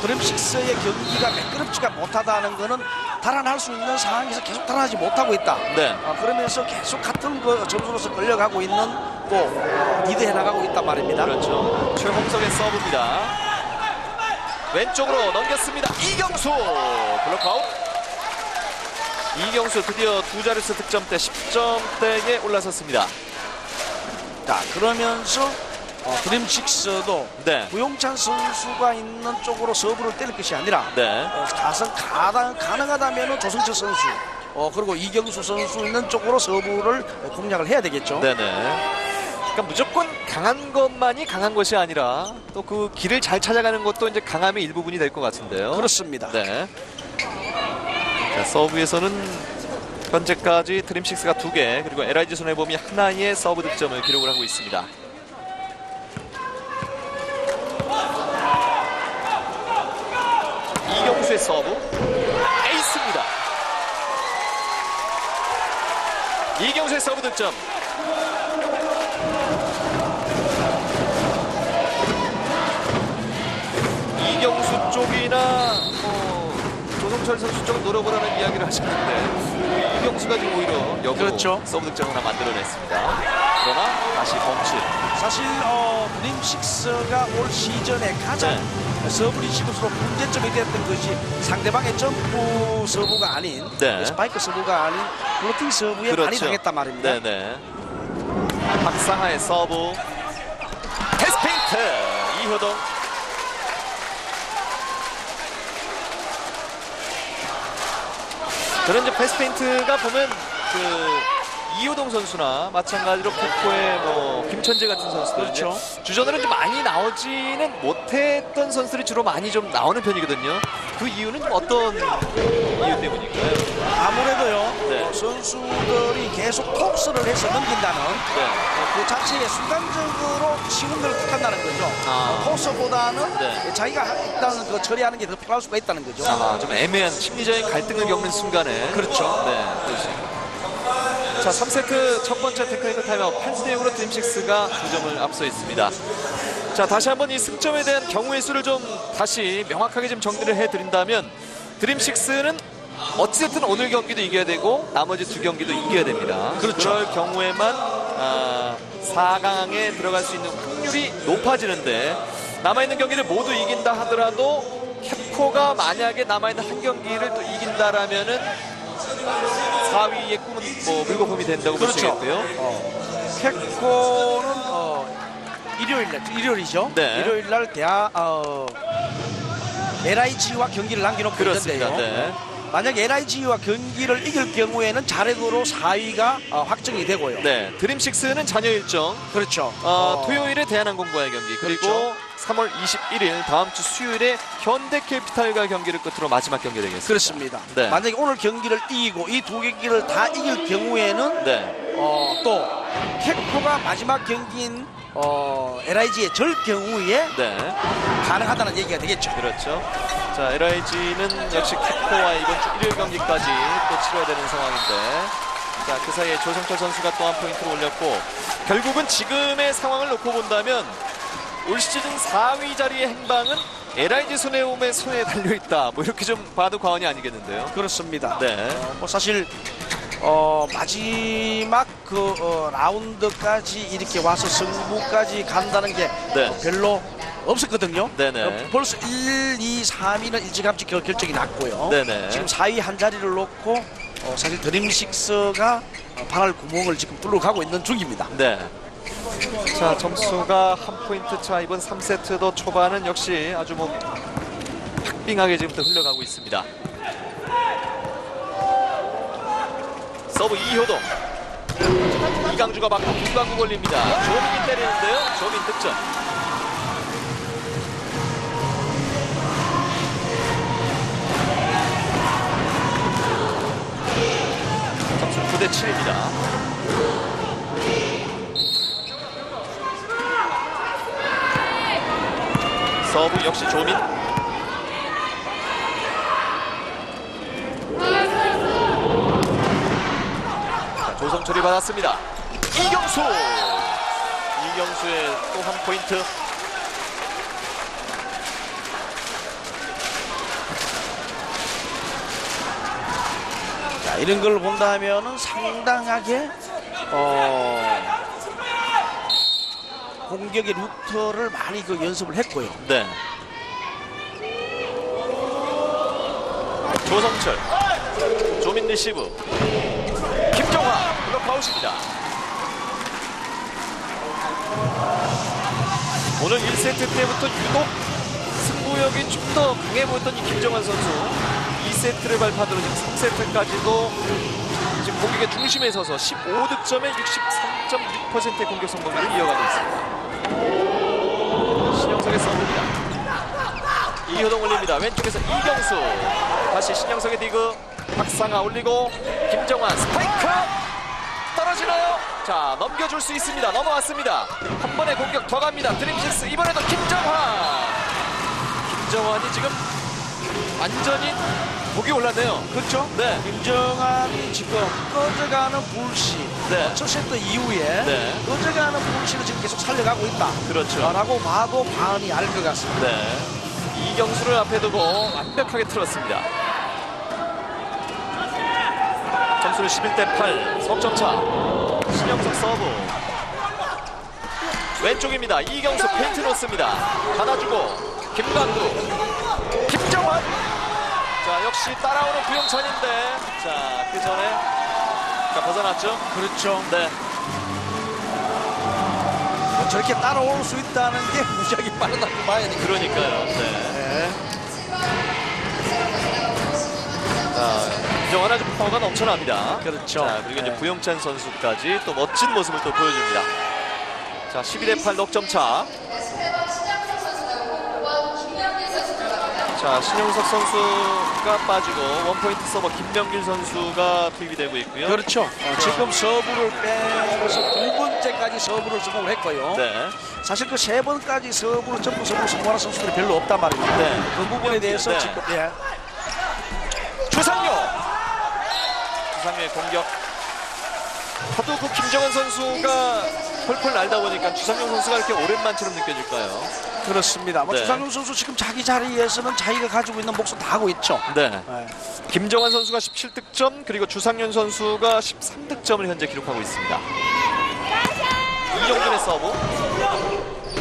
드림식스의 경기가 매끄럽지가 못하다는 거는 달아날 수 있는 상황에서 계속 달아나지 못하고 있다. 네. 아, 그러면서 계속 같은 그 점수로서 끌려가고 있는 또 어, 리드해 나가고 있단 말입니다. 그렇죠. 최홍석의 서브입니다. 왼쪽으로 넘겼습니다. 이경수 블록아웃. 이경수 드디어 두 자릿수 득점대 10점대에 올라섰습니다. 자, 그러면서 어, 드림식스도 네. 구용찬 선수가 있는 쪽으로 서브를 때릴 것이 아니라 네. 어, 가성 가당, 가능하다면 조성철 선수 어, 그리고 이경수 선수 있는 쪽으로 서브를 공략을 해야 되겠죠. 네네. 그러니까 무조건 강한 것만이 강한 것이 아니라 또 그 길을 잘 찾아가는 것도 이제 강함의 일부분이 될 것 같은데요. 그렇습니다. 네. 자, 서브에서는 현재까지 드림식스가 두 개, 그리고 LIG 손해보험이 하나의 서브 득점을 기록을 하고 있습니다. 이경수의 서브 에이스입니다. 이경수의 서브 득점. 이경수 쪽이나 뭐 조성철 선수 쪽은 노려보라는 이야기를 하셨는데 이경수가 지금 오히려 역으로 그렇죠. 서브 득점 하나 만들어냈습니다. 그러나 다시 범실. 사실 어, 드림식스가 올 시즌에 가장 서브 리시브스로 문제점이 됐던 것이 상대방의 점프 서브가 아닌 네. 스파이크 서브가 아닌 플로팅 서브에 많이 당했단 말입니다. 그렇죠. 네네. 박상하의 서브. 패스페인트 이효동. 저는 이제 패스페인트가 보면 그 이효동 선수나 마찬가지로 폭포의 뭐 김천재 같은 선수들 그렇죠. 주전으로 좀 많이 나오지는 못했던 선수들이 주로 많이 좀 나오는 편이거든요. 그 이유는 좀 어떤 이유 때문일까요? 아무래도요 네. 어, 선수들이 계속 톡스를 해서 넘긴다는 네. 어, 그 자체에 순간적으로 걸 택한다는 거죠. 아. 어, 토스보다는 네. 자기가 일단 그 처리하는 게 더 편할 수가 있다는 거죠. 아, 좀 애매한 심리적인 갈등을 겪는 순간에 그렇죠. 네, 그렇습니다. 자, 3세트 첫 번째 테크니컬 타임아웃 8대 6으로 드림식스가 2점을 앞서 있습니다. 자, 다시 한번 이 승점에 대한 경우의 수를 좀 다시 명확하게 좀 정리를 해 드린다면 드림식스는 어쨌든 오늘 경기도 이겨야 되고 나머지 두 경기도 이겨야 됩니다. 그렇죠. 럴 경우에만 아, 4강에 들어갈 수 있는 확률이 높아지는데 남아있는 경기를 모두 이긴다 하더라도 캡코가 만약에 남아있는 한 경기를 또 이긴다라면은 4위의 꿈은 뭐 물거품이 된다고 그렇죠. 있겠고요. 캡코는 어, 일요일 날 일요일이죠. 네. 일요일 날 대하 어, LIG와 경기를 남겨놓고 그렇습니다. 있는데요. 네. 만약 LIG와 경기를 이길 경우에는 자력으로 4위가 어, 확정이 되고요. 네, 드림식스는 잔여 일정 그렇죠. 어, 어, 토요일에 대한항공과의 경기 그리고 그렇죠. 3월 21일 다음 주 수요일에 현대캐피탈과 경기를 끝으로 마지막 경기 되겠습니다. 그렇습니다. 네. 만약에 오늘 경기를 이기고 이 두 경기를 다 이길 경우에는 네, 어, 또 캡코가 마지막 경기인 어, LIG의 절 경우에 네, 가능하다는 얘기가 되겠죠. 그렇죠. 자, LIG는 역시 캡코와 이번 주 일요일 경기까지 또 치러야 되는 상황인데, 자, 그 사이에 조성철 선수가 또 한 포인트를 올렸고, 결국은 지금의 상황을 놓고 본다면 올 시즌 4위 자리의 행방은 LIG 손해움의 손에 달려 있다. 뭐 이렇게 좀 봐도 과언이 아니겠는데요. 그렇습니다. 네. 어, 뭐 사실 어, 마지막 그 어, 라운드까지 이렇게 와서 승부까지 간다는 게 네. 별로 없었거든요. 네네. 어, 벌써 1, 2, 3위는 일찌감치 결- 결정이 났고요. 네네. 지금 4위 한 자리를 놓고 어, 사실 드림식스가 어, 반할 구멍을 지금 뚫어가고 있는 중입니다. 네. 자, 점수가 한 포인트 차 이번 3세트도 초반은 역시 아주 박빙하게 지금부터 흘러가고 있습니다. 서브 이효동. 이강주가 받고 김광국 올립니다. 조민이 때리는데요. 조민 득점. 점수 9대 7입니다. 서브 역시 조민. 자, 조성철이 받았습니다. 이경수. 이경수의 또 한 포인트. 자, 이런 걸 본다면 은 상당하게 어, 공격의 루트를 많이 그 연습을 했고요. 네. 조성철. 조민 리시브. 김정환. 블록 아웃입니다. 오늘 1세트 때부터 유독 승부욕이 좀 더 강해 보였던 이 김정환 선수 2세트를 발판으로 지금 3세트까지도 지금 공격의 중심에 서서 15득점에 63.6%의 공격 성공률을 이어가고 있습니다. 신영석의 서브입니다. 이효동 올립니다. 왼쪽에서 이경수. 다시 신영석의 디그. 박상아 올리고 김정환 스파이크 떨어지나요? 자 넘겨줄 수 있습니다. 넘어왔습니다. 한 번의 공격 더 갑니다. 드림식스 이번에도 김정환. 김정환이 지금 완전히 물이 올랐네요. 그렇죠? 네. 김정환이 지금 꺼져가는 불씨 네. 첫 세트 이후에 네. 꺼져가는 불씨를 지금 계속 살려가고 있다 그렇죠. 라고 봐도 과언이 아닐 것 같습니다 네. 이경수를 앞에 두고 완벽하게 뚫었습니다. 점수는 11대 8. 석점 차. 신영석 서브. 왼쪽입니다. 이경수 페인트 놓습니다. 받아주고 김광구. 자, 역시 따라오는 구용찬인데. 자, 그 전에 자, 벗어났죠? 그렇죠 네. 뭐 저렇게 따라올 수 있다는 게 무지하게 빠르다고 봐야 되겠죠 그러니까요. 네. 네. 자, 김정환 아주 파워가 넘쳐납니다. 그렇죠. 자, 그리고 이제 네. 구용찬 선수까지 또 멋진 모습을 또 보여줍니다. 자, 12대 8 넉점 차. 신영석 선수 나오고 5번 김명길 선수 선수가 빠지고 원포인트 서버 김명길 선수가 투입이 되고 있고요. 그렇죠 어, 지금 서브를 빼면서 두 번째까지 서브를 성공을 했고요 네. 사실 그 세 번까지 서브를 전부 서브를 성공하는 선수들이 별로 없단 말입니다 네. 그 부분에 대해서 네. 지금 예. 주상용. 주상용의 공격. 하도 그 김정환 선수가 펄펄 날다 보니까 주상용 선수가 이렇게 오랜만처럼 느껴질까요? 그렇습니다. 뭐 네. 주상용 선수 지금 자기 자리에서는 자기가 가지고 있는 몫을 다 하고 있죠. 네. 네. 김정환 선수가 17득점 그리고 주상용 선수가 13득점을 현재 기록하고 있습니다. 이정준의 서브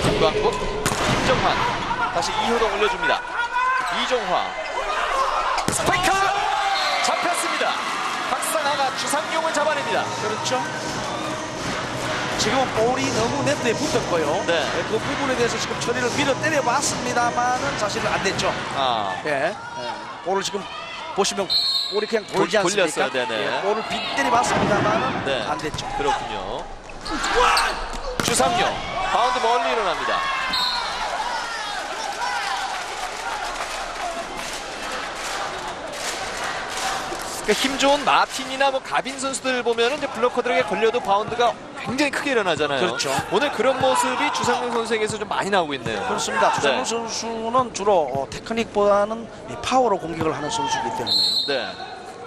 김광국 김정환 다시 이효동 올려줍니다. 이종화 스파이크 잡혔습니다. 박상하가 주상용을 잡아냅니다. 그렇죠. 지금은 볼이 너무 네트에 붙었고요. 네. 그 부분에 대해서 지금 처리를 밀어 때려봤습니다만은 사실은 안 됐죠. 아 예. 예. 볼을 지금 보시면 볼이 그냥 돌지 돌- 않습니까? 돌렸어요. 네네. 예, 볼을 빗 때려봤습니다만은 네. 안 됐죠. 그렇군요. 주상용 바운드 멀리 일어납니다. 그러니까 힘 좋은 마틴이나 뭐 가빈 선수들 보면은 이제 블로커들에게 걸려도 바운드가 굉장히 크게 일어나잖아요. 그렇죠. 오늘 그런 모습이 주상용 선수에게서 좀 많이 나오고 있네요. 그렇습니다. 주상용 네. 선수는 주로 어, 테크닉보다는 이 파워로 공격을 하는 선수이기 때문에 네,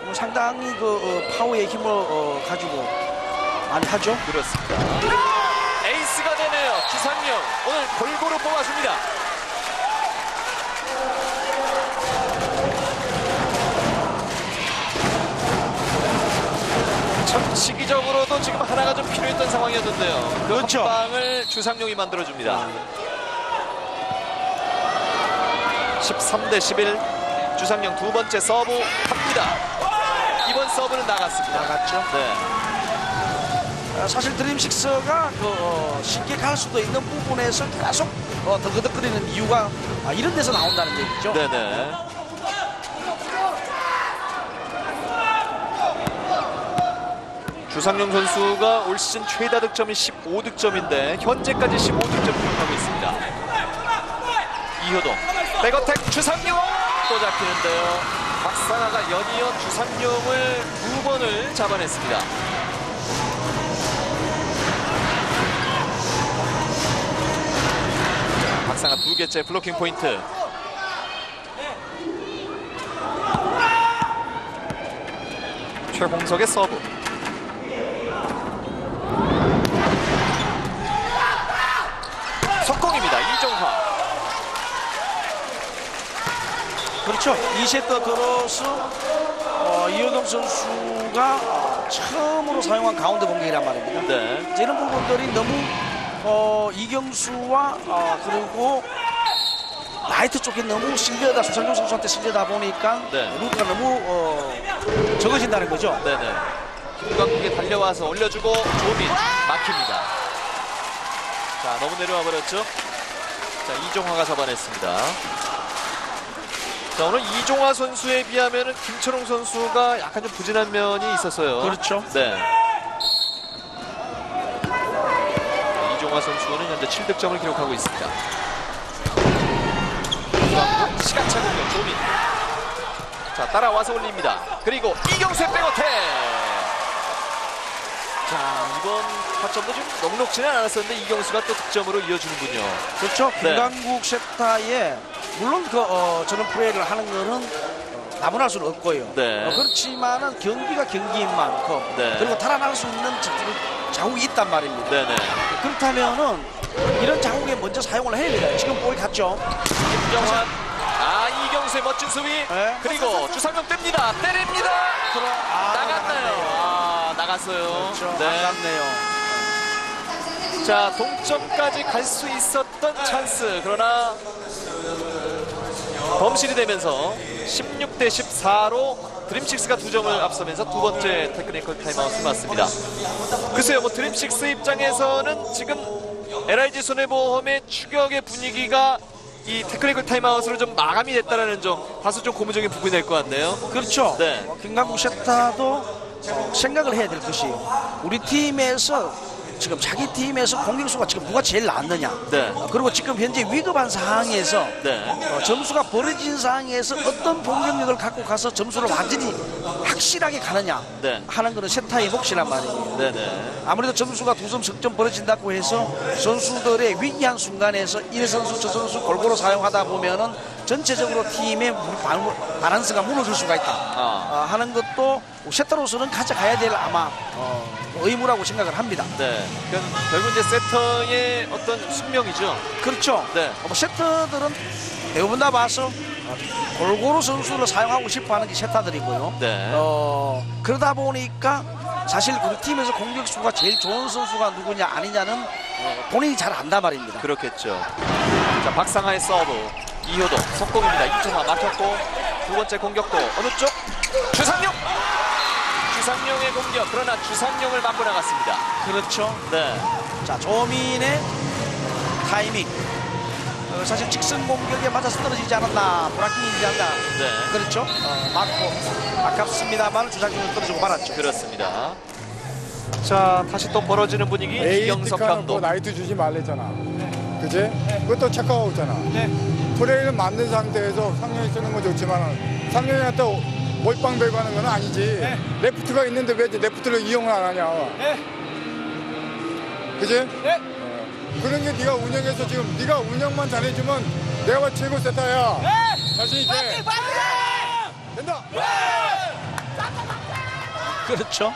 어, 상당히 그 어, 파워의 힘을 어, 가지고 많이 하죠. 그렇습니다. 에이스가 되네요. 주상용 오늘 골고루 뽑아줍니다. 시기적으로도 지금 하나가 좀 필요했던 상황이었는데요. 그 그렇죠. 한 방을 주상용이 만들어줍니다. 13대 11 주상용 두 번째 서브 합니다. 이번 서브는 나갔습니다. 나갔죠. 네. 아, 사실 드림식스가 그, 어, 쉽게 갈 수도 있는 부분에서 계속 어, 덜그덕거리는 이유가 아, 이런 데서 나온다는 얘기죠. 네네. 주상용 선수가 올 시즌 최다 득점이 15득점인데 현재까지 15득점 기록하고 있습니다. 이효동 백어택 주상용 또 잡히는데요. 박상하가 연이어 주상용을 두 번을 잡아냈습니다. 박상하 두 개째 블로킹 포인트. 최홍석의 서브. 속공입니다. 이종화. 그렇죠. 2세트 들어서 어, 이효동 선수가 어, 처음으로 사용한 가운데 공격이란 말입니다. 네. 이런 부분들이 너무 어, 이경수와 어, 그리고 라이트 쪽에 너무 쏠리다 주상용 선수한테 쏠리다 보니까 네. 루트가 너무 어, 적어진다는 거죠. 네네. 김광국이 달려와서 올려주고 조민 막힙니다. 자 너무 내려와 버렸죠. 자 이종화가 잡아냈습니다. 자 오늘 이종화 선수에 비하면은 김철웅 선수가 약간 좀 부진한 면이 있었어요. 그렇죠. 네. 자, 이종화 선수는 현재 7득점을 기록하고 있습니다. 시간차 공격 조민. 자 따라와서 올립니다. 그리고 이경수 백어택. 자 이번 타점도 좀 넉넉지는 않았었는데 이경수가 또 득점으로 이어주는군요. 그렇죠. 네. 김광국 세터에 물론 그 어, 저런 플레이를 하는 거는 어, 나무랄 수는 없고요. 네. 어, 그렇지만은 경기가 경기인 만큼 네. 그리고 달아날 수 있는 자- 자국이 있단 말입니다. 네네. 그렇다면은 이런 자국에 먼저 사용을 해야 돼요. 지금 볼 갔죠. 김정환. 아 이경수의 멋진 수비. 네. 그리고 주상용 뜹니다. 때립니다. 그럼 아, 나갔나요? 아 나갔어요. 그렇죠. 네. 나갔네요. 자 동점까지 갈 수 있었던 찬스 그러나 범실이 되면서 16대 14로 드림식스가 두 점을 앞서면서 두 번째 테크니컬 타임아웃을 맞습니다. 글쎄요 뭐 드림식스 입장에서는 지금 LIG 손해보험의 추격의 분위기가 이 테크니컬 타임아웃으로 좀 마감이 됐다는 점 다소 좀 고무적인 부분이 될 것 같네요. 그렇죠. 네. 어, 김광국 세터도 어, 생각을 해야 될 것이 우리 팀에서 지금 자기 팀에서 공격수가 지금 누가 제일 낫느냐. 네. 어, 그리고 지금 현재 위급한 상황에서 네. 어, 점수가 벌어진 상황에서 어떤 공격력을 갖고 가서 점수를 완전히 확실하게 가느냐 네. 하는 것은 세터의 몫이란 말이에요. 네네. 아무래도 점수가 두 점 석점 벌어진다고 해서 선수들의 위기한 순간에서 이 선수 저 선수 골고루 사용하다 보면은 전체적으로 팀의 바- 바란스가 무너질 수가 있다 아, 어, 하는 것도 세터로서는 가져가야 될 아마 어, 의무라고 생각을 합니다. 네. 결국 이제 세터의 어떤 숙명이죠. 그렇죠. 네. 어, 뭐 세터들은 대부분 다 봐서 어, 골고루 선수를 사용하고 싶어하는 게 세타들이고요. 네. 어, 그러다 보니까 사실 우리 팀에서 공격수가 제일 좋은 선수가 누구냐 아니냐는 어, 본인이 잘 안다 말입니다. 그렇겠죠. 자, 박상하의 서브. 이효동 속공입니다. 이종화 막혔고 두 번째 공격도 어느 쪽? 주상용. 주상용의 공격. 그러나 주상용을 맞고 나갔습니다. 그렇죠. 네. 자 조민의 타이밍. 어, 사실 직선 공격에 맞아서 떨어지지 않았나 블로킹이지 않나 네. 그렇죠. 어, 맞고 아깝습니다만 주장님은 떨어지고 말았죠. 그렇습니다. 자, 다시 또 벌어지는 분위기. 이경석 감독. 뭐 라이트 주지 말랬잖아. 그지? 그것도 착각하고 있잖아. 플레이를 맞는 상태에서 상영이 쓰는 건 좋지만 상영이한테 몰빵 배구 하는 건 아니지. 레프트가 있는데 왜 레프트를 이용을 안 하냐. 그지? 어. 그런 게 네가 운영해서 지금 네가 운영만 잘해주면 내가 봐 최고 세타야. 자신 있게. 된다. 그렇죠.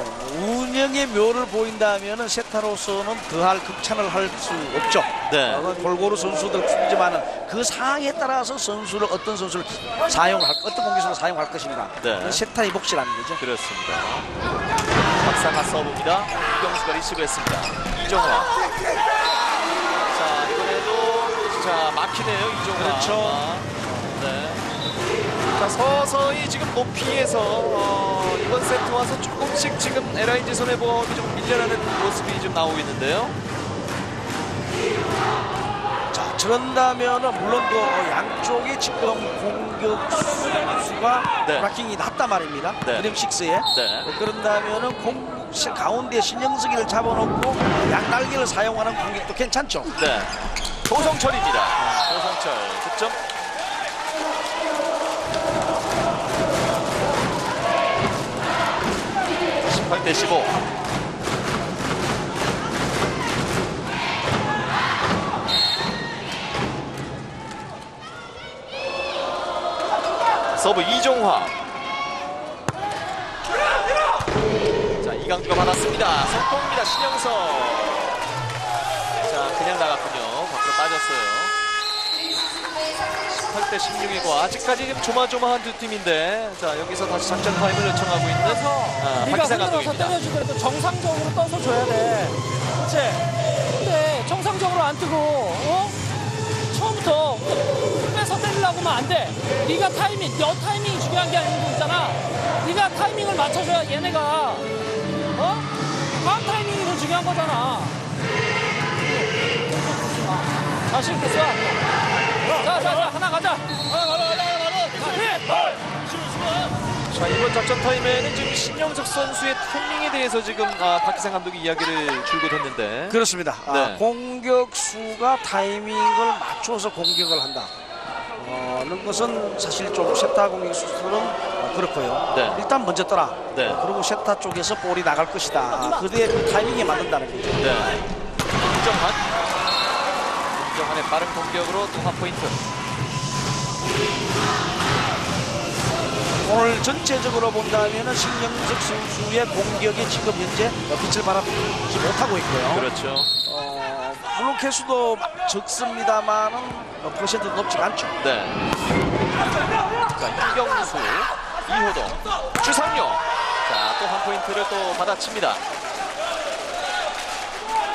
어, 운영의 묘를 보인다면 세타로서는 더할 극찬을 할 수 없죠. 네. 어, 골고루 선수들 쓰지만은 그 상황에 따라서 선수를 어떤 선수를 사용할 어떤 공격수를 사용할 것인가. 네. 세타의 몫이라는 거죠. 그렇습니다. 박상하 서브입니다. 이경수가 리시브했습니다. 이정화. 자 이번에도 자 막히네요 이정화. 그렇죠. 네. 자 서서히 지금 높이에서 어, 이번 세트 와서 조금씩 지금 LIG 손해보험이 좀 밀려나는 모습이 좀 나오고 있는데요. 자, 그런다면은 물론 그 양쪽이 지금 공격수가 네. 브라킹이 낮단 말입니다. 네. 드림 식스에. 네. 그런다면은 공 가운데 신영석이를 잡아놓고 양날개를 사용하는 공격도 괜찮죠. 네. 조성철입니다. 조성철 득점. (18 대 15) 서브 이종화. 자 이강주가 받았습니다. 속공입니다 신영석. 자 그냥 나갔군요. 밖으로 빠졌어요 18대 16이고 아직까지 좀 조마조마한 두 팀인데 자 여기서 다시 작전 타임을 요청하고 있는 아, 네가 박희상 흔들어서 감독입니다 때려주더라도 정상적으로 떠서 줘야 돼. 그치? 근데 정상적으로 안 뜨고, 어? 처음부터 빼서 때리려고 하면 안 돼. 네가 타이밍, 너 타이밍이 중요한 게 아닌 거 있잖아. 네가 타이밍을 맞춰줘야 얘네가, 어? 다음 타이밍이 더 중요한 거잖아. 자신 있게 쏴. 자, 자, 자, 하나 가자. 하나 가자, 가자, 가자. 자 이번 작전 타임에는 지금 신영석 선수의 타이밍에 대해서 지금 아, 박기상 감독이 이야기를 줄곧 했는데 그렇습니다. 아, 네. 공격수가 타이밍을 맞춰서 공격을 한다. 어, 는 것은 사실 좀 세타 공격수들은 어, 그렇고요. 네. 일단 먼저 떠라. 네. 그리고 세타 쪽에서 볼이 나갈 것이다. 아, 그대의 그 타이밍에 맞는다는 거죠. 네. 김정환 김정환의 빠른 공격으로 또한 포인트 오늘 전체적으로 본다면 신영석 선수의 공격이 지금 현재 어, 빛을 발하지 못하고 있고요. 그렇죠 어, 물론 개수도 적습니다만은 어, 퍼센트는 높지 않죠. 네. 자, 이경수, 이효동, 주상용. 자, 또 한 포인트를 또 받아칩니다.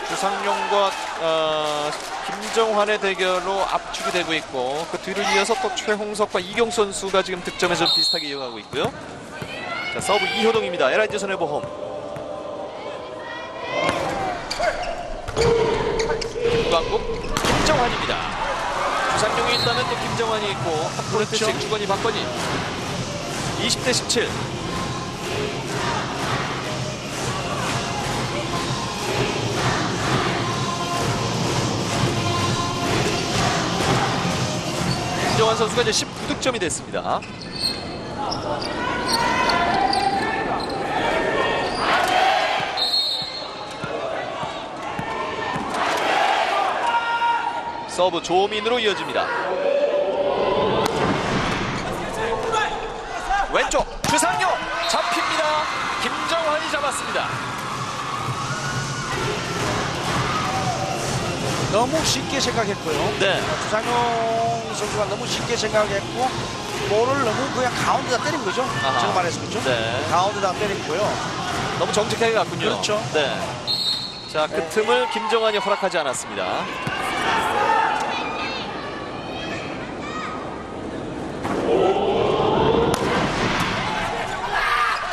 주상용과 어, 김정환의 대결로 압축이 되고 있고 그 뒤를 이어서 또 최홍석과 이경수 선수가 지금 득점에 좀 비슷하게 이어가고 있고요. 자, 서브 이효동입니다. LIG 손해보험. 김광국, 김정환입니다. 주상용이 있다면 또 김정환이 있고 한 프로트씩 주거니 받거니 20대 17 김정환 선수가 이제 19득점이 됐습니다. 서브 조민으로 이어집니다. 왼쪽 주상용 잡힙니다. 김정환이 잡았습니다. 너무 쉽게 생각했고요. 네. 주상용 선수가 너무 쉽게 생각했고 볼을 너무 그냥 가운데다 때린 거죠. 아하. 제가 그렇죠. 네. 가운데다 때렸고요. 너무 정직하게 갔군요. 그렇죠. 네. 자, 그 틈을 김정환이 허락하지 않았습니다.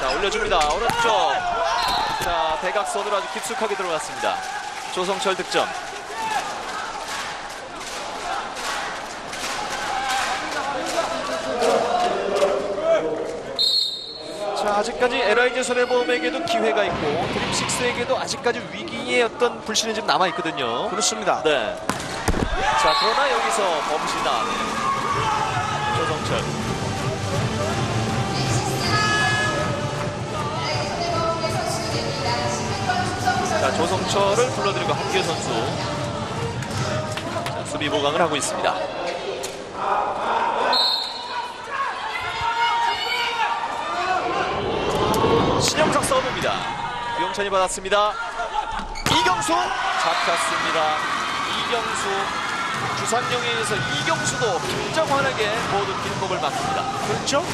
자, 올려줍니다. 오른쪽. 자, 대각선으로 아주 깊숙하게 들어갔습니다. 조성철 득점. 자, 아직까지 LIG 손해보험에게도 기회가 있고 드림식스에게도 아직까지 위기의 어떤 불신이 좀 남아 있거든요. 그렇습니다. 네. 자, 그러나 여기서 나네요. 조성철. 자, 조성철을 불러들이고 한규 선수. 자, 수비 보강을 하고 있습니다. 신영석 서브입니다. 유영찬이 받았습니다. 이경수 잡혔습니다. 이경수 주상영에 의해서 이경수도 김정환에게 모두 길목을 막습니다. 그렇죠.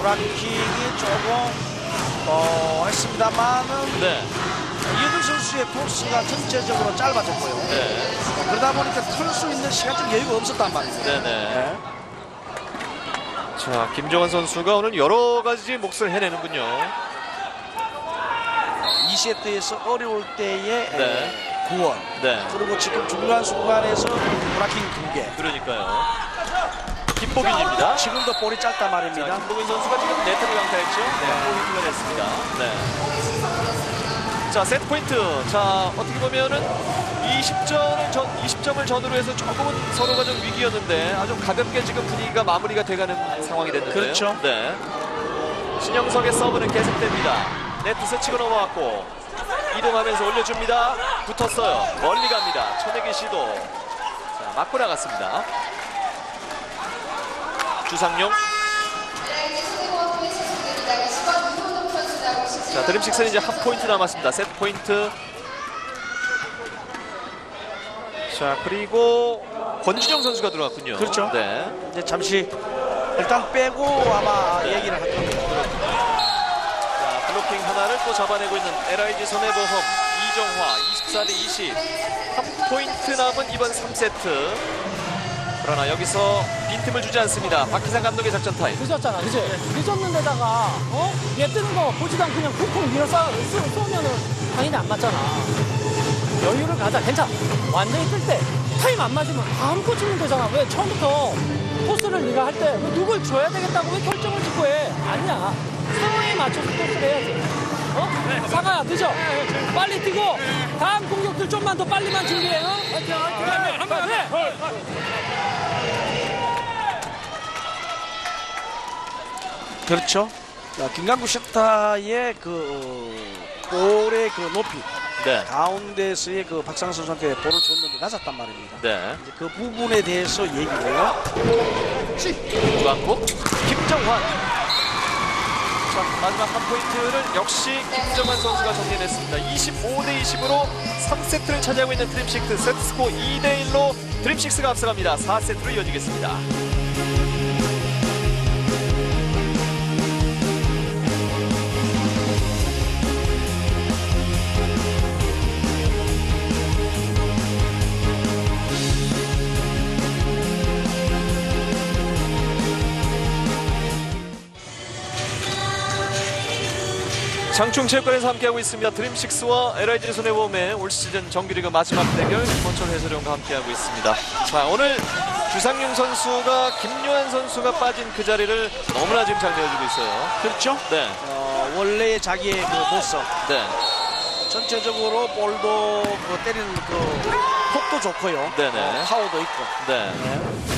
브라킹이 조금 어, 했습니다만은 네, 이현우 선수의 코스가 전체적으로 짧아졌고요. 네, 그러다 보니까 털수 있는 시간적 여유가 없었단 말이죠. 네, 네. 자, 김정환 선수가 오늘 여러 가지 몫을 해내는군요. 2세트에서 어려울 때의 네. 에, 구원 네, 그리고 지금 중요한 순간에서 블로킹 두 개. 그러니까요. 김보균입니다. 지금도 볼이 짧단 자, 말입니다. 김보균 선수가 지금 네트를 강타했죠? 네, 볼이 흘러냈습니다. 네. 자, 세트 포인트. 자, 어떻게 보면은 20점을 전 20점을 전후로 해서 조금은 서로가 좀 위기였는데 아주 가볍게 지금 분위기가 마무리가 돼가는 상황이 됐는데요. 그렇죠. 네. 신영석의 서브는 계속됩니다. 네트 스치고 넘어왔고 이동하면서 올려줍니다. 붙었어요. 멀리 갑니다. 쳐내기 시도. 자, 맞고 나갔습니다. 주상용. 자, 드림식스는 이제 한 포인트 남았습니다. 세트 포인트. 자, 그리고 권준영 선수가 들어왔군요. 그렇죠. 네. 이제 잠시 일단 빼고 아마 얘기를 할 겁니다. 하나를 또 잡아내고 있는 LIG 손해보험 이정화 24 대 20. 한 포인트 남은 이번 3세트. 그러나 여기서 빈틈을 주지 않습니다. 박희상 감독의 작전 타임. 늦었잖아, 그지? 늦었는데다가, 어? 얘 뜨는 거 보지도 않고 그냥 쿵쿵 밀어 쏴, 쏘- 쏘면은 당연히 안 맞잖아. 여유를 가자, 괜찮아. 완전히 뜰 때, 타임 안 맞으면 다음거 주면 되잖아. 왜 처음부터 토스를 네가 할 때 누굴 줘야 되겠다고 왜 결정을 짓고 해? 아니야. 상황에 맞춰서 토스를 해야지. 어? 사가야, 늦어. 빨리 뛰고, 다음 공격들 좀만 더 빨리만 준비해, 어? 화이팅, 화이팅! 한번 해! 그렇죠. 자, 김강구 셔타의 그 어, 볼의 그 높이 네. 가운데서의 그 박상 선수한테 볼을 줬는데 낮았단 말입니다. 네. 이제 그 부분에 대해서 얘기고요. 중앙국 김정환. 자, 마지막 한 포인트를 역시 김정환 선수가 정리했습니다. 25대 20으로 3세트를 차지하고 있는 드림식스 세트스코 2대 1로 드림식스가 앞서갑니다. 4세트로 이어지겠습니다. 장충체육관에서 함께하고 있습니다. 드림식스와 LIG 손해보험의 올 시즌 정규리그 마지막 대결 김원철 해설위원과 함께하고 있습니다. 자 오늘 주상용 선수가 김요한 선수가 빠진 그 자리를 너무나 지금 잘 내어주고 있어요. 그렇죠. 네, 어, 원래의 자기의 그 모습 네, 전체적으로 볼도 그 때리는 그 폭도 좋고요. 네네. 어, 파워도 있고. 네.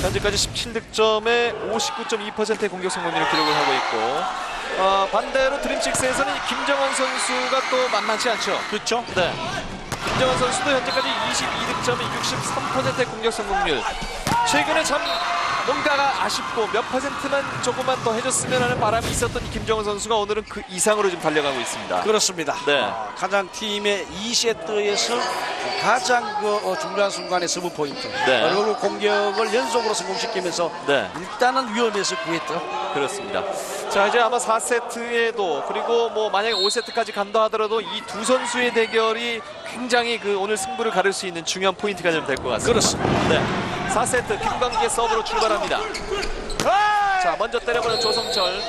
현재까지 17득점에 59.2%의 공격 성공률을 기록을 하고 있고 어, 반대로 드림식스에서는 이 김정환 선수가 또 만만치 않죠. 그렇죠. 네. 김정환 선수도 현재까지 22득점에 63%의 공격 성공률. 최근에 참 뭔가가 아쉽고 몇 퍼센트만 조금만 더 해줬으면 하는 바람이 있었던 이 김정환 선수가 오늘은 그 이상으로 지금 달려가고 있습니다. 그렇습니다. 네. 어, 가장 팀의 2세트에서 가장 그 어, 중요한 순간의 서브 포인트. 네. 그리고 공격을 연속으로 성공시키면서 네. 일단은 위험에서 구했죠. 그렇습니다. 자 이제 아마 4세트에도 그리고 뭐 만약에 5세트까지 간다 하더라도 이 두 선수의 대결이 굉장히 그 오늘 승부를 가를 수 있는 중요한 포인트가 좀 될 것 같습니다. 그렇습니다. 네. 4세트 김광국의 서브로 출발합니다. 자 먼저 때려보는 조성철.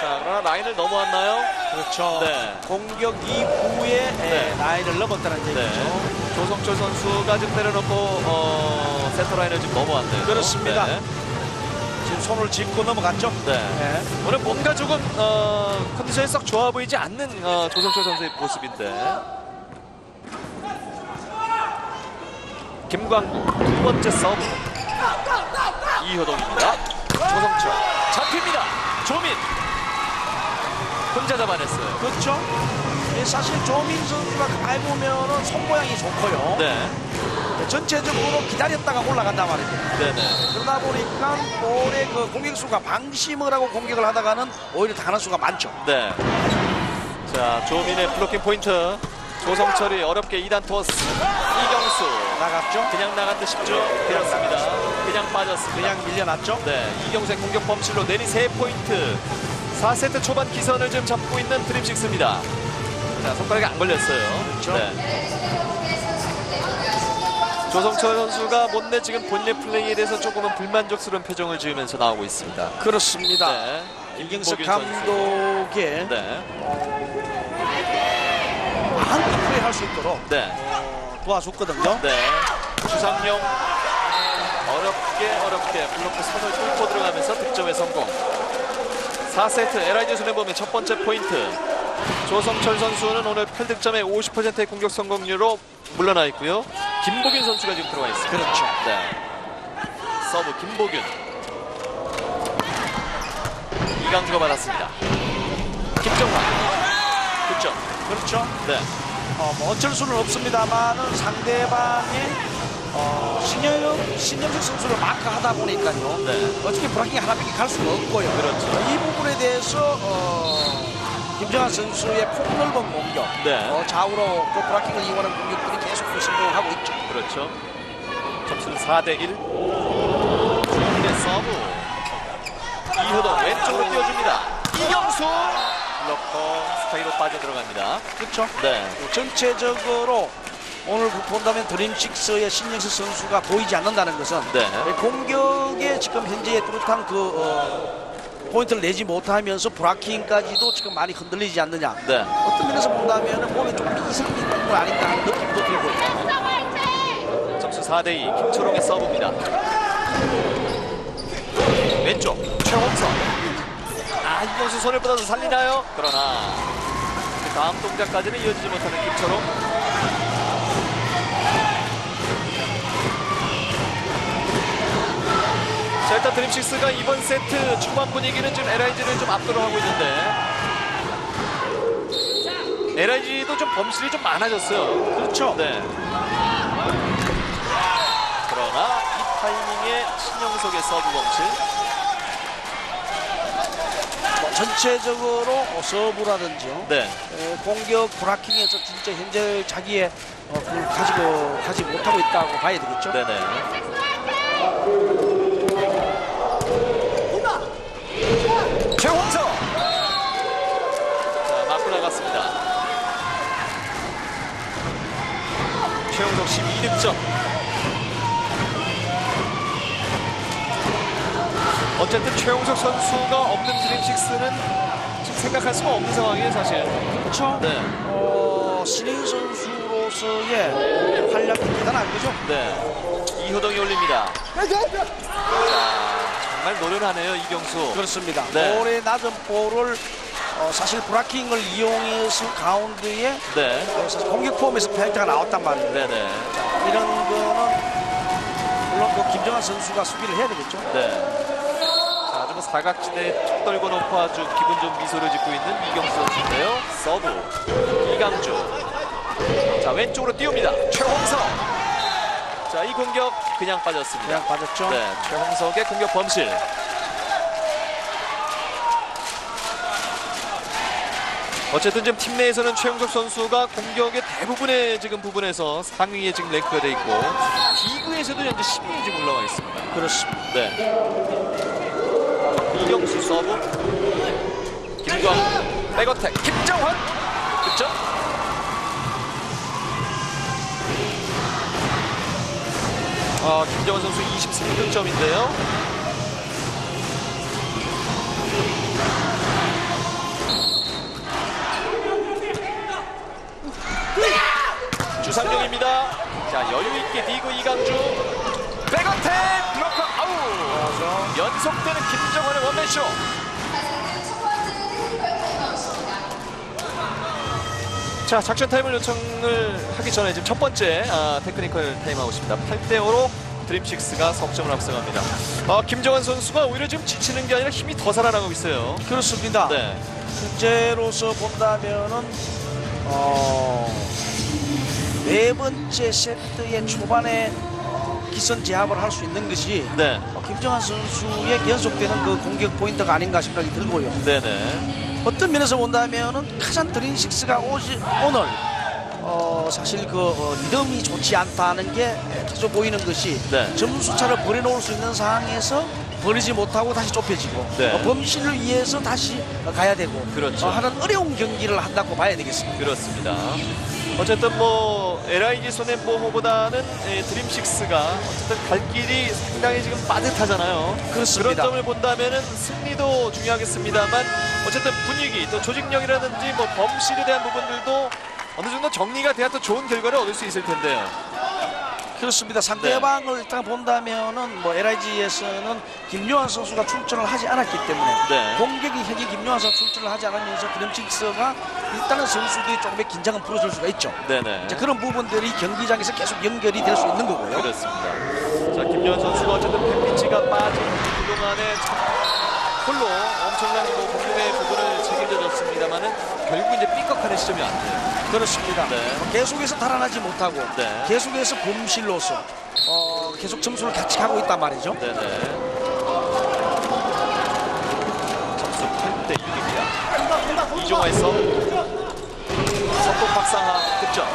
자 그러나 라인을 넘어왔나요? 그렇죠. 네. 공격 이후에 네. 에, 라인을 넘었다는 얘기죠. 네. 조성철 선수가 지금 때려놓고 어, 센터 라인을 지금 넘어왔네요. 그렇습니다. 네. 지금 손을 짚고 넘어갔죠. 네. 네. 오늘 뭔가 조금 어, 컨디션이 썩 좋아 보이지 않는 어, 조성철 선수의 모습인데 김광국 두 번째 서브 이효동입니다 조성철 잡힙니다 조민 혼자 잡아냈어요 그렇죠. 예, 사실 조민 선수가 가해 보면은 손 모양이 좋고요. 네 전체적으로 기다렸다가 올라간단 말이죠. 네네 그러다 보니까 볼의 그 공격수가 방심을 하고 공격을 하다가는 오히려 당하는 수가 많죠. 네. 자 조민의 블로킹 포인트 조성철이 어렵게 2단 토스. 이경수. 나갔죠. 그냥 나간 듯 싶죠? 그렇습니다. 그냥 빠졌습니다. 그냥 밀려났죠. 네, 이경수의 공격 범실로 내리 3포인트. 4세트 초반 기선을 지금 잡고 있는 드림식스입니다. 자 손가락이 안 걸렸어요. 그렇죠. 조성철 선수가 못내 지금 본인의 플레이에 대해서 조금은 불만족스러운 표정을 지으면서 나오고 있습니다. 그렇습니다. 네, 선수. 감독의 네, 마음껏 플레이할 수 있도록 네, 어, 도와줬거든요. 네 주상용 어렵게 어렵게 블로크 선을 뚫고 들어가면서 득점에 성공 4세트 LIG 손해보험 첫 번째 포인트 조성철 선수는 오늘 8득점에 50%의 공격 성공률로 물러나 있고요 김보균 선수가 지금 들어와 있습니다 그렇죠. 네. 서브 김보균 이강주가 받았습니다 김정환 득점 그렇죠. 네. 어, 뭐 어쩔 수는 없습니다만은 상대방의 어, 신영 신영석 선수를 마크하다 보니까요. 네. 어떻게 블로킹 하나밖에 갈 수가 없고요. 그렇죠. 이 부분에 대해서 어, 김정환 선수의 폭넓은 공격, 네. 어, 좌우로 그 블로킹을 이용하는 공격들이 계속 그 성공을 하고 있죠. 그렇죠. 점수는 4대 1. 조민의 서브. 이효동 왼쪽으로 띄워줍니다. 이경수 블로커 사이로 빠져 들어갑니다. 그렇죠. 네. 전체적으로 오늘 본다면 드림식스의 신영석 선수가 보이지 않는다는 것은 네. 공격에 지금 현재 뚜렷한 그 어, 포인트를 내지 못하면서 브라킹까지도 지금 많이 흔들리지 않느냐. 네. 어떤 면에서 본다면 몸에 좀 이상이 있는 거 아닌가 하는 느낌도 들고. 점수 4대 2. 김초롱의 서브입니다. 왼쪽 최홍석. 아 이경수 손을 뻗어서 살리나요? 그러나 그 다음 동작까지는 이어지지 못하는 김초롱. 자 일단 드림식스가 이번 세트 초반 분위기는 지금 LIG를 좀 압도를 하고 있는데 LIG도 좀 범실이 좀 많아졌어요. 그렇죠. 네. 그러나 이 타이밍에 신영석의 서브 범실. 뭐 전체적으로 어, 서브라든지요. 네. 에, 공격 블로킹에서 진짜 현재 자기의 어, 그걸 가지고 가지 못하고 있다고 봐야 되겠죠. 네네. 최홍석. 자 맞고 나갔습니다. 최홍석 12득점. 어쨌든 최홍석 선수가 없는 드림식스는 지금 생각할 수가 없는 상황이에요 사실. 그렇죠. 네. 어, 신인 선수로서의 활약이 대단한 거죠. 네. 이효동이 올립니다. 자, 정말 노련하네요, 이경수. 그렇습니다. 네. 볼의 낮은 볼을 어, 사실 블로킹을 이용해서 가운데에 네. 어, 사실 공격 폼에서 페인트가 나왔단 말이에요. 네네. 이런 거는 물론 그 김정환 선수가 수비를 해야 되겠죠. 네. 사각지대에 툭 떨궈 놓고 아주 기분 좋은 미소를 짓고 있는 이경수 선수인데요. 서브. 이강주. 자 왼쪽으로 띄웁니다. 최홍석. 자 이 공격 그냥 빠졌습니다. 그냥 빠졌죠. 네, 최홍석의 공격 범실. 어쨌든 지금 팀 내에서는 최홍석 선수가 공격의 대부분의 지금 부분에서 상위에 지금 랭크가 돼 있고 리그에서도 현재 10위에 지금 올라와 있습니다. 그렇습니다. 네. 이경수 서브. 김광 백어택 김정환 득점. 아 김정환 선수 23득점인데요. 주상용입니다. 자 여유 있게 디그 이강주 백어택 블로커 연속되는 김정환의 원맨쇼. 자 작전 타임을 요청을 하기 전에 지금 첫 번째 아, 테크니컬 타임아웃입니다. 8대 5로 드림식스가 석점을 앞서갑니다. 아, 김정환 선수가 오히려 지금 지치는 게 아니라 힘이 더 살아나고 있어요. 그렇습니다. 네, 현재로서 본다면은 어, 네 번째 세트의 초반에 기선 제압을 할 수 있는 것이 네, 어, 김정환 선수의 연속되는 그 공격 포인트가 아닌가 생각이 들고요. 네, 네, 어떤 면에서 본다면은 카잔 드림식스가 오지, 오늘 어, 사실 그 어, 리듬이 좋지 않다는 게 계속 보이는 것이 네. 점수차를 벌여놓을 수 있는 상황에서 벌이지 못하고 다시 좁혀지고 네. 어, 범실을 위해서 다시 어, 가야 되고 그렇죠. 어, 하는 어려운 경기를 한다고 봐야 되겠습니다. 그렇습니다. 어쨌든 뭐 LIG 손해보호보다는 예, 드림식스가 어쨌든 갈 길이 상당히 지금 빠듯하잖아요. 그렇습니다. 그런 점을 본다면은 승리도 중요하겠습니다만 어쨌든 분위기 또 조직력이라든지 뭐 범실에 대한 부분들도 어느 정도 정리가 돼야 또 좋은 결과를 얻을 수 있을 텐데요. 그렇습니다. 상대방을 일단 본다면은 뭐 LIG에서는 김요한 선수가 출전을 하지 않았기 때문에 네. 공격이 핵이 김요한 선수 출전을 하지 않으면서 드림식스가 일단은 선수들이 조금의 긴장은 풀어줄 수가 있죠. 네네. 이제 그런 부분들이 경기장에서 계속 연결이 될 수 있는 거고요. 그렇습니다. 자, 김현 선수가 어쨌든 팬피치가 빠진 그동안에 참 홀로 엄청난 뭐 공격의 부분을 책임져줬습니다만은 결국 이제 삐걱하는 시점이 안 돼요. 그렇습니다. 네. 계속해서 달아나지 못하고 네. 계속해서 범실로서 어, 계속 점수를 같이 가고 있단 말이죠. 네네. 점수 8대 6입니다. 이종화에서 석동 박상하 득점.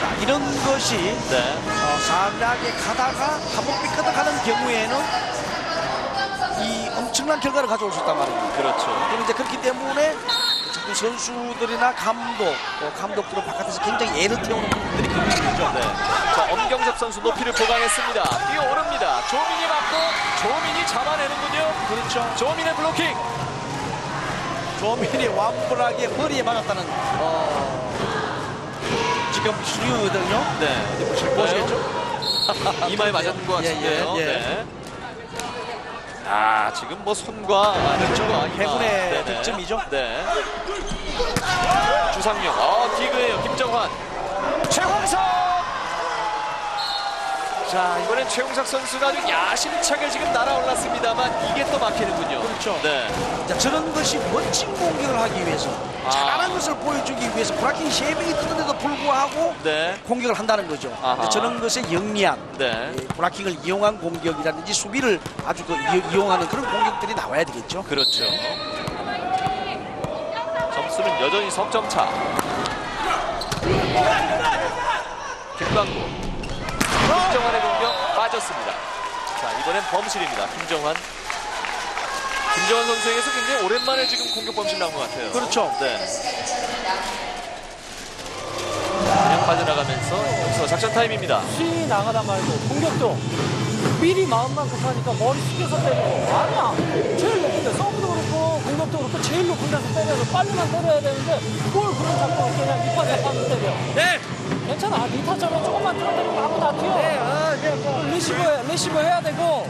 자, 이런 것이 네. 어, 상하게 가다가 한번 삐끗하는 경우에는 이 엄청난 결과를 가져올 수 있단 말입니다. 그렇죠. 그럼 이제 그렇기 때문에 자꾸 선수들이나 감독, 어, 감독들은 바깥에서 굉장히 애를 태우는 부분들이 금물이죠. 네. 자, 엄경섭 선수 높이를 보강했습니다. 뛰어오릅니다. 조민이 맞고 조민이 잡아내는군요. 그렇죠. 조민의 블로킹. 조민이 완불하게 머리에 맞았다는 어, 지금 수리거든요. 네. 보시겠죠? 이마에 맞았는 것 (laughs) 예, 같은데요. 예, 예. 네. 아, 지금 뭐 손과 왼쪽과. 행운의 네네. 득점이죠. 네. 주상용. 어, 디그예요. 김정환. 최홍석. 자, 이번엔 최홍석 선수가 아주 야심차게 지금 날아올랐습니다만 이게 또 막히는군요. 그렇죠. 네. 자, 저런 것이 멋진 공격을 하기 위해서 아. 잘하는 것을 보여주기 위해서 브라킹 세 명이 뜨는데도 불구하고 네. 공격을 한다는 거죠. 저런 것에 영리한 네. 예, 브라킹을 이용한 공격이라든지 수비를 아주 그 이- 이용하는 그런 공격들이 나와야 되겠죠. 그렇죠. 점수는 여전히 석점 차. 김광구. 김정환의 공격 빠졌습니다. 자, 이번엔 범실입니다. 김정환. 김정환 선수에게서 굉장히 오랜만에 지금 공격 범실 나온 것 같아요. 그렇죠. 네. 그냥 빠져나가면서 여기서 작전 타임입니다. 시 나가다 말고 공격도 미리 마음만 급하니까 머리 숙여서 때리고 아니야 제일 높은데 서브도 공격도 그렇고 제일 높은 데서 때려서 빨리만 때려야 되는데 뭘 그런 자꾸 그냥 밑바닥 하면 때려. 네. 괜찮아. 리타처럼 조금만 틀어대면 아무도 안 튀어. 네, 아, 리시브, 리시브 해야 되고.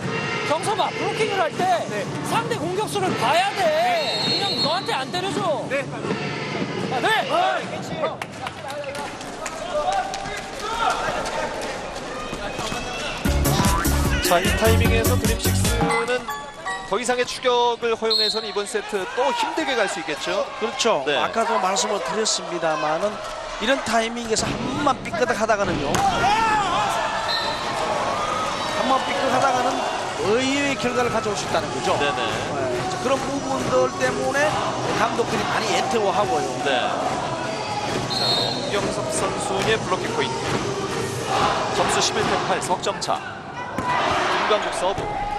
경서봐 블로킹을 할 때 상대 공격수를 봐야 돼. 그냥 너한테 안 때려줘. 네. 아, 네. 어. 자, 이 타이밍에서 드림식스는 더 이상의 추격을 허용해서는 이번 세트 또 힘들게 갈 수 있겠죠. 그렇죠. 네. 아까도 말씀을 드렸습니다만은 이런 타이밍에서 한 번만 삐끗 하다가는요. 한 번 삐끗 하다가는 의외의 결과를 가져올 수 있다는 거죠. 네네. 네, 자, 그런 부분들 때문에 감독들이 많이 애태워하고요. 네. 자, 엄경섭 선수의 블로킹 포인트. 점수 11대 8, 석점 차. 김광국 서브.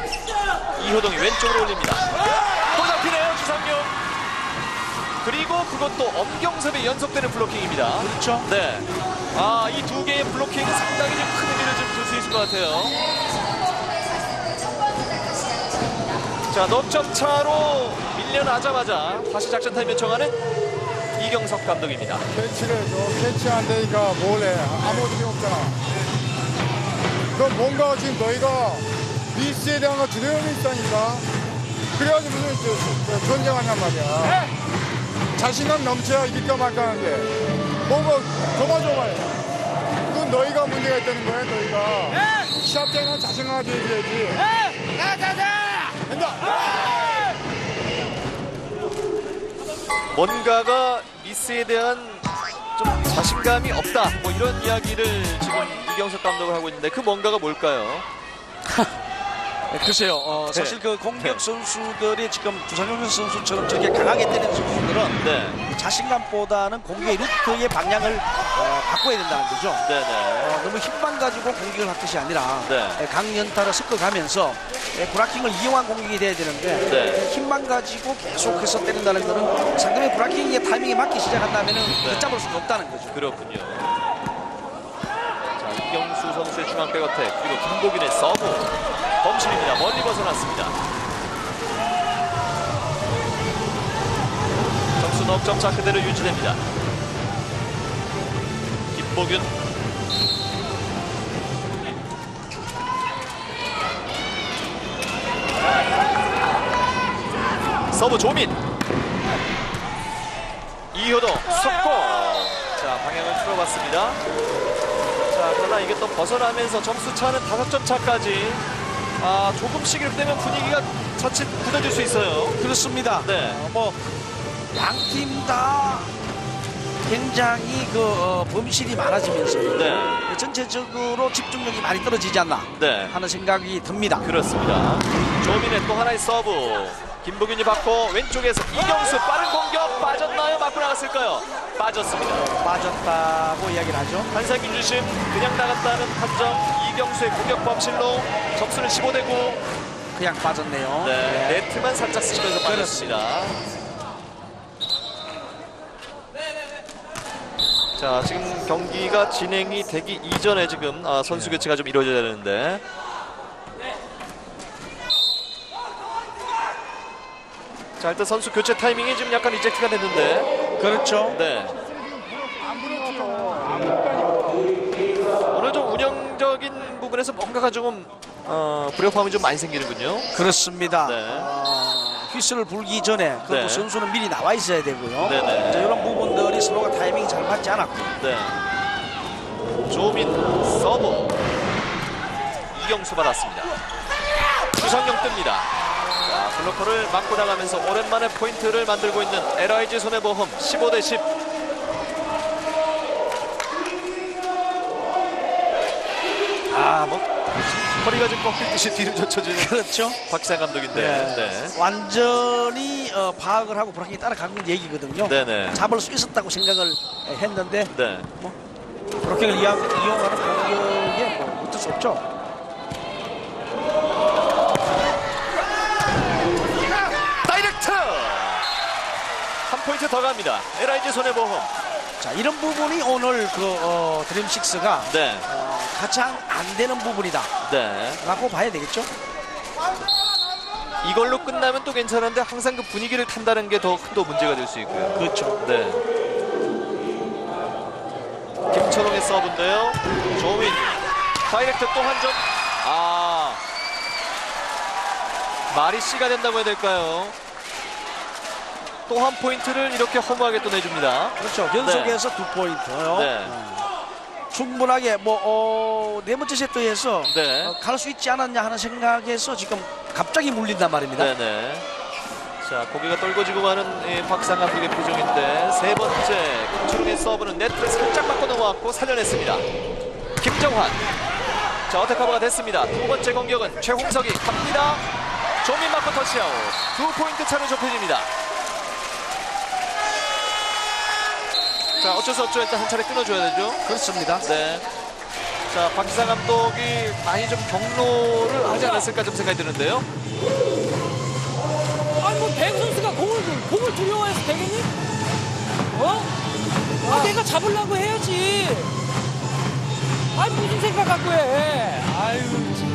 이효동이 왼쪽으로 올립니다. 또 잡히네요, 주상용. 그리고 그것도 엄경섭의 연속되는 블로킹입니다. 그렇죠. 네. 아, 이 두 개의 블로킹은 상당히 좀 큰 의미를 좀둘수 있을 것 같아요. 자, 넉점 차로 밀려나자마자 다시 작전 타임 요청하는 이경석 감독입니다. 캐치를 해줘. 캐치 안 되니까 뭘 해. 아무 소리 없잖아. 그럼 뭔가 지금 너희가 미스에 대한 거 두려움이 있다니까. 그래야지 무슨 저- 저 전쟁하냔 말이야. 자신감 넘쳐야 이길까 말까 하는데 뭔가 조마조마해. 그건 너희가 문제가 있다는 거야, 너희가. 시합 때는 자신감 가지고 얘기해야지. 된다! 뭔가가 미스에 대한 좀 자신감이 없다. 뭐 이런 이야기를 지금 이경석 감독을 하고 있는데 그 뭔가가 뭘까요? (laughs) 네, 글쎄요. 어, 사실 그 공격 선수들이 지금 주상용 선수처럼 저렇게 강하게 때리는 선수들은 네. 자신감보다는 공격의 루트의 방향을 어, 바꿔야 된다는 거죠. 네네. 어, 너무 힘만 가지고 공격을 할 것이 아니라 네. 예, 강연타를 섞어가면서 예, 브라킹을 이용한 공격이 돼야 되는데 네. 힘만 가지고 계속해서 때린다는 것은 상대의 브라킹의 타이밍에 맞기 시작한다면 네. 걷잡을 수가 없다는 거죠. 그렇군요. 자, 이경수 선수의 중앙 백어택 그리고 김보균의 서브 범실입니다. 멀리 벗어났습니다. 점수 넉점 차 그대로 유지됩니다. 김보균 서브 조민 이효동 속공 자 방향을 틀어봤습니다 자 그러나 이게 또 벗어나면서 점수 차는 다섯 점 차까지 아 조금씩 이렇게 되면 분위기가 자칫 굳어질 수 있어요 그렇습니다. 네. 어, 뭐 양 팀 다 굉장히 그 어, 범실이 많아지면서 네. 전체적으로 집중력이 많이 떨어지지 않나 네 하는 생각이 듭니다. 그렇습니다 조민의 또 하나의 서브 김보균이 받고 왼쪽에서 이경수 빠른 공격 빠졌나요 맞고 나갔을까요 빠졌습니다 빠졌다고 이야기를 하죠. 한상균 주심 그냥 나갔다는 판정 이경수의 공격 범실로 점수는 15대 9 그냥 빠졌네요. 네, 네트만 살짝 스치면서 빠졌습니다. 자, 지금 경기가 진행이 되기 이전에 지금 아, 선수 교체가 좀 이루어져야 되는데. 자, 일단 선수 교체 타이밍이 지금 약간 reject가 됐는데. 그렇죠. 네. 오늘 좀 운영적인 부분에서 뭔가가 조금 어, 불협화음이 좀 많이 생기는군요. 그렇습니다. 네. 어, 휘슬을 불기 전에 그것도 네. 선수는 미리 나와 있어야 되고요. 네네. 자, 이런 부분들이 서로가 타이밍이 잘 맞지 않았고 네. 조민 서브 이경수 받았습니다. 주성영 뜹니다. 자, 블로커를 맞고 나가면서 오랜만에 포인트를 만들고 있는 LIG 손해보험 15대 10. 아, 뭐 허리가 좀 꺾일 듯이 뒤로 젖혀주는 그렇죠. 박상 감독인데. 네. 완전히 어, 파악을 하고 브라킹이 따라가는 얘기거든요. 네네. 잡을 수 있었다고 생각을 했는데 네. 브라킹을 이용, 이용하는 공격에 뭐 어쩔 수 없죠. 다이렉트! 한 포인트 더 갑니다. LIG 손해보험. 자 이런 부분이 오늘 그 어, 드림식스가 네. 어, 가장 안 되는 부분이다 네. 라고 봐야 되겠죠. 이걸로 끝나면 또 괜찮은데 항상 그 분위기를 탄다는 게더또 문제가 될 수 있고요. 그렇죠. 네. 김철웅의 서브인데요. 조민 다이렉트 또 한 점. 아 마리 씨가 된다고 해야 될까요? 또 한 포인트를 이렇게 허무하게 또 내줍니다. 그렇죠. 연속해서 두 포인트요. 네. 충분하게 뭐 어, 네 번째 세트에서 네. 어, 갈수 있지 않았냐 하는 생각에서 지금 갑자기 물린단 말입니다. 네네. 자, 고개가 떨궈지고 가는 이 박상 감독의 표정인데 세 번째 김철웅의 서브는 네트를 살짝 맞고 넘어왔고 살려냈습니다. 김정환. 자, 어택 커버가 됐습니다. 두 번째 공격은 최홍석이 갑니다. 조민 맞고 터치아웃. 두 포인트 차로 좁혀집니다. 자, 어쩔 수 없죠. 일단 한 차례 끊어줘야 되죠. 그렇습니다. 네. 자, 박기상 감독이 많이 좀 경로를 하지 않았을까 좀 생각이 드는데요. 아니 뭐 배구 선수가 공을 공을 두려워해서 되겠니? 어? 아 내가 잡으려고 해야지. 아니 무슨 생각 갖고 해? 아유 참.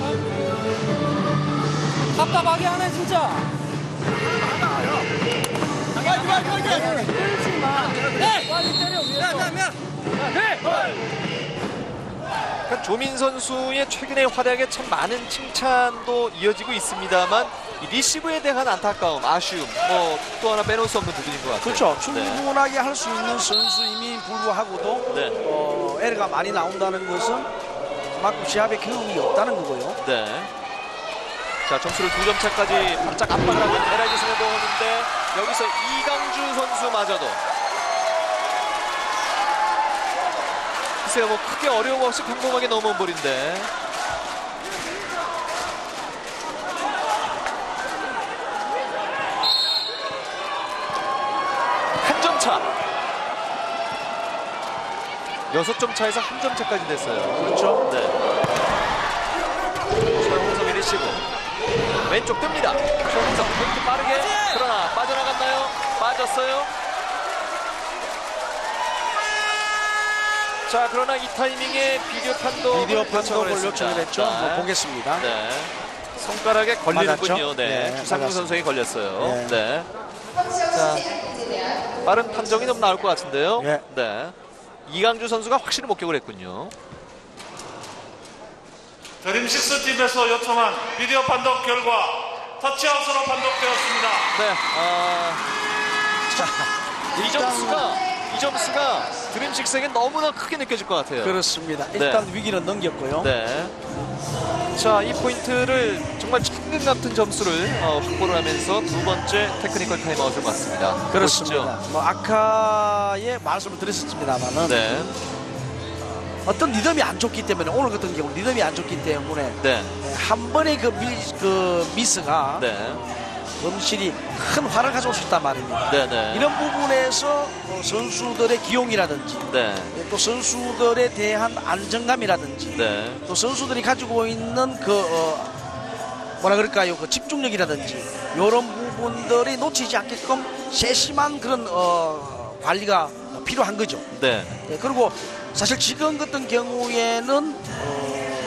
답답하게 하네 진짜. 네. 네. 그러니까 조민 선수의 최근의 활약에 참 많은 칭찬도 이어지고 있습니다만 이 리시브에 대한 안타까움, 아쉬움 뭐 또 하나 빼놓을 수 없는 부분인 것 같아요. 그렇죠. 네. 충분하게 할수 있는 선수임이 불구하고도 네. 어, 에러가 많이 나온다는 것은 그만큼 시합에 경험이 없다는 거고요. 네. 자 점수를 두 점 차까지 바짝 압박을 하고 있는 LIG 손해보험인데 여기서 이강주 선수마저도 글쎄요 뭐 크게 어려움 없이 평범하게 넘어온 볼인데 한 점 차. 여섯 점 차에서 한 점 차까지 됐어요. 그렇죠. 네. 최홍석의 리시브 왼쪽 뜹니다 최홍석 포인트 빠르게 그러나 빠져나갔나요? 빠졌어요 자 그러나 이 타이밍에 비디오 판독 비디오 판독을 요청을 했죠. 뭐 보겠습니다. 네. 손가락에 걸리는군요 맞았죠? 네, 네, 주상용. 선수에게 걸렸어요 네. 네. 자, 빠른 판정이 좀 나올 것 같은데요 네. 네. 이강주 선수가 확실히 목격을 했군요 드림식스 팀에서 요청한 비디오 판독 결과 터치아웃으로 판독되었습니다. 네, 아, (laughs) 자, 이 점수가 이 점수가 드림식스에게 너무나 크게 느껴질 것 같아요. 그렇습니다. 일단 위기는 넘겼고요. 네. 자, 이 포인트를 정말 천금 같은 점수를 어, 확보를 하면서 두 번째 테크니컬 타임아웃을 맞습니다. 그렇습니다. 보시죠. 뭐 아까에 말씀을 드렸었습니다만은 네, 어떤 리듬이 안 좋기 때문에 오늘 같은 경우 리듬이 안 좋기 때문에 네, 한 번의 그, 미, 그 미스가 네, 엄실히 큰 화를 가져올 수 있단 말입니다. 네, 네, 이런 부분에서 어, 선수들의 기용이라든지 네, 또 선수들에 대한 안정감이라든지 네, 또 선수들이 가지고 있는 그 어, 뭐라 그럴까요? 그 집중력이라든지 이런 부분들이 놓치지 않게끔 세심한 그런 어, 관리가 필요한 거죠. 네, 예, 그리고 사실 지금 같은 경우에는 어,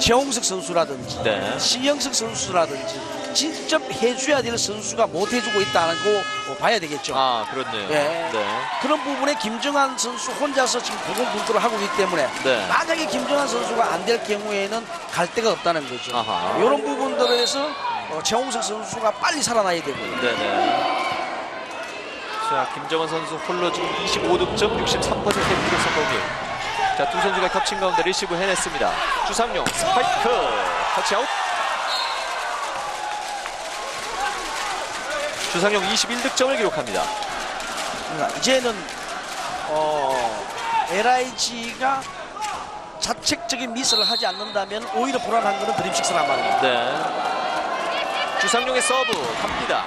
최홍석 선수라든지 네. 신영석 선수라든지 직접 해줘야 될 선수가 못 해주고 있다는 거 어, 봐야 되겠죠. 아, 그렇네요. 예. 네, 그런 부분에 김정환 선수 혼자서 지금 고군분투를 하고 있기 때문에 네. 만약에 김정환 선수가 안 될 경우에는 갈 데가 없다는 거죠. 아하. 이런 부분들에서 어, 최홍석 선수가 빨리 살아나야 되고요. 네네. 자, 김정환 선수 홀로 지금 25득점, 63%의 공격 성공률. 자, 두 선수가 겹친 가운데 리시브 해냈습니다. 주상용 스파이크 터치아웃. 주상용 21득점을 기록합니다. 그러니까 이제는 어, LIG가 자책적인 미스를 하지 않는다면 오히려 불안한 것은 드림식스란 말입니다. 네. 주상용의 서브 갑니다.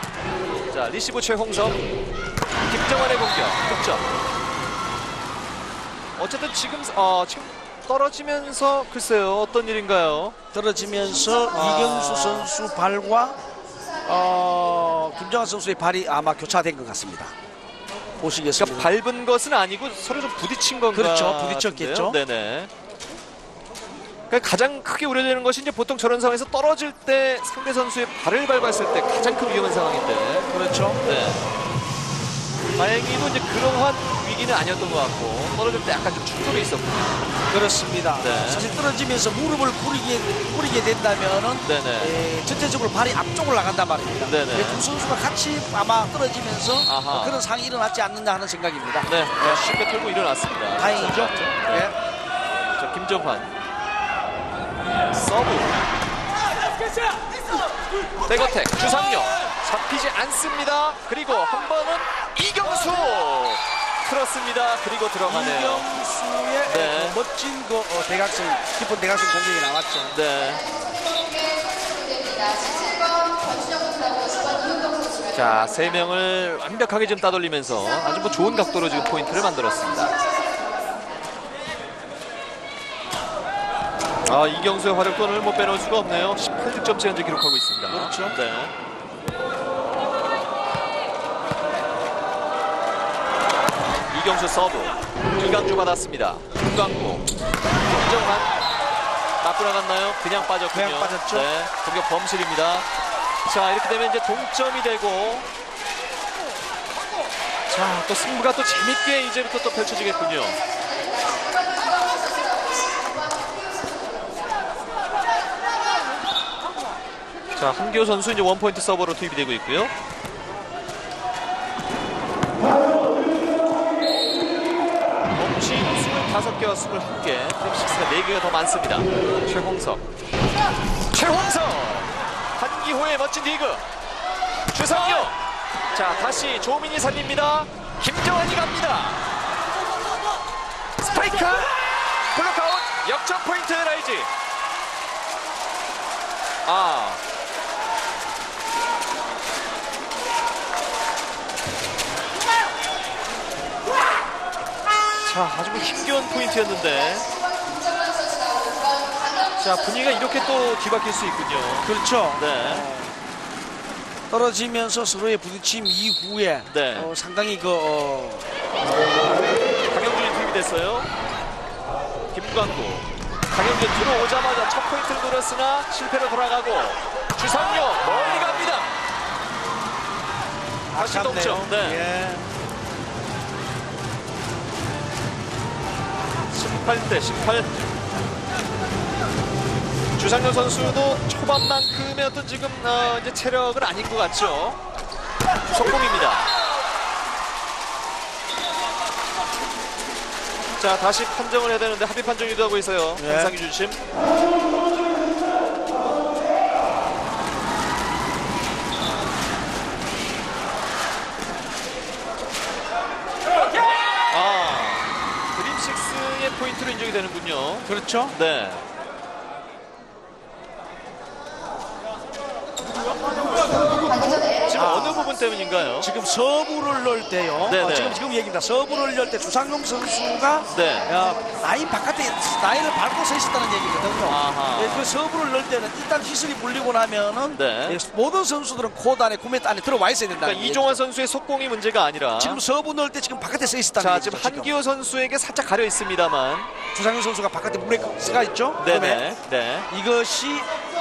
자, 리시브 최홍석. 김정환의 공격 득점. 어쨌든 지금 어, 지금 떨어지면서 글쎄요 어떤 일인가요? 떨어지면서 아. 이경수 선수 발과 어, 김정환 선수의 발이 아마 교차된 것 같습니다. 보시겠습니다. 그러니까 밟은 것은 아니고 서로 좀 부딪힌 건가? 그렇죠, 부딪혔겠죠. 같은데요? 네네. 그러니까 가장 크게 우려되는 것이 이제 보통 저런 상황에서 떨어질 때 상대 선수의 발을 밟았을 때 가장 큰 위험한 상황인데. 그렇죠. 네. 다행히도 이제 그러한 위기는 아니었던 것 같고 떨어질 때 약간 좀 충돌이 있었군요. 그렇습니다. 네. 사실 떨어지면서 무릎을 꿇게, 꿇게 된다면은 네네. 에, 전체적으로 발이 앞쪽으로 나간단 말입니다. 네네. 예, 두 선수가 같이 아마 떨어지면서 아하. 어, 그런 상황이 일어났지 않느냐 하는 생각입니다. 네, 네, 쉽게 털고 일어났습니다. 다행이죠. 네. 네. 자, 김정환. 서브. 백어택 주상용 잡히지 않습니다. 그리고 한 번은 이경수 틀었습니다. 그리고 들어가네요. 이경수의 네. 그 멋진 그 어, 대각선 깊은 대각선 공격이 나왔죠. 네. 됩니다. 17번 권준형 선수하고 20번 이효동 선수가 자, 세 명을 완벽하게 좀 따돌리면서 아주 뭐 좋은 각도로 지금 포인트를 만들었습니다. 아, 이경수의 화력권을 못 빼놓을 수가 없네요. 18득점째 현재 기록하고 있습니다. 그렇죠. 네. 이경수 서브. 이강주 받았습니다. 김광국. 김정환. 맞고 나갔나요? 그냥 빠졌군요. 그냥 빠졌죠. 네. 공격 범실입니다. 자, 이렇게 되면 이제 동점이 되고 자, 또 승부가 또 재밌게 이제부터 또 펼쳐지겠군요. 자, 한기호 선수 이제 원포인트 서버로 투입이 되고 있고요. 범실 25개와 21개, 프랩식스가 4개가 더 많습니다. 최홍석. 최홍석! 한기호의 멋진 디그. 주상용. 자, 다시 조민이 살립니다. 김정환이 갑니다. 스파이크! 블록아웃! 역전 포인트 LIG. 아. 자, 아주 뭐 힘겨운 포인트였는데. 자, 분위기가 이렇게 또 뒤바뀔 수 있군요. 그렇죠. 네. 떨어지면서 서로의 부딪힘 이후에 네. 어, 상당히 그 어, 강영준이 투입이 됐어요. 김광구. 강영준 들어오자마자 첫 포인트를 노렸으나 실패로 돌아가고 주상용 멀리 갑니다. 다시. 동점. 네. 예. 18대 18. 주상용 선수도 초반만큼의 어떤 지금 어, 이제 체력은 아닌 것 같죠. 속공입니다. 자 다시 판정을 해야 되는데 합의 판정 유도하고 있어요. 네. 현상이 주심. 아 드림식스의 포 인정이 되는군요. 그렇죠. 네. 지금 어느 부분 때문인가요? 지금 서브를 넣을 때요. 네네. 어, 지금 지금 얘기입니다. 서브를 넣을 때 주상용 선수가 네. 어, 라인 바깥에 라인을 밟고 서 있었다는 얘기거든요. 예, 그 서브를 넣을 때는 일단 휘슬이 불리고 나면은 네. 예, 모든 선수들은 코트 안에 9m 안에 들어와 있어야 된다. 그러니까 이종화 선수의 속공이 문제가 아니라 지금 서브 넣을 때 지금 바깥에 서 있었다는 자 얘기죠. 지금 한기호 선수에게 살짝 가려 있습니다만 주상용 선수가 바깥에 브레이크가 있죠. 네네 그러면 네 이것이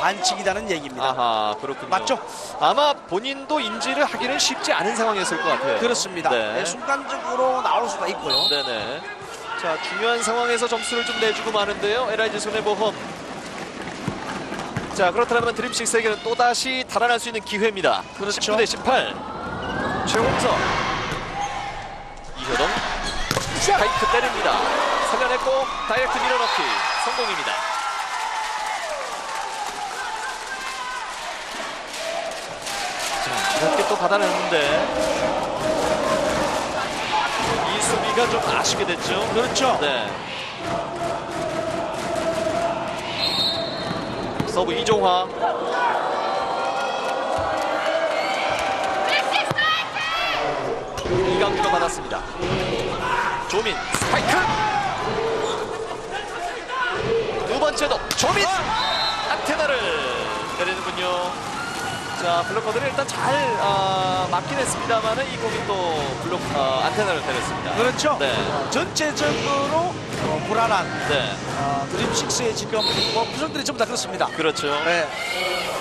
반칙이라는 얘기입니다. 아하 그렇군요 맞죠? 아마 본인도 인지를 하기는 쉽지 않은 상황이었을 것 같아요 그렇습니다. 네. 예, 순간적으로 나올 수가 있고요. 네네 자 중요한 상황에서 점수를 좀 내주고 마는데요 LIG 손해보험 자 그렇다면 드림식스에게는 또다시 달아날 수 있는 기회입니다 그렇죠. 19 대 18 최홍석 이효동 스파이크 때립니다 살려냈고 다이렉트 밀어넣기 성공입니다 자 이렇게 또 받아냈는데 이 수비가 좀 아쉽게 됐죠 그렇죠. 네. 서브 이종화. 이강주가 받았습니다. 조민 스파이크. 두 번째도 조민 안테나를 때리는군요. 자 블로커들이 일단 잘 아, 맞긴 했습니다만은 이 공이 또 블록 아, 안테나를 때렸습니다. 그렇죠. 네. 전체적으로 어, 불안한 네, 어, 드림식스의 지금 뭐 구성들이 전부 다 그렇습니다. 그렇죠. 네.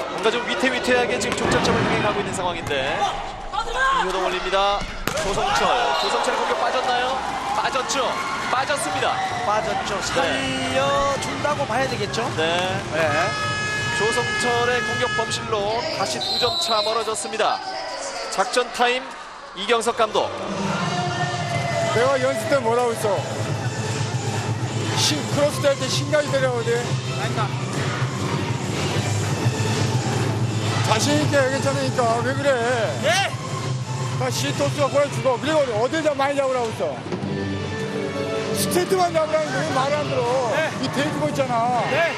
뭔가 좀 위태위태하게 지금 종점점을 향해 가고 있는 상황인데 이효동 올립니다. 조성철, 조성철의 공격 빠졌나요? 빠졌죠. 빠졌습니다. 빠졌죠. 살려준다고 봐야 되겠죠. 네, 네. 조성철의 공격 범실로 다시 두 점 차 멀어졌습니다. 작전 타임 이경석 감독. 내가 연습 때 뭐라고 했어? 신, 크로스 될때 신까지 때려야 돼. 자신 있게 얘기했잖아니까 왜 그래? 예. 나 시토스가 보여 죽어. 그리고 어딜 다 많이 잡으라고 했어. 스테이트만 잡으라고 왜 말을 안 들어? 네. 이 대주고 있잖아. 네.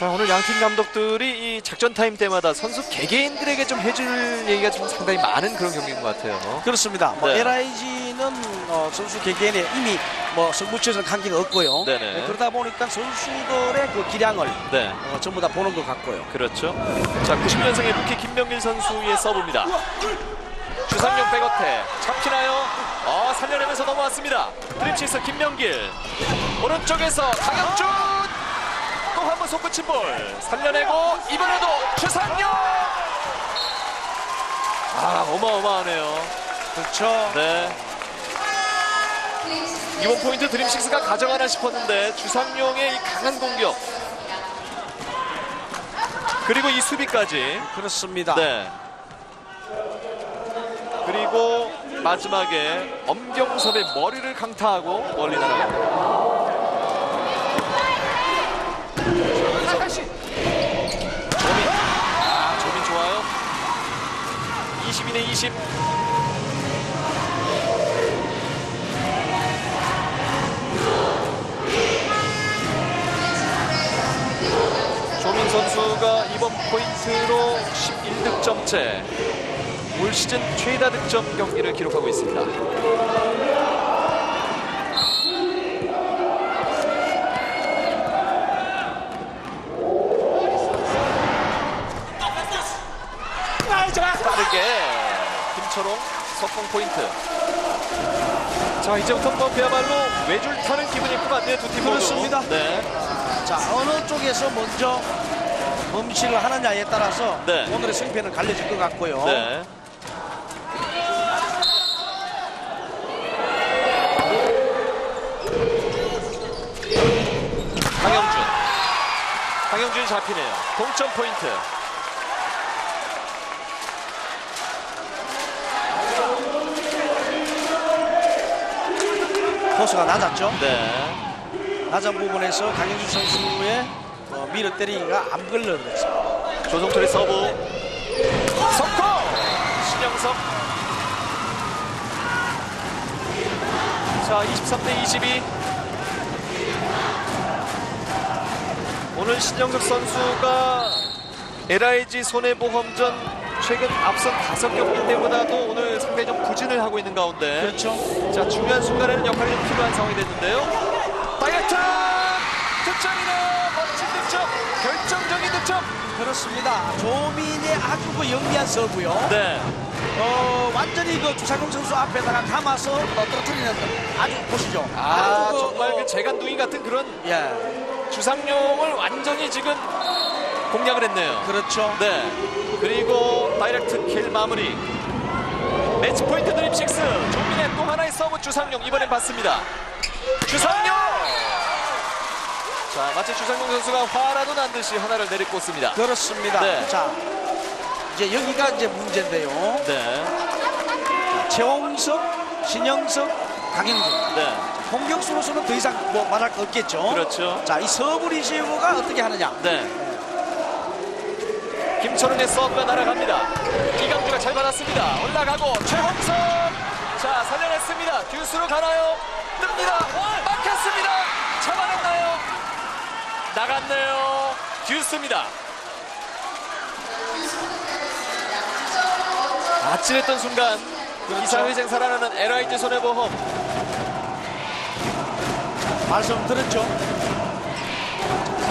자 오늘 양팀 감독들이 이 작전 타임 때마다 선수 개개인들에게 좀 해줄 얘기가 좀 상당히 많은 그런 경기인 것 같아요. 그렇습니다. 뭐 네. LIG는 어, 선수 개개인에 이미 뭐 승부처에서 관계가 없고요. 네, 그러다 보니까 선수들의 그 기량을 네. 어, 전부 다 보는 것 같고요. 그렇죠. 자, 90년생의 루키 김명길 선수의 서브입니다. 주상용 백어택 잡히나요? 어, 살려내면서 넘어왔습니다. 드림식스 김명길 오른쪽에서 강영준 또 한 번 손붙인 볼 살려내고 이번에도 주상용 아 어마어마하네요. 그렇죠. 네. 이번 포인트 드림식스가 가져가나 싶었는데 주상용의 이 강한 공격 그리고 이 수비까지 그렇습니다. 네. 그리고 마지막에 엄경섭의 머리를 강타하고 멀리 날아갑니다. 조민. 아, 조민 좋아요. 22대 20. 조민 선수가 이번 포인트로 11득점째 올 시즌 최다 득점 경기를 기록하고 있습니다. 빠르게 김철홍 석공 포인트. 자 이제부터 뭐 그야말로 외줄 타는 기분이 있구만 네두팀 모두. 그렇습니다. 네. 자 어느 쪽에서 먼저 범실을 하느냐에 따라서 네. 오늘의 승패는 갈려질 것 같고요. 네. 강영준. 강영준이 잡히네요. 동점 포인트. 코스가 낮았죠. 네. 낮은 부분에서 강현주 선수의 어, 밀어 때리기가 안 걸려들었어요. 조성철의 서브. 석호! 신영석. 자, 23대 22. 오늘 신영석 선수가 LIG 손해보험전 최근 앞선 다섯 경기 때보다도 오늘 상당히 좀 부진을 하고 있는 가운데 그렇죠. 자 중요한 순간에는 역할이 좀 필요한 상황이 됐는데요. 다이어트 득점이네요. 멋진 득점, 결정적인 득점. 그렇습니다. 조민의 아주 그 영리한 서브요. 네, 어, 완전히 그 주상용 선수 앞에다가 감아서 어, 떨어뜨리는 아주 보시죠. 아 아주 그, 정말 어, 그 재간둥이 같은 그런 예, 주상용을 완전히 지금 공략을 했네요. 그렇죠. 네, 그리고 다이렉트 킬 마무리. 매치 포인트 드림식스 조민의 또 하나의 서브 주상용 이번엔 받습니다. 주상용. 자 마치 주상용 선수가 화라도 난 듯이 하나를 내리꽂습니다. 그렇습니다. 네. 자, 이제 여기가 이제 문제인데요. 네, 최홍석, 신영석, 강영준. 네, 공격수로서는 더 이상 뭐 말할 거 없겠죠. 그렇죠. 자, 이 서브 리시브가 어떻게 하느냐. 네. 김철웅의 서브가 날아갑니다. 이강주가 잘 받았습니다. 올라가고 최홍석. 자 살려냈습니다. 듀스로 가나요? 뜹니다. 막혔습니다. 잡아냈나요? 나갔네요. 듀스입니다. 아찔했던 순간 이사회생 살아나는 LIG 손해보험 말씀 들었죠?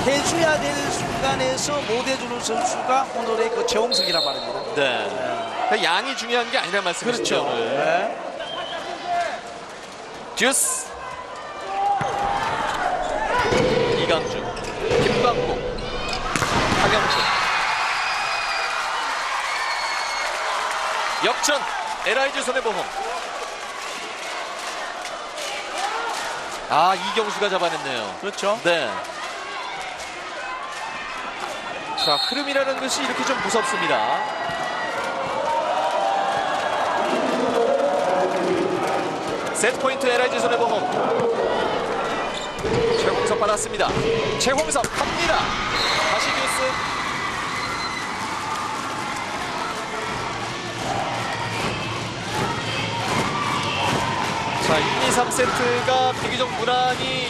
해줘야 될 순간에서 못 해주는 선수가 오늘의 그 최홍석이란 말입니다. 네. 그러니까 양이 중요한 게 아니란 말씀이시죠 그렇죠. 오늘. 네. 듀스 이강주 김광국 박영준 역전 LIG 손해보험 아 이경수가 잡아냈네요 그렇죠. 네. 자 흐름이라는 것이 이렇게 좀 무섭습니다 세트 포인트 LIG 손해보험. 최홍석 받았습니다. 최홍석 갑니다. 다시 뉴스. 자, 1, 2, 3세트가 비교적 무난히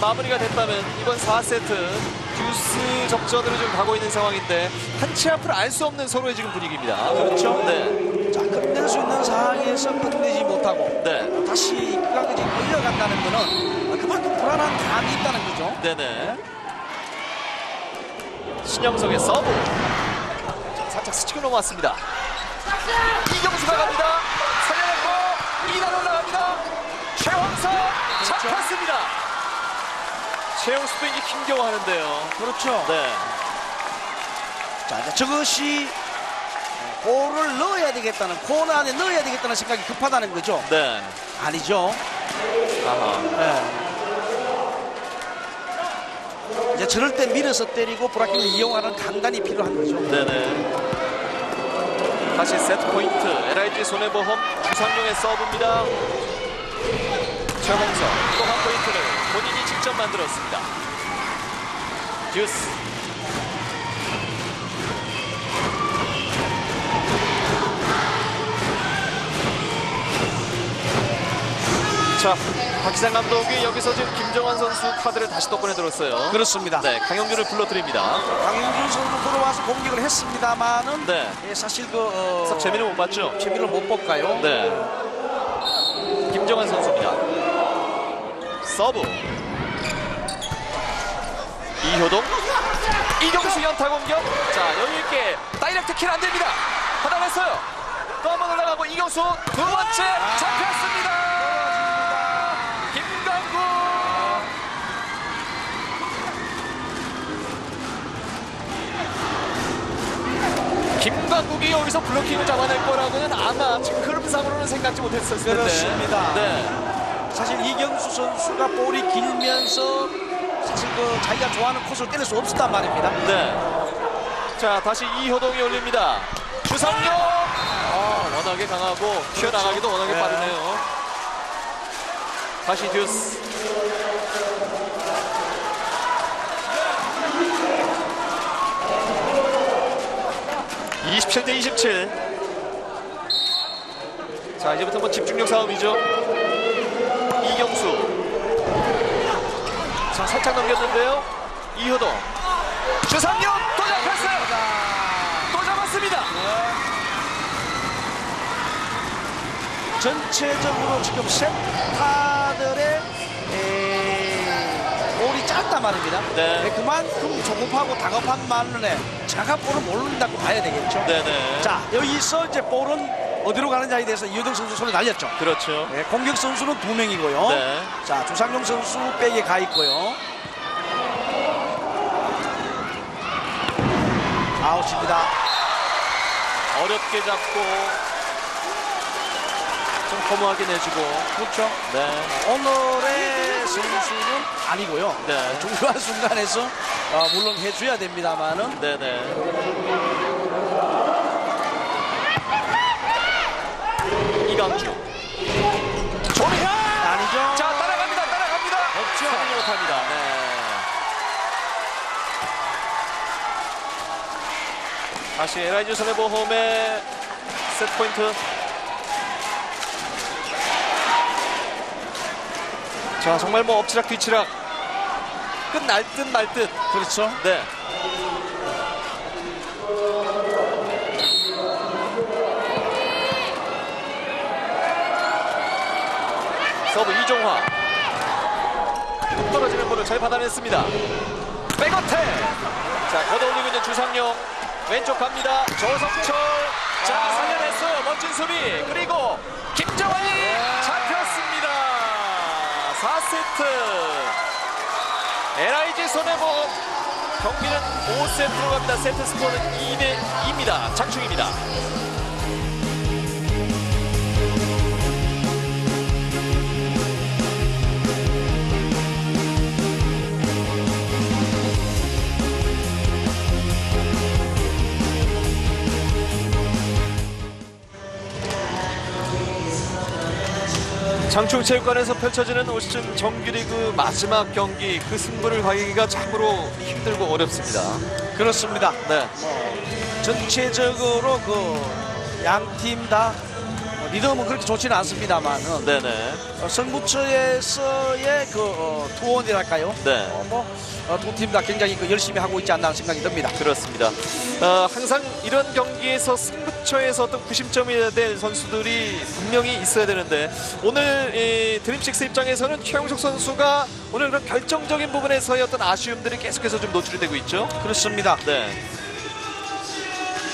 마무리가 됐다면 이번 4세트 듀스 접전으로 지금 가고 있는 상황인데 한 치 앞을 알 수 없는 서로의 지금 분위기입니다. 그렇죠. 네. 자, 끝낼 수 있는 상황에서 끝내지 못하고 네. 다시 끝까지 끌려간다는 거는 그만큼 불안한 감이 있다는 거죠. 네네. 신영석의 서브. 자, 살짝 스치고 넘어왔습니다. 이경수가 갑니다. 살려냈고 2단 올라갑니다. 최원석 잡혔습니다. 최영수도 이제 힘겨워하는데요. 그렇죠. 네. 자, 이제 저것이 골을 넣어야 되겠다는 코너 안에 넣어야 되겠다는 생각이 급하다는 거죠. 네. 아니죠. 아하. 네. 이제 저럴 때 밀어서 때리고 브라킹을 이용하는 강단이 필요한 거죠. 네네. 다시 세트 포인트. LIG 손해보험 주상용의 서브입니다. 최홍석 또한 포인트를 본인이 직접 만들었습니다. 듀스. 자, 박기상 감독이 여기서 지금 김정환 선수 카드를 다시 또 꺼내들었어요. 그렇습니다. 네, 강영준을 불러드립니다. 강영준 선수 들어와서 공격을 했습니다만은 네. 예, 사실 그 어, 썩 재미는 못 봤죠? 재미를 못 볼까요? 네. 김정환 선수입니다. 서브. 이효동. 이경수 연타 공격. 자, 여유있게 다이렉트 킬 안 됩니다. 받아냈어요. 또 한 번 올라가고 이경수 두 번째 잡혔습니다. 김광국. 김광국이 여기서 블로킹을 잡아낼 거라고는 아마 지금 흐름상으로는 생각지 못했었을 텐데. 그렇습니다. 네. 사실 이경수 선수가 볼이 길면서 사실 그 자기가 좋아하는 코스를 때릴 수 없었단 말입니다. 네. 자, 다시 이효동이 올립니다. 주상용! 아, 워낙에 강하고 튀어나가기도 워낙에 네. 빠르네요. 다시 듀스. (27 대 27) 자 이제부터 뭐 집중력 싸움이죠 이경수. 자 살짝 넘겼는데요. 이효동. 주상용 또 잡혔어요 또 잡았습니다. 전체적으로 지금 세타들의 에, 볼이 짧단 말입니다. 네. 그만큼 조급하고 다급한 만에 장갑 볼을 모른다고 봐야 되겠죠. 네네. 자 여기서 이제 볼은 어디로 가느냐에 대해서 이효동 선수 손에 날렸죠. 그렇죠 네, 공격 선수는 두 명이고요. 네. 자 주상용 선수 백에 가 있고요. 아웃입니다. 어렵게 잡고 좀 허무하게 내주고 그렇죠. 네 오늘의 선수는 아니고요. 네. 중요한 순간에서 어, 물론 해줘야 됩니다만은 네네 이강주 조미현 아니죠. 자 따라갑니다 따라갑니다 없죠. 살지 못합니다 네. 다시 LIG 손해보험의 세트 포인트 자 정말 뭐 엎치락 뒤치락 끝날 듯 말 듯 그렇죠. 네. 서브 이종화. 뚝 떨어지는 볼을 잘 받아냈습니다. 백어택. 자, 걷어올리고 있는 주상용. 왼쪽 갑니다. 조성철. 자, 살려냈어요. 멋진 수비. 그리고 김정환이 잡혔습니다. 4세트. LIG 손해보험 경기는 5세트로 갑니다. 세트 스코어는 2대 2입니다. 장충입니다. 장충체육관에서 펼쳐지는 올 시즌 정규리그 마지막 경기 그 승부를 가기가 참으로 힘들고 어렵습니다. 그렇습니다. 네. 전체적으로 그 양 팀다 리듬은 그렇게 좋지는 않습니다만은 네네. 어, 승부처에서의 그 어, 투혼이랄까요? 네. 어, 뭐두 팀 다 굉장히 그 열심히 하고 있지 않나 생각이 듭니다. 그렇습니다. 어, 항상 이런 경기에서 승부처에서 어떤 구심점이 될 선수들이 분명히 있어야 되는데 오늘 이 드림식스 입장에서는 최영석 선수가 오늘 그런 결정적인 부분에서의 어떤 아쉬움들이 계속해서 좀 노출이 되고 있죠. 그렇습니다. 네.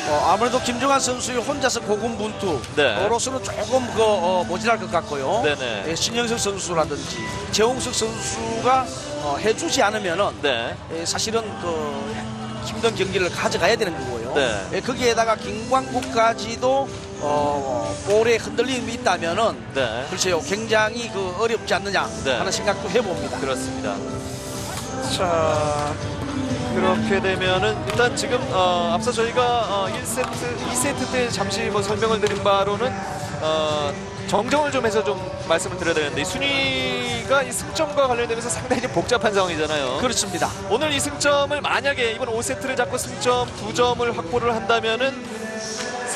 어, 아무래도 김종환 선수의 혼자서 고군분투 네. 으로서는 조금 그 어, 모자랄 것 같고요. 네네. 예, 신영석 선수라든지 재홍석 선수가 어, 해주지 않으면은 네. 예, 사실은 그 힘든 경기를 가져가야 되는 거고요. 네. 예, 거기에다가 김광국까지도 어, 볼에 흔들림이 있다면은 네. 글쎄요 굉장히 그 어렵지 않느냐 네. 하는 생각도 해봅니다. 그렇습니다. 자, 그렇게 되면은 일단 지금 어, 앞서 저희가 어, 1세트, 2세트 때 잠시 뭐 설명을 드린 바로는 어, 정정을 좀 해서 좀 말씀을 드려야 되는데 이 순위가 이 승점과 관련되면서 상당히 좀 복잡한 상황이잖아요. 그렇습니다. 오늘 이 승점을 만약에 이번 5세트를 잡고 승점 2점을 확보를 한다면은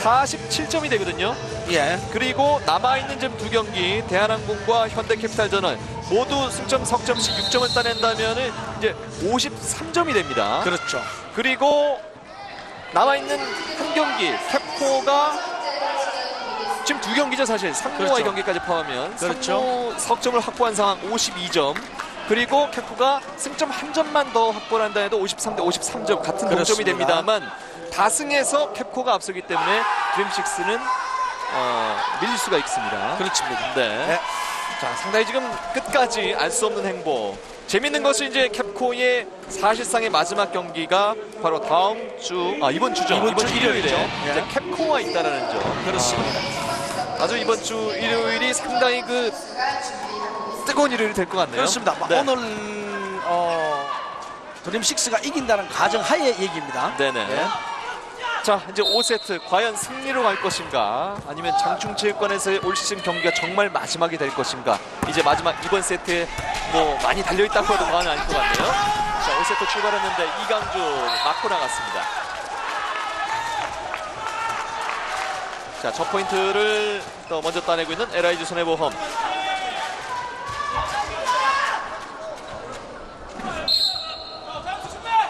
47점이 되거든요. 예. 그리고 남아있는 지금 두 경기 대한항공과 현대캐피탈전을 모두 승점 석점씩 6점을 따낸다면 이제 53점이 됩니다. 그렇죠. 그리고 남아있는 한 경기 캡코가 지금 두 경기죠 사실 상무와의 그렇죠. 경기까지 포함하면 그렇죠. 상무 석점을 확보한 상황 52점 그리고 캡코가 승점 한 점만 더 확보를 한다 해도 53대 53점 같은 동점이 그렇습니다. 됩니다만 다승에서 캡코가 앞서기 때문에 드림식스는 어, 밀릴 수가 있습니다. 그렇습니다. 네. 네. 자, 상당히 지금 끝까지 알 수 없는 행보. 재밌는 것은 이제 캡코의 사실상의 마지막 경기가 바로 다음 주, 아 이번 주죠. 이번 주 일요일에. 이제 예. 캡코와 있다라는 점. 그렇습니다. 아, 아주 이번 주 일요일이 상당히 그 뜨거운 일요일이 될 것 같네요. 그렇습니다. 뭐 네. 오늘 어, 드림식스가 이긴다는 가정 하에 얘기입니다. 네네. 네. 자 이제 5세트 과연 승리로 갈 것인가? 아니면 장충체육관에서의 올 시즌 경기가 정말 마지막이 될 것인가? 이제 마지막 이번 세트에 뭐 많이 달려있다고 해도 과언은 아닐 것 같네요. 자 5세트 출발했는데 이강주 맞고 나갔습니다. 자첫 포인트를 또 먼저 따내고 있는 LIG 손해보험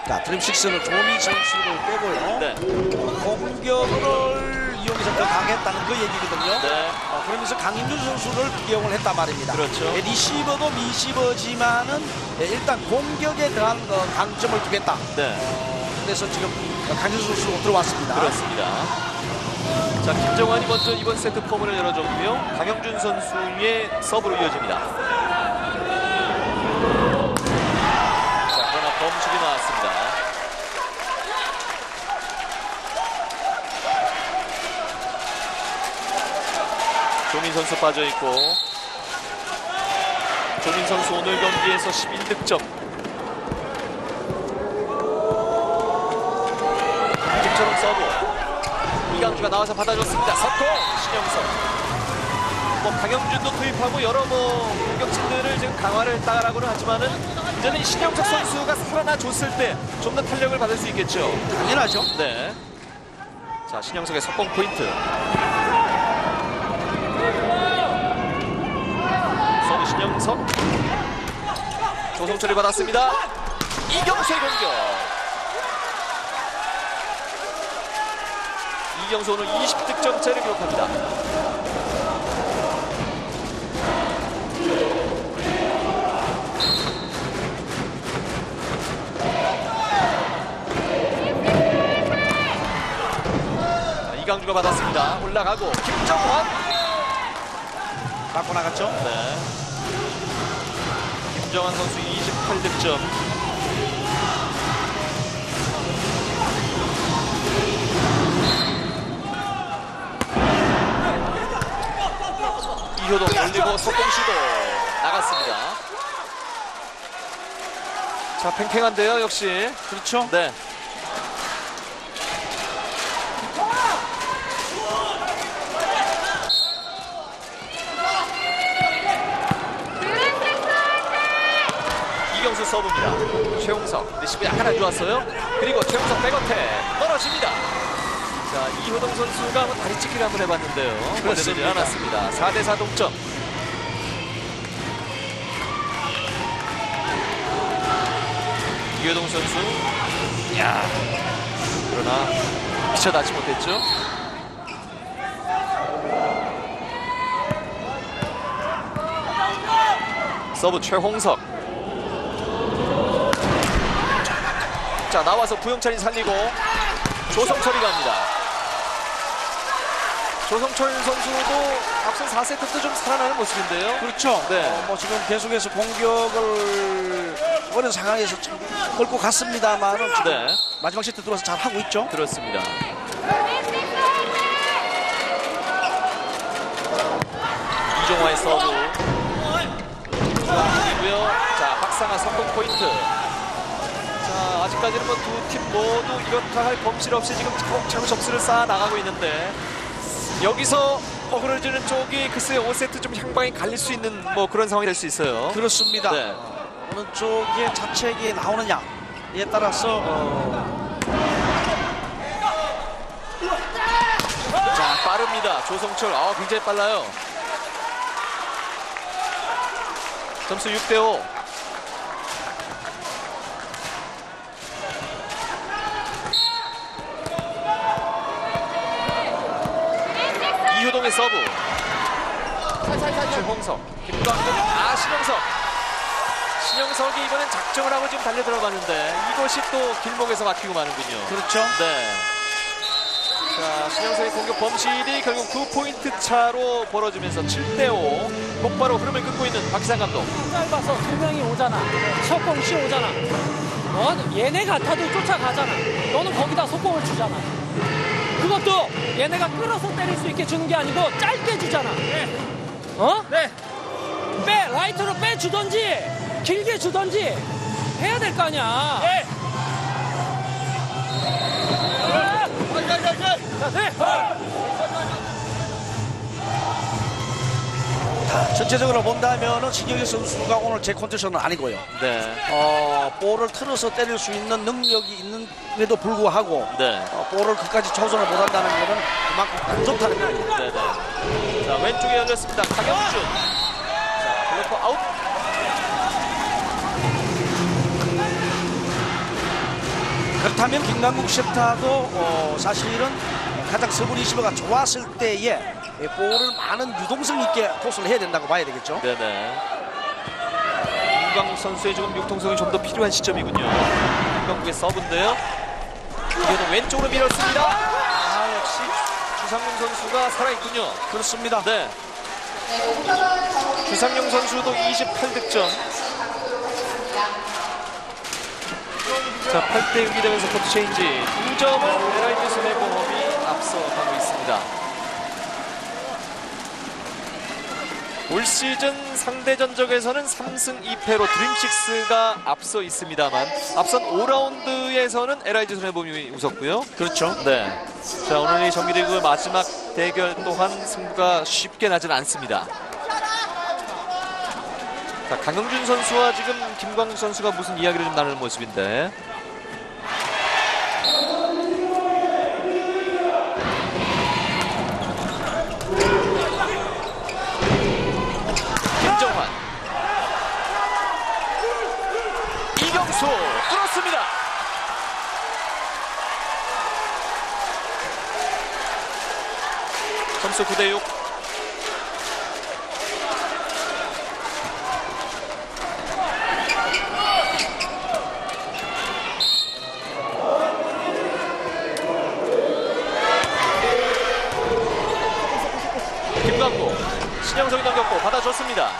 자, 드림식스는 조미 선수를 빼고요. 네, 공격을 이용해서 더 강했다는 그 얘기거든요. 네. 어, 그러면서 강인준 선수를 기용을 했단 말입니다. 그렇죠. 예, 리시버도 미시버지만은 예, 일단 공격에 대한 어, 강점을 두겠다. 네. 그래서 지금 강인준 선수로 들어왔습니다. 그렇습니다. 자, 김정환이 먼저 이번 세트 폼을 열어줬고요. 강영준 선수의 서브로 이어집니다. 자, 그러나 범실이 나왔습니다. 조민 선수 빠져있고 조민 선수 오늘 경기에서 11득점 지금처럼 서브 이강주가 나와서 받아줬습니다. 속공 신영석. 뭐 강영준도 투입하고 여러 뭐 공격진들을 지금 강화를 했다라고는 하지만은 이제는 이 신영석 선수가 살아나 줬을 때 좀 더 탄력을 받을 수 있겠죠. 당연하죠. 네. 자 신영석의 석공 포인트. 신영석. 조성철이 받았습니다. 이경수의 공격. 이경수 오늘 20득점째를 기록합니다. 자, 이강주가 받았습니다. 올라가고 김정환. 갖고 나갔죠. 네. 김정환 선수 28득점. 이효동 올리고 속공 시도 나갔습니다. 자 팽팽한데요 역시. 그렇죠. 네. 서브입니다. 최홍석 리시브 약간 안 좋았어요. 그리고 최홍석 백어택 떨어집니다. 자 이효동 선수가 한번 다리 찢기를 한번 해봤는데요. 그렇습니다. 않았습니다. 4대4 동점. 이효동 선수. 야 그러나 미처 닿지 못했죠. 서브 최홍석. 자 나와서 부용찬이 살리고 조성철이 갑니다. 조성철 선수도 앞선 4세트 때좀 살아나는 모습인데요. 그렇죠. 네. 어, 뭐 지금 계속해서 공격을 어려운 상황에서 갔습니다만은 지금 네 마지막 세트 들어와서 잘 하고 있죠. 그렇습니다. 이종화의 서브. 중앙이고요. 자 박상하 성공 포인트. 자 아직까지는 뭐 두 팀 모두 이렇다 할 범실 없이 지금 차곡차곡 점수를 쌓아 나가고 있는데 여기서 어그러지는 쪽이 글쎄 5세트 좀 향방이 갈릴 수 있는 뭐 그런 상황이 될 수 있어요. 그렇습니다. 네. 어느 쪽에 자책이 나오느냐에 따라서 어, 자 빠릅니다 조성철 아 굉장히 빨라요 점수 6대 5 이효동의 서브 최홍석 김광국 아 신영석 신영석이 이번엔 작정을 하고 지금 달려 들어봤는데 이것이 또 길목에서 막히고 마는군요 그렇죠. 네. 자, 신영석의 공격 범실이 결국 9포인트 차로 벌어지면서 7대5 곧바로 흐름을 끊고 있는 박희상 감독. 짧아서 두 명이 오잖아. 속공이 오잖아. 어? 얘네 같아도 쫓아가잖아. 너는 거기다 속공을 주잖아. 그것도 얘네가 끌어서 때릴 수 있게 주는 게 아니고 짧게 주잖아. 어? 네. 빼 라이트로 빼 주던지 길게 주던지 해야 될 거 아니야. 네. 네. 전체적으로 본다면은 신경희 선수가 오늘 제 컨디션은 아니고요. 네. 어, 볼을 틀어서 때릴 수 있는 능력이 있는데도 불구하고 네. 어, 볼을 끝까지 조선을 못한다는 것은 그만큼 안 좋다는 거예요. 네 네. 자, 왼쪽에 열렸습니다. 강영준. 자, 블로커 아웃. 그렇다면 김광국 세터도 어, 사실은 가장 서브 리시브가 좋았을 때에 이 볼을 많은 유동성 있게 토스를 해야 된다고 봐야 되겠죠. 네네. 김광국 선수의 지금 융통성이 좀 더 필요한 시점이군요. 김광국의 서브인데요. 이번에도 왼쪽으로 밀었습니다. 아, 역시 주상용 선수가 살아있군요. 그렇습니다. 네. 주상용 선수도 28득점. 자, 8대 6이 되면서 코트 체인지. 2점은 LIG 손해보험이 앞서가고 있습니다. 올 시즌 상대 전적에서는 3승 2패로 드림식스가 앞서 있습니다만 앞선 5라운드에서는 LIG 손해보험이 웃었고요. 그렇죠. 네. 자, 오늘 이 정규리그 마지막 대결 또한 승부가 쉽게 나진 않습니다. 자, 강영준 선수와 지금 김광국 선수가 무슨 이야기를 좀 나누는 모습인데. 김정환. 이경수 뚫었습니다. 점수 9대 6. 김광구 신영석이 넘겼고 받아줬습니다.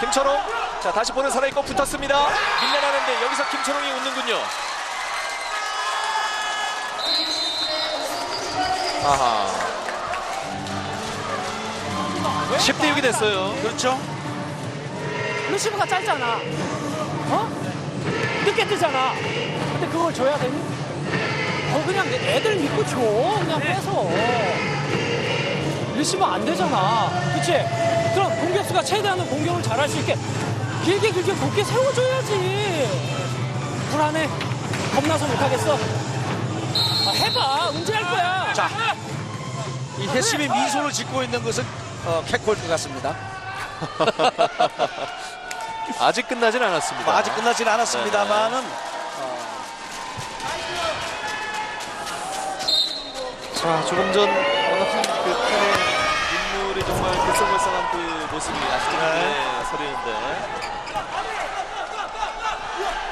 김철홍 자 다시 볼을 살아있고 붙었습니다. 밀려나는데 여기서 김철홍이 웃는군요. 아하 10대 6이 됐어요. 그렇죠. 루시브가 짧잖아. 어? 늦게 뜨잖아. 근데 그걸 줘야 되니? 어, 그냥 애들 믿고 줘. 그냥 빼서. 리시브 안 되잖아. 그치? 그럼 공격수가 최대한의 공격을 잘할 수 있게 길게 길게 곱게 세워줘야지. 불안해. 겁나서 못하겠어. 아, 해봐. 언제 할 거야? 자, 이 혜심이 미소를 짓고 있는 것은 어, 캣콜 것 같습니다. (laughs) 아직 끝나진 않았습니다. 뭐 아직 끝나지는 않았습니다만은 자, 조금 전 어느 한그 팬의 눈물이 정말 글썽글썽한 그 모습이 아직도 눈에 서리는데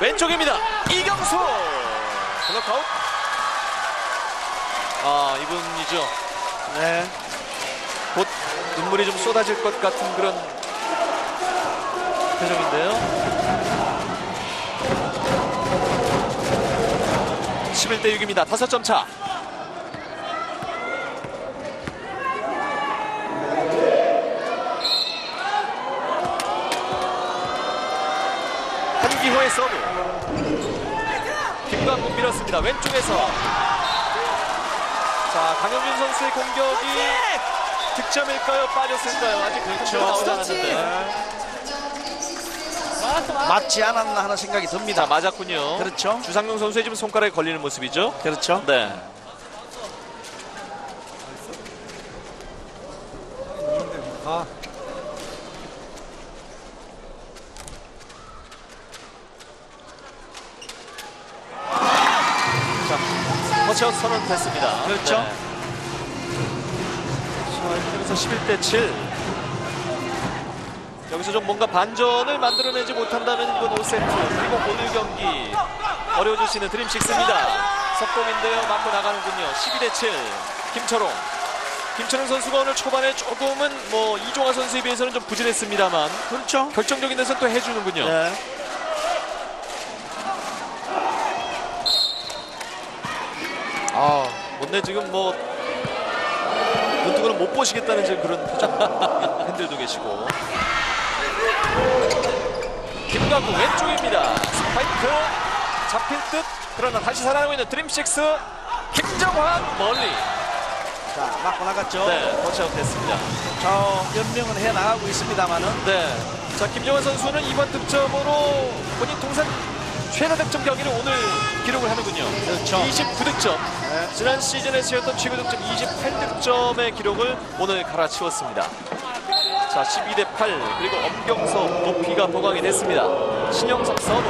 왼쪽입니다. 이경수 블록아웃. 아, 이분이죠. 네. 곧 눈물이 좀 쏟아질 것 같은 그런 표정인데요. 11대 6입니다. 5점 차. 한기호의 서브. 김광국 밀었습니다. 왼쪽에서. 자, 강영준 선수의 공격이 득점일까요? 빠졌을까요? 아직 그렇죠. 나오지 않았는데. 맞지 않았나 하는 생각이 듭니다. 자, 맞았군요. 그렇죠. 주상용 선수의 지금 손가락에 걸리는 모습이죠. 그렇죠. 네. 아, 터치아웃 선언 됐습니다. 그렇죠. 네. 해서 11대 7. 여기서 좀 뭔가 반전을 만들어내지 못한다면 이번 5세트 그리고 오늘 경기 어려워질 수 있는 드림식스입니다. 석공인데요. 맞고 나가는군요. 12대 7. 김철홍. 김철홍 선수가 오늘 초반에 조금은 뭐 이종화 선수에 비해서는 좀 부진했습니다만 그렇죠. 결정적인 데서 또 해주는군요. 네. 아, 못내 지금 뭐 눈뜨고는 못 보시겠다는 지금 그런 표정. (laughs) 팬들도 계시고. 김광국 왼쪽입니다. 스파이크. 잡힐 듯. 그러나 다시 살아나고 있는 드림식스. 김정환 멀리. 자, 맞고 나갔죠. 네 터치아웃 됐습니다. 자, 연명은 해 나가고 있습니다만은. 네. 자 김정환 선수는 이번 득점으로 본인 통산 최다 득점 경기를 오늘 기록을 하는군요 그렇죠. 29득점 네. 지난 시즌에 세웠던 최고 득점 28득점의 기록을 오늘 갈아치웠습니다. 자, 12 대 8 그리고 엄경석 높이가 보강이 됐습니다. 신영석 서브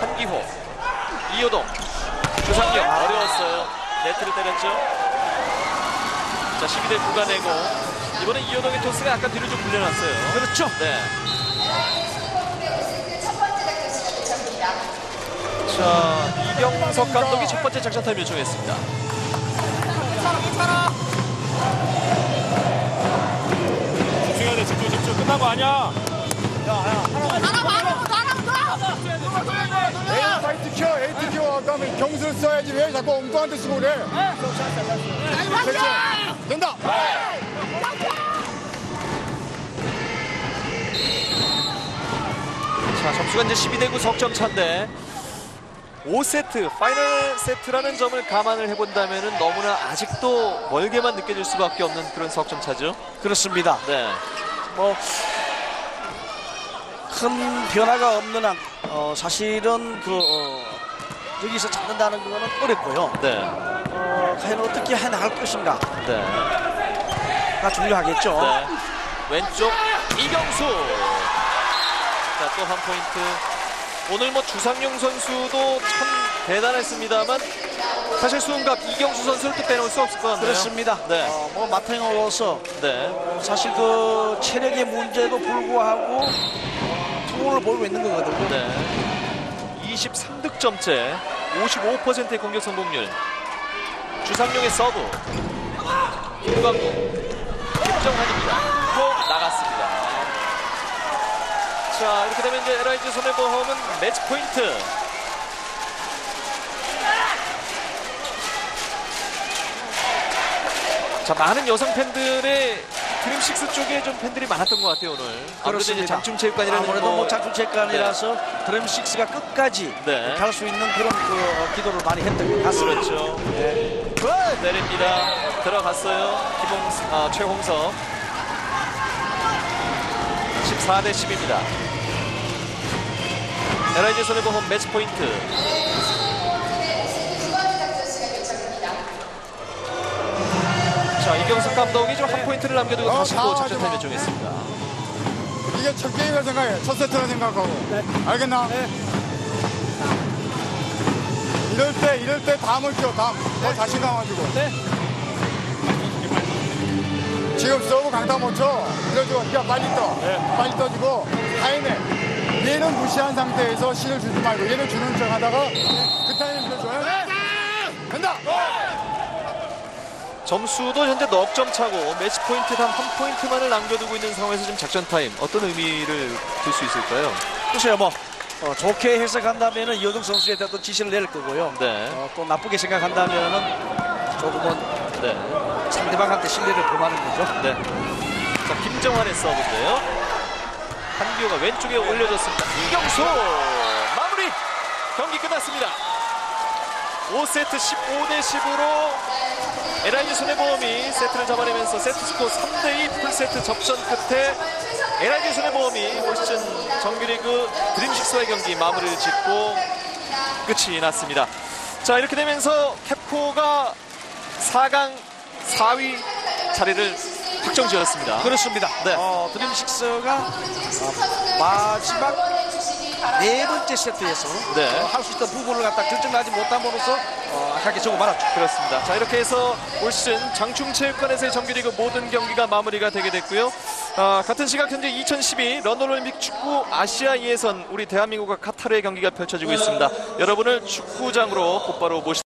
한기호 이호동 주상용 어려웠어요. 네트를 때렸죠. 자, 12 대 9가 되고 이번에 이호동의 토스가 약간 뒤로 좀 물려놨어요. 그렇죠. 네. 첫 번째 작전 시간 요청입니다. 자, 이경석 감독이 첫 번째 작전 타임 요청했습니다. 집중해야 돼 집중 집중 끝난 거 아니야. 에이 파이트 켜 에이트 켜. 그러면 경수를 써야지. 왜 자꾸 엉뚱한 데 쓰고 그래 됐죠? 된다. 자, 점수가 이제 12대 9 석점 차인데 5세트 파이널 세트라는 점을 감안을 해본다면 너무나 아직도 멀게만 느껴질 수밖에 없는 그런 석점 차죠. 그렇습니다. 네, 뭐 큰 변화가 없는 한 어, 사실은 그 어, 여기서 잡는다는 거는 어렵고요. 네, 어, 과연 어떻게 해 나갈 것인가가 네, 중요하겠죠. 네. 왼쪽 이경수. 자, 또 한 포인트. 오늘 뭐 주상용 선수도 참 대단했습니다만 사실 수은갑 이경수 선수를 또 빼놓을 수 없을 것 같네요. 그렇습니다. 네. 어, 뭐 맏형으로서 네. 사실 그 체력의 문제도 불구하고 투혼을 보이고 있는 거거든요. 네. 23득점째 55%의 공격 성공률 주상용의 서브 김광국 나갔습니다 자 이렇게 되면 이제 LIG 손해보험은 매치 포인트 자 많은 여성 팬들의 드림식스 쪽에 좀 팬들이 많았던 것 같아요 오늘 아무래도 이제 그렇습니다. 장충체육관이라는 아무래도 뭐- 뭐 장충체육관이라서 드림식스가 끝까지 네. 갈 수 있는 그런 그 어, 기도를 많이 했던 것 같습니다. 그렇죠. Good! 내립니다. 들어갔어요. 김홍, 아, 최홍석. 14대 10입니다. LIG 손해보험 매치 포인트. 자, 이경석 감독이 좀 한 포인트를 남겨두고 어, 다시 또 당황하지 작전 타임 마. 요청했습니다. 이게 첫 게임이라 생각해. 첫 세트라 생각하고. 알겠나? 이럴 때, 이럴 때 담을 켜, 담. 더 자신감 가지고. 지금 서브 강타 못 쳐. 이래가지고, 야, 빨리 떠. 빨리 떠주고, 타임에. 얘는 무시한 상태에서 신을 주지 말고, 얘는 주는 척 하다가, 그 타임에 밀어줘요. 된다! 점수도 현재 넉 점 차고 매치 포인트 단 한 포인트만을 남겨두고 있는 상황에서 지금 작전 타임 어떤 의미를 둘수 있을까요? 글쎄요, 뭐 어, 좋게 해석한다면은 이호동 선수에 대한 또 지시를 내릴 거고요. 네, 어, 또 나쁘게 생각한다면은 조금은 네, 상대방한테 실례를 범하는 거죠. 네. 자, 김정환의 서브인데요. 한기호가 왼쪽에 올려줬습니다. 이경수 마무리 경기 끝났습니다. 5세트 15대 10으로 LIG 손해보험이 세트를 잡아내면서 세트 스코어 3대2 풀세트 접전 끝에 LIG 손해보험이 올 시즌 정규리그 드림식스와의 경기 마무리를 짓고 끝이 났습니다. 자 이렇게 되면서 캡코가 4강 4위 자리를 확정 지었습니다. 그렇습니다. 네. 어, 드림식스가 어, 마지막 네 번째 세트에서 네. 할수 있던 부분을 갖다 결정하지 못함으로써 어, 아깝게 적어 말았죠. 그렇습니다. 자 이렇게 해서 올 시즌 장충체육관에서의 정규리그 모든 경기가 마무리가 되게 됐고요. 아, 같은 시각 현재 2012 런던 올림픽 축구 아시아 예선 우리 대한민국과 카타르의 경기가 펼쳐지고 있습니다. 여러분을 축구장으로 곧바로 모시.